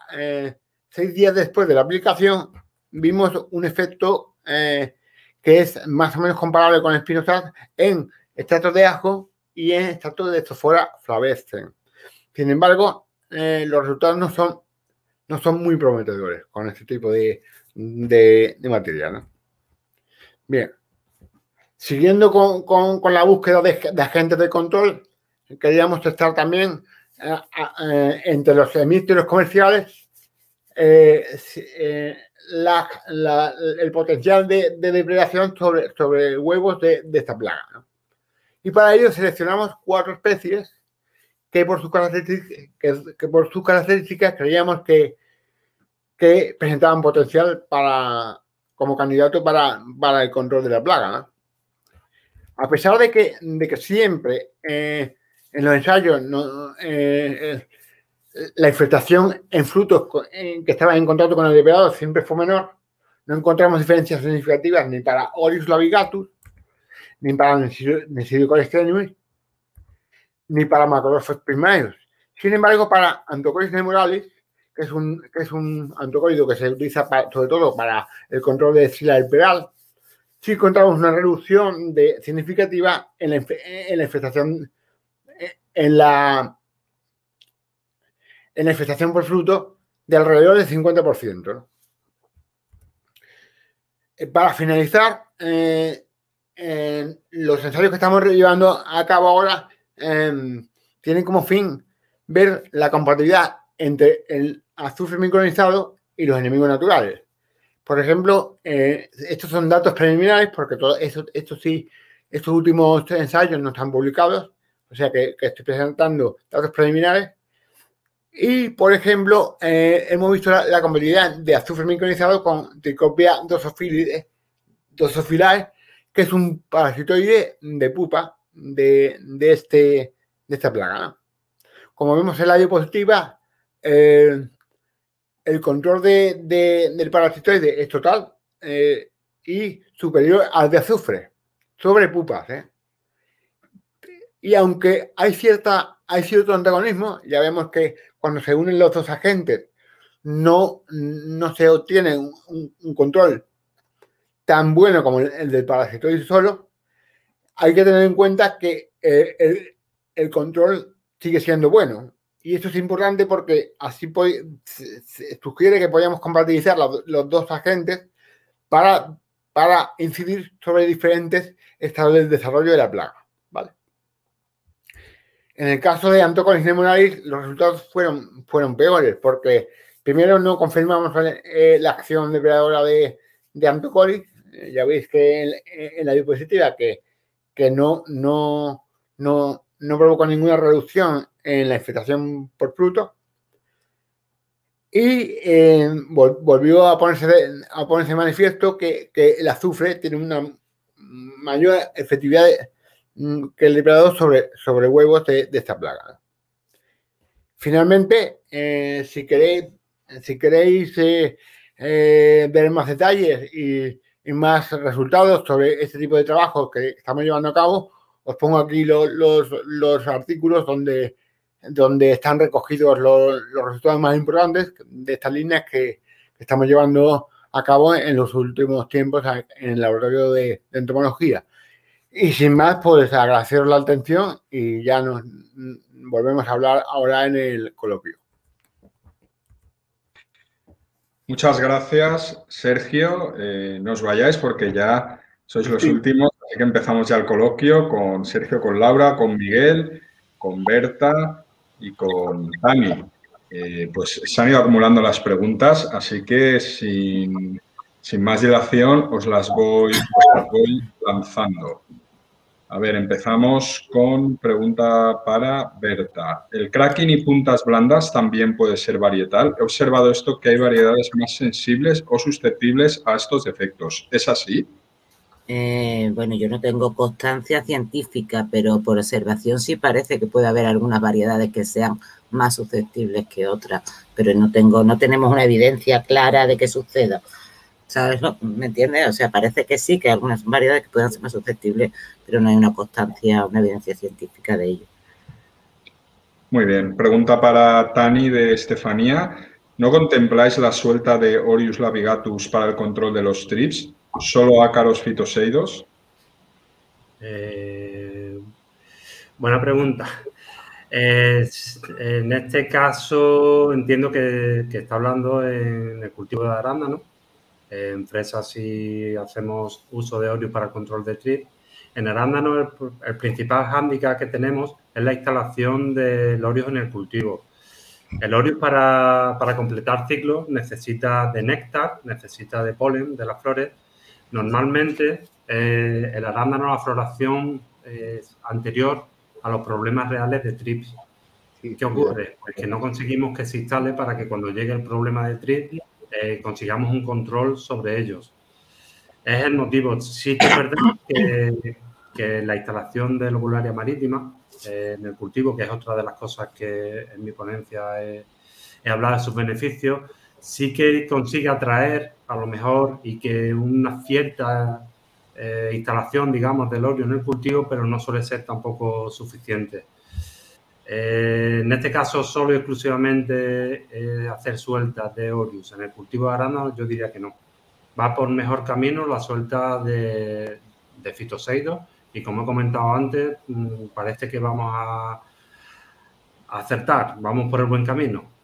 G: seis días después de la aplicación vimos un efecto eh, que es más o menos comparable con el Spinosad en estratos de ajo y en estratos de estofora flavescens. Sin embargo, eh, los resultados no son, no son muy prometedores con este tipo de, de, material. Bien, siguiendo con, la búsqueda de, agentes de control, queríamos testar también eh, entre los emitters comerciales el potencial de, depredación sobre, sobre huevos de, esta plaga. Y para ello seleccionamos cuatro especies que por sus características, que, creíamos que, que presentaban potencial para, como candidato para, para el control de la plaga. A pesar de que, de que siempre eh, en los ensayos no, eh, eh, la infestación en frutos que estaban en contacto con el depredador siempre fue menor. No encontramos diferencias significativas ni para Orius labigatus, ni para Nesidicolis ni para Macrophos primarios. Sin embargo, para Antocoris nemoralis, que es un, que es un antocólido que se utiliza sobre todo para el control de sila del peral, sí encontramos una reducción significativa en la, en la infestación, en la en la infestación por fruto de alrededor del 50%. Eh, para finalizar, eh, los ensayos que estamos llevando a cabo ahora tienen como fin ver la compatibilidad entre el azufre micronizado y los enemigos naturales. Por ejemplo, eh, estos son datos preliminares porque todo esto, esto sí, estos últimos ensayos no están publicados, o sea que, estoy presentando datos preliminares. Y, por ejemplo, eh, hemos visto la, compatibilidad de azufre micronizado con Tricopia dosofilae, que es un parasitoide de pupa de, este, de esta plaga. Como vemos en la diapositiva, eh, el control de, del parasitoide es total eh, y superior al de azufre sobre pupas. ¿eh? Y aunque hay, cierta, hay cierto antagonismo, ya vemos que cuando se unen los dos agentes no, no se obtiene un, control tan bueno como el, del parasitoide solo, hay que tener en cuenta que eh, el, el control sigue siendo bueno. Y esto es importante porque así sugiere que podamos compatibilizar los, dos agentes para, para incidir sobre diferentes estados del desarrollo de la plaga. ¿vale? En el caso de Antocolis pneumonialis, los resultados fueron, fueron peores porque primero no confirmamos eh, la acción depredadora de, de Antocolis. Eh, ya veis que en, la diapositiva que, que no, no, no, no provocó ninguna reducción en la infectación por fruto y eh, volvió a ponerse, a ponerse manifiesto que, el azufre tiene una mayor efectividad mm, que el depredador sobre, sobre huevos de, esta plaga. Finalmente, eh, si queréis, si queréis eh, ver más detalles y, y, más resultados sobre este tipo de trabajo que estamos llevando a cabo, os pongo aquí los, los, artículos donde, donde están recogidos los, resultados más importantes de estas líneas que, estamos llevando a cabo en los últimos tiempos en el laboratorio de, entomología. Y sin más, pues agradeceros la atención y ya nos volvemos a hablar ahora en el coloquio.
A: Muchas gracias, Sergio. Eh, no os vayáis porque ya sois los últimos Así que empezamos ya el coloquio con Sergio, con Laura, con Miguel, con Berta y con Dani. Eh, pues se han ido acumulando las preguntas, así que sin, más dilación os las, voy, voy lanzando. A ver, empezamos con pregunta para Berta. ¿El cracking y puntas blandas también puede ser varietal? He observado esto que hay variedades más sensibles o susceptibles a estos efectos. ¿Es así?
D: Eh, bueno, yo no tengo constancia científica, pero por observación sí parece que puede haber algunas variedades que sean más susceptibles que otras, pero no tengo, no tenemos una evidencia clara de que suceda. ¿Sabes? ¿Me entiendes? O sea, parece que sí, que hay algunas variedades que puedan ser más susceptibles, pero no hay una constancia, una evidencia científica de ello.
A: Muy bien. Pregunta para Tani de Estefanía. ¿No contempláis la suelta de Orius labigatus para el control de los trips? ¿Solo ácaros fitoseidos?
C: Eh, buena pregunta. en este caso entiendo que, está hablando en el cultivo de arándano. En fresas sí hacemos uso de Orius para control de trip. En arándano el, principal hándicap que tenemos es la instalación del Orius en el cultivo. El Orius para, para completar ciclos necesita de néctar, necesita de polen de las flores Normalmente eh, el arándano, la floración es anterior a los problemas reales de TRIPS. ¿Qué ocurre? Pues que no conseguimos que se instale para que cuando llegue el problema de TRIPS eh, consigamos un control sobre ellos. Es el motivo. Sí que es verdad que, la instalación de lobularia marítima eh, en el cultivo, que es otra de las cosas que en mi ponencia he, he hablado de sus beneficios, sí que consigue atraer a lo mejor y que una cierta eh, instalación, digamos, del óleo en el cultivo, pero no suele ser tampoco suficiente. Eh, en este caso, solo y exclusivamente eh, hacer sueltas de Orius en el cultivo de arándano, yo diría que no. Va por mejor camino la suelta de, de fitoseidos y como he comentado antes, mm, parece que vamos a acertar, vamos por el buen camino.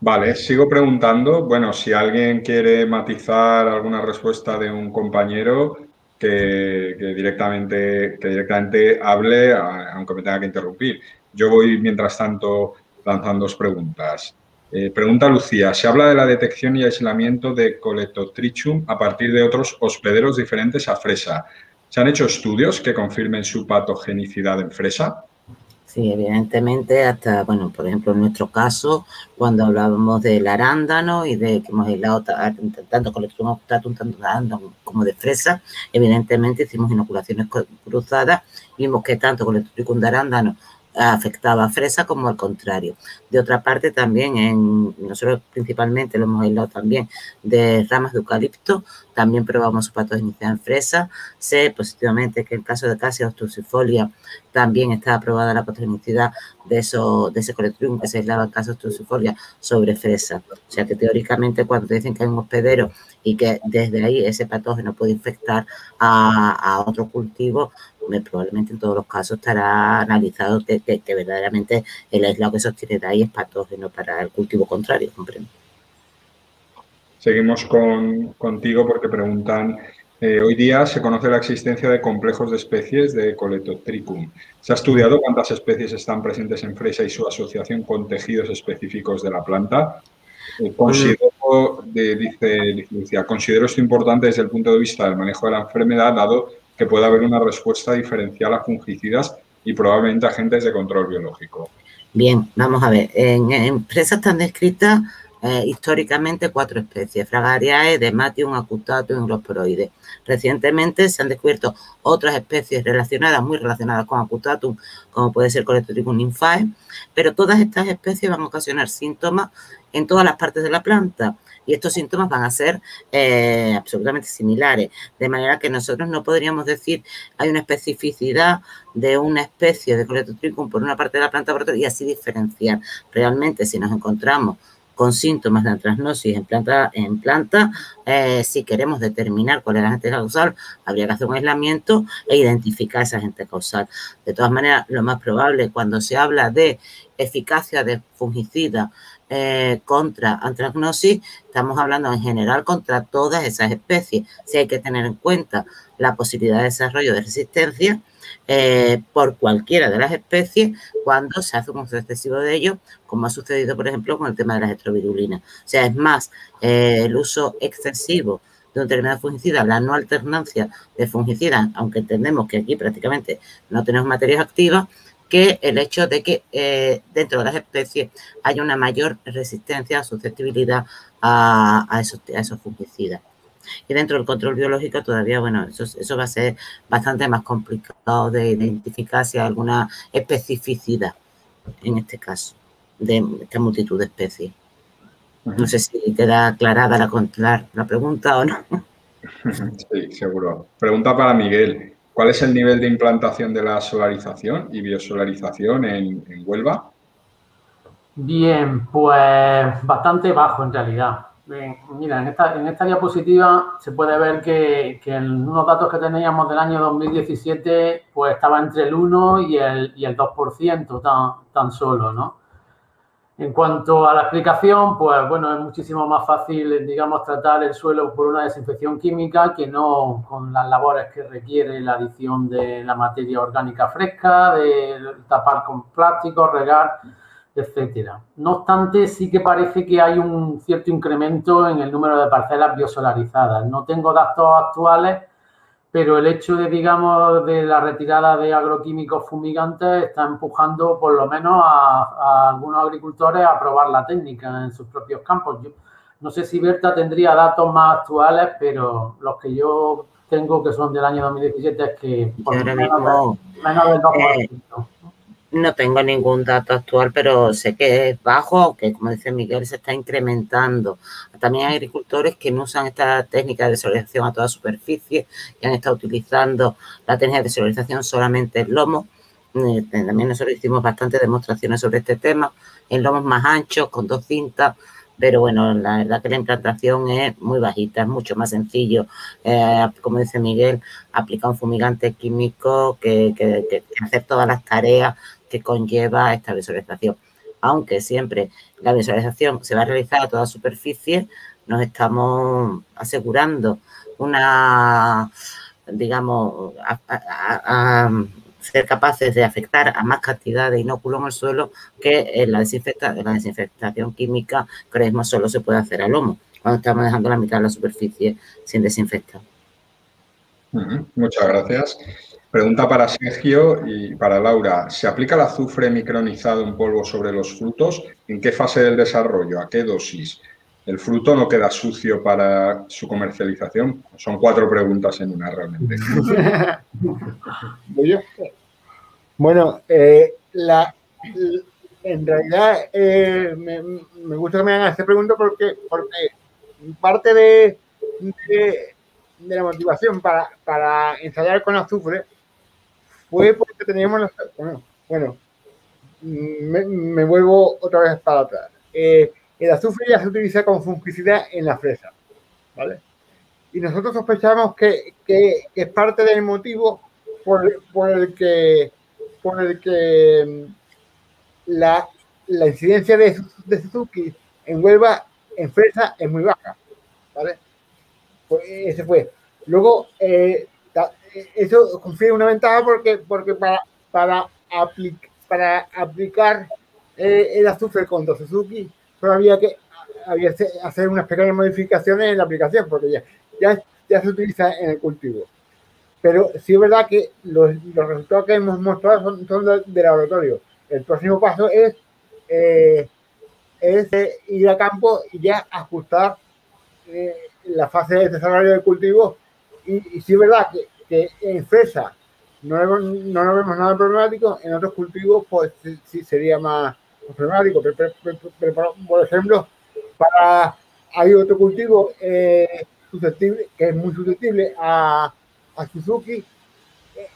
A: Vale, sigo preguntando. Bueno, si alguien quiere matizar alguna respuesta de un compañero, que, directamente, que directamente hable, aunque me tenga que interrumpir. Yo voy, mientras tanto, lanzando dos preguntas. Eh, pregunta Lucía, se habla de la detección y aislamiento de Coletotrichum a partir de otros hospederos diferentes a fresa. ¿Se han hecho estudios que confirmen su patogenicidad en fresa?
D: Sí, evidentemente, hasta, bueno, por ejemplo, en nuestro caso, cuando hablábamos del arándano y de que hemos aislado tanto Coletotrichum tanto arándano como de fresa, evidentemente hicimos inoculaciones cruzadas, vimos que tanto Coletotrichum de arándano afectaba a fresa como al contrario. De otra parte, también en, nosotros principalmente lo hemos aislado también de ramas de eucalipto, también probamos su patogenicidad en fresa. Sé positivamente que en caso de Cassia obstrucifolia también está aprobada la patogenicidad de, eso, de ese coletrium que se aislaba en caso obstrucifolia sobre fresa. O sea que teóricamente cuando dicen que hay un hospedero y que desde ahí ese patógeno puede infectar a otro cultivo, probablemente en todos los casos estará analizado que, verdaderamente el aislado que sostiene de ahí es patógeno para el cultivo contrario, comprendo.
A: Seguimos con, contigo porque preguntan, eh, hoy día se conoce la existencia de complejos de especies de Coletotricum. ¿Se ha estudiado cuántas especies están presentes en fresa y su asociación con tejidos específicos de la planta? Eh, considero, dice Lucia, considero esto importante desde el punto de vista del manejo de la enfermedad, dado que pueda haber una respuesta diferencial a fungicidas y probablemente agentes de control biológico.
D: Bien, vamos a ver. En empresas están descritas eh, históricamente cuatro especies, Fragariae, Dematium, Acutatum y Glosporoides. Recientemente se han descubierto otras especies relacionadas, muy relacionadas con Acutatum, como puede ser Coletotricum nymphae, pero todas estas especies van a ocasionar síntomas en todas las partes de la planta y estos síntomas van a ser eh, absolutamente similares, de manera que nosotros no podríamos decir hay una especificidad de una especie de Coletotricum por una parte de la planta por otra y así diferenciar. Realmente si nos encontramos con síntomas de antrasnosis en planta, en planta eh, si queremos determinar cuál es el agente causal, habría que hacer un aislamiento e identificar ese agente causal. De todas maneras, lo más probable cuando se habla de eficacia de fungicida eh, contra antragnosis, estamos hablando en general contra todas esas especies. Si hay que tener en cuenta la posibilidad de desarrollo de resistencia eh, por cualquiera de las especies cuando se hace un uso excesivo de ellos, como ha sucedido, por ejemplo, con el tema de las estrovirulinas. O sea, es más, eh, el uso excesivo de un determinado fungicida, la no alternancia de fungicidas, aunque entendemos que aquí prácticamente no tenemos materias activas, que el hecho de que eh, dentro de las especies haya una mayor resistencia, susceptibilidad a, esos, esos fungicidas. Y dentro del control biológico todavía, bueno, eso, eso va a ser bastante más complicado de identificar si hay alguna especificidad, en este caso, de esta multitud de especies. No sé si queda aclarada la, la pregunta o no.
A: Sí, seguro. Pregunta para Miguel. ¿Cuál es el nivel de implantación de la solarización y biosolarización en, Huelva?
E: Bien, pues bastante bajo en realidad. mira, en esta, en esta diapositiva se puede ver que, en unos datos que teníamos del año 2017, pues estaba entre el 1 y el, y el 2% tan, tan solo, ¿no? En cuanto a la explicación, pues bueno, es muchísimo más fácil, digamos, tratar el suelo por una desinfección química que no con las labores que requiere la adición de la materia orgánica fresca, de tapar con plástico, regar, etcétera. No obstante, sí que parece que hay un cierto incremento en el número de parcelas biosolarizadas. No tengo datos actuales pero el hecho de, digamos, de la retirada de agroquímicos fumigantes está empujando por lo menos a, algunos agricultores a probar la técnica en sus propios campos. Yo, no sé si Berta tendría datos más actuales, pero los que yo tengo, que son del año 2017, es que por menos,
D: menos, del 2%. No tengo ningún dato actual, pero sé que es bajo, que como dice Miguel, se está incrementando. También hay agricultores que no usan esta técnica de solarización a toda superficie, que han estado utilizando la técnica de solarización solamente en lomo. Eh, también nosotros hicimos bastantes demostraciones sobre este tema, en lomos más anchos, con dos cintas, pero bueno, la que la implantación es muy bajita, es mucho más sencillo, eh, como dice Miguel, aplicar un fumigante químico que, que, que, hacer todas las tareas que conlleva esta visualización. Aunque siempre la visualización se va a realizar a toda superficie, nos estamos asegurando una digamos, a, ser capaces de afectar a más cantidad de inóculo en el suelo que en la, la desinfectación química que solo se puede hacer al lomo, cuando estamos dejando la mitad de la superficie sin desinfectar.
A: Muchas gracias. Pregunta para Sergio y para Laura. ¿Se aplica el azufre micronizado en polvo sobre los frutos? ¿En qué fase del desarrollo? ¿A qué dosis? ¿El fruto no queda sucio para su comercialización? Son cuatro preguntas en una realmente.
G: bueno, eh, en realidad eh, me, gusta que me hagan esta pregunta porque, parte de, la motivación para ensayar con azufre fue porque teníamos bueno, bueno me, vuelvo otra vez para atrás. Eh, el azufre ya se utiliza con fungicida en la fresa, ¿vale? Y nosotros sospechamos que, que, es parte del motivo por, por, el que, por el que mm, la, la incidencia de, de Suzuki en Huelva en fresa es muy baja, ¿vale? Pues ese fue. Luego, eh, eso confiere una ventaja porque, porque para, para, para aplicar eh, el azufre con Suzuki solo había que había hacer unas pequeñas modificaciones en la aplicación porque ya, ya, ya se utiliza en el cultivo. Pero sí es verdad que los, los resultados que hemos mostrado son, son de, laboratorio. El próximo paso es, eh, es ir a campo y ya ajustar eh, la fase de desarrollo del cultivo. Y, y sí es verdad que que en fresa no, no, vemos nada problemático, en otros cultivos pues sí, sería más problemático. Pero, por ejemplo, para hay otro cultivo eh, susceptible, que es muy susceptible a, a Suzuki,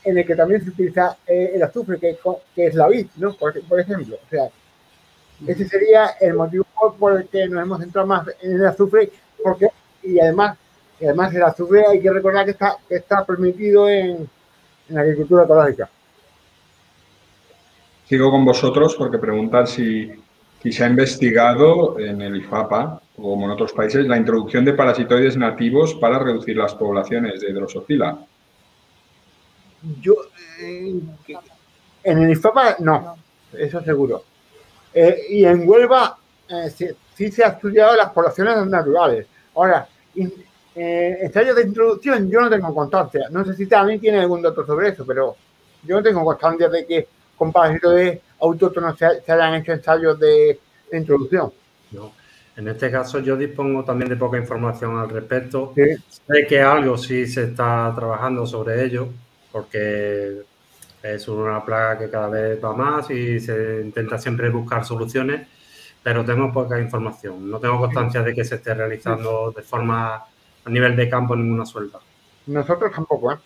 G: en el que también se utiliza eh, el azufre, que, que, es la vid, ¿no? Por, ejemplo. O sea, ese sería el motivo por el que nos hemos centrado más en el azufre, porque, y además además el azufre hay que recordar que está, está permitido en, la agricultura ecológica.
A: Sigo con vosotros porque preguntan si, se ha investigado en el IFAPA, como en otros países, la introducción de parasitoides nativos para reducir las poblaciones de drosofila.
G: Yo, eh, en el IFAPA no, eso seguro. Eh, y en Huelva eh, sí, sí, se ha estudiado las poblaciones naturales. Ahora, eh, ensayos de introducción yo no tengo constancia. No sé si también tiene algún dato sobre eso, pero yo no tengo constancia de que con de autóctonos se, hayan hecho ensayos de, introducción.
C: En este caso yo dispongo también de poca información al respecto. Sé que algo sí se está trabajando sobre ello, porque es una plaga que cada vez va más y se intenta siempre buscar soluciones, pero tengo poca información. No tengo constancia de que se esté realizando de forma a nivel de campo ninguna suelta.
G: Nosotros tampoco, ¿eh?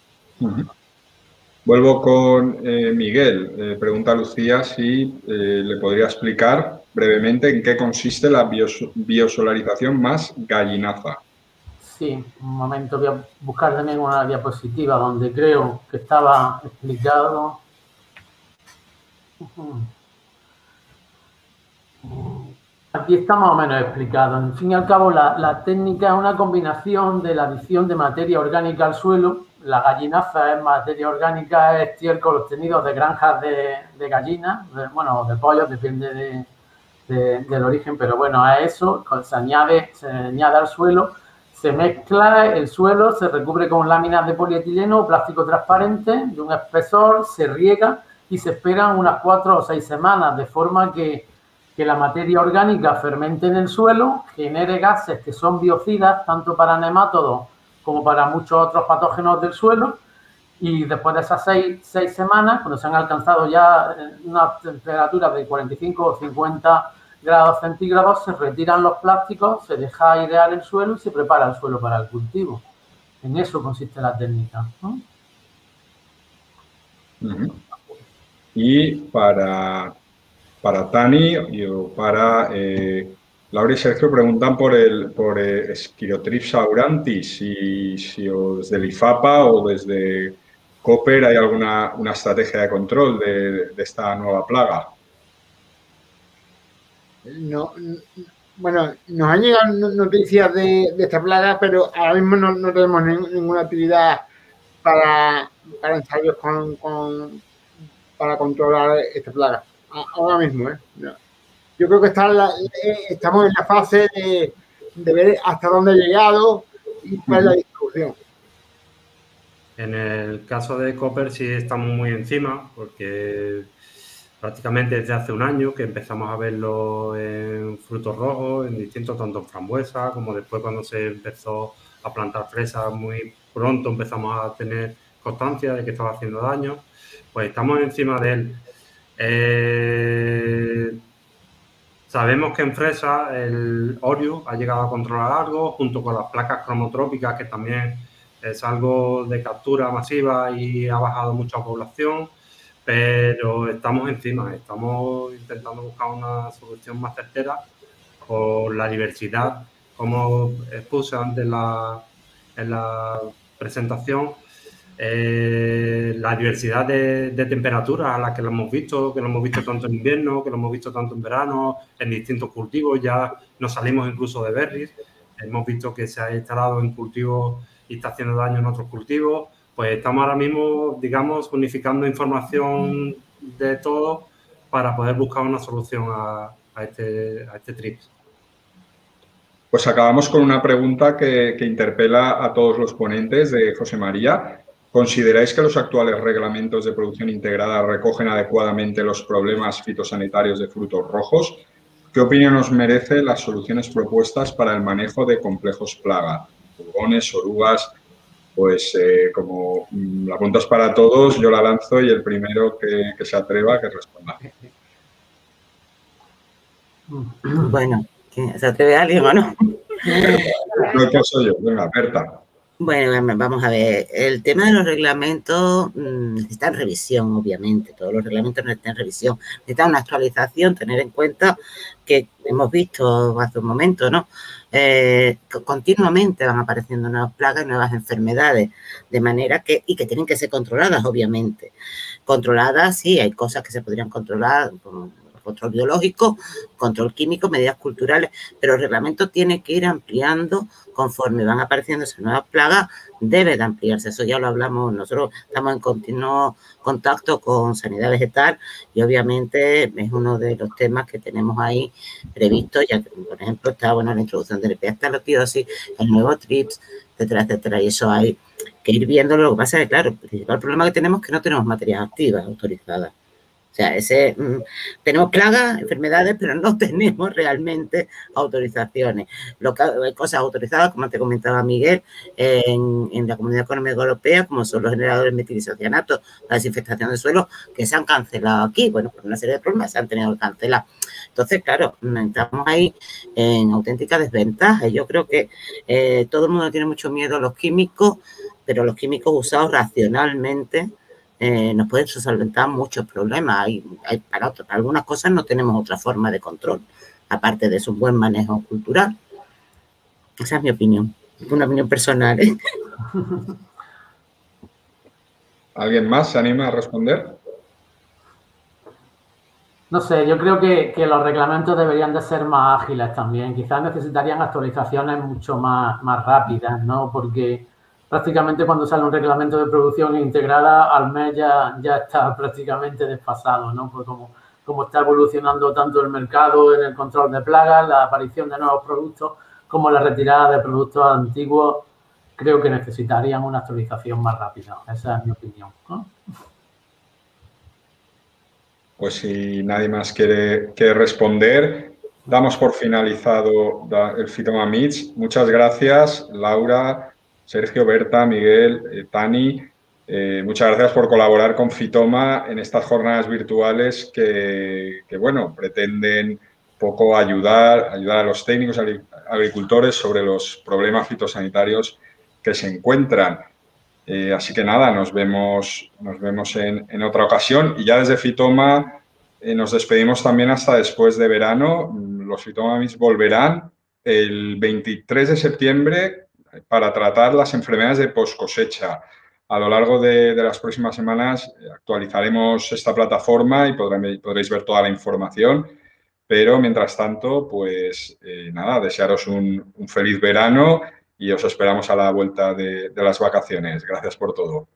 A: Vuelvo con eh, Miguel. Eh, pregunta Lucía si le podría explicar brevemente en qué consiste la biosolarización más gallinaza.
E: Sí, un momento, voy a buscar también una diapositiva donde creo que estaba explicado. Aquí está más o menos explicado. En fin y al cabo, la, técnica es una combinación de la adición de materia orgánica al suelo. La gallinaza es materia orgánica, es estiércol obtenido de granjas de, gallinas, bueno, de pollos, depende del origen, pero bueno, a eso se añade, se añade al suelo, se mezcla el suelo, se recubre con láminas de polietileno o plástico transparente de un espesor, se riega y se esperan unas cuatro o seis semanas, de forma que que la materia orgánica fermente en el suelo, genere gases que son biocidas tanto para nemátodos como para muchos otros patógenos del suelo y después de esas seis, seis semanas, cuando se han alcanzado ya eh, una temperatura de 45 o 50 grados centígrados, se retiran los plásticos, se deja airear el suelo y se prepara el suelo para el cultivo. En eso consiste la técnica.
A: Y para para Tani o para eh, Laura y Sergio preguntan por el por eh, aurantis, si, si desde el IFAPA o desde COPER hay alguna una estrategia de control de, esta nueva plaga.
G: No, bueno, nos han llegado noticias de, esta plaga, pero ahora mismo no, tenemos ninguna actividad para, para ensayos con, para controlar esta plaga. Ahora mismo, ¿eh? Yo creo que está eh, estamos en la fase de, ver hasta dónde ha llegado y cuál es la distribución.
C: En el caso de Copper sí estamos muy encima porque prácticamente desde hace un año que empezamos a verlo en frutos rojos, en distintos, tanto en frambuesa como después cuando se empezó a plantar fresas muy pronto empezamos a tener constancia de que estaba haciendo daño, pues estamos encima de él. Eh, sabemos que en fresa el Orius ha llegado a controlar algo junto con las placas cromotrópicas que también es algo de captura masiva y ha bajado mucha población, pero estamos encima, estamos intentando buscar una solución más certera por la diversidad, como expuse antes en la presentación, eh, la diversidad de, temperaturas a las que lo hemos visto, que lo hemos visto tanto en invierno, que lo hemos visto tanto en verano, en distintos cultivos, ya nos salimos incluso de berries, hemos visto que se ha instalado en cultivos y está haciendo daño en otros cultivos, pues estamos ahora mismo, digamos, unificando información de todo para poder buscar una solución a, este, a este.
A: Pues acabamos con una pregunta que, interpela a todos los ponentes de José María. ¿Consideráis que los actuales reglamentos de producción integrada recogen adecuadamente los problemas fitosanitarios de frutos rojos? ¿Qué opinión os merece las soluciones propuestas para el manejo de complejos plaga? Pulgones, orugas, pues eh, como mm, la pregunta es para todos, yo la lanzo y el primero que, que se atreva que responda.
D: Bueno, ¿Se atreve alguien o no?
A: No, soy yo. Venga, Berta.
D: Bueno, vamos a ver. El tema de los reglamentos mm, necesitan revisión, obviamente. Todos los reglamentos necesitan revisión. Necesitan una actualización, tener en cuenta que hemos visto hace un momento, ¿no? Eh, continuamente van apareciendo nuevas plagas, nuevas enfermedades, de manera que, y que tienen que ser controladas, obviamente. Controladas, sí, hay cosas que se podrían controlar, control biológico, control químico, medidas culturales, pero el reglamento tiene que ir ampliando conforme van apareciendo esas nuevas plagas, debe de ampliarse. Eso ya lo hablamos, nosotros estamos en continuo contacto con sanidad vegetal y obviamente es uno de los temas que tenemos ahí previsto, ya que, por ejemplo, está bueno la introducción del así el nuevo TRIPS, etcétera, etcétera, y eso hay que ir viéndolo. Lo que pasa es que, claro, el principal problema que tenemos es que no tenemos materias activas autorizadas. O sea, ese, mm, tenemos plagas, enfermedades, pero no tenemos realmente autorizaciones. Lo que, hay cosas autorizadas, como te comentaba Miguel, en, en, la Comunidad Económica Europea, como son los generadores metilisocianatos, la desinfectación de suelo, que se han cancelado aquí. Bueno, por una serie de problemas se han tenido que cancelar. Entonces, claro, estamos ahí en auténtica desventaja. Yo creo que eh, todo el mundo tiene mucho miedo a los químicos, pero los químicos usados racionalmente eh, nos pueden solventar muchos problemas. Hay, para, algunas cosas no tenemos otra forma de control, aparte de su buen manejo cultural. Esa es mi opinión, una opinión personal. ¿eh?
A: ¿Alguien más se anima a responder?
E: No sé, yo creo que, que, los reglamentos deberían de ser más ágiles también. Quizás necesitarían actualizaciones mucho más, más rápidas, ¿no? Porque prácticamente cuando sale un reglamento de producción integrada, al mes ya, está prácticamente desfasado, ¿no? Pues como, como está evolucionando tanto el mercado en el control de plagas, la aparición de nuevos productos, como la retirada de productos antiguos, creo que necesitarían una actualización más rápida. Esa es mi opinión.
A: Pues si nadie más quiere, responder, damos por finalizado el Fitoma. Muchas gracias, Laura, Sergio, Berta, Miguel, eh, Tani, eh, muchas gracias por colaborar con Fitoma en estas jornadas virtuales que, bueno, pretenden poco ayudar, ayudar a los técnicos agricultores sobre los problemas fitosanitarios que se encuentran. Eh, así que nada, nos vemos, nos vemos en, otra ocasión y ya desde Fitoma nos despedimos también hasta después de verano. Los Fitoma volverán el 23 de septiembre para tratar las enfermedades de post cosecha. A lo largo de, las próximas semanas eh, actualizaremos esta plataforma y podréis, ver toda la información. Pero mientras tanto, pues eh, nada, desearos un, feliz verano y os esperamos a la vuelta de las vacaciones. Gracias por todo.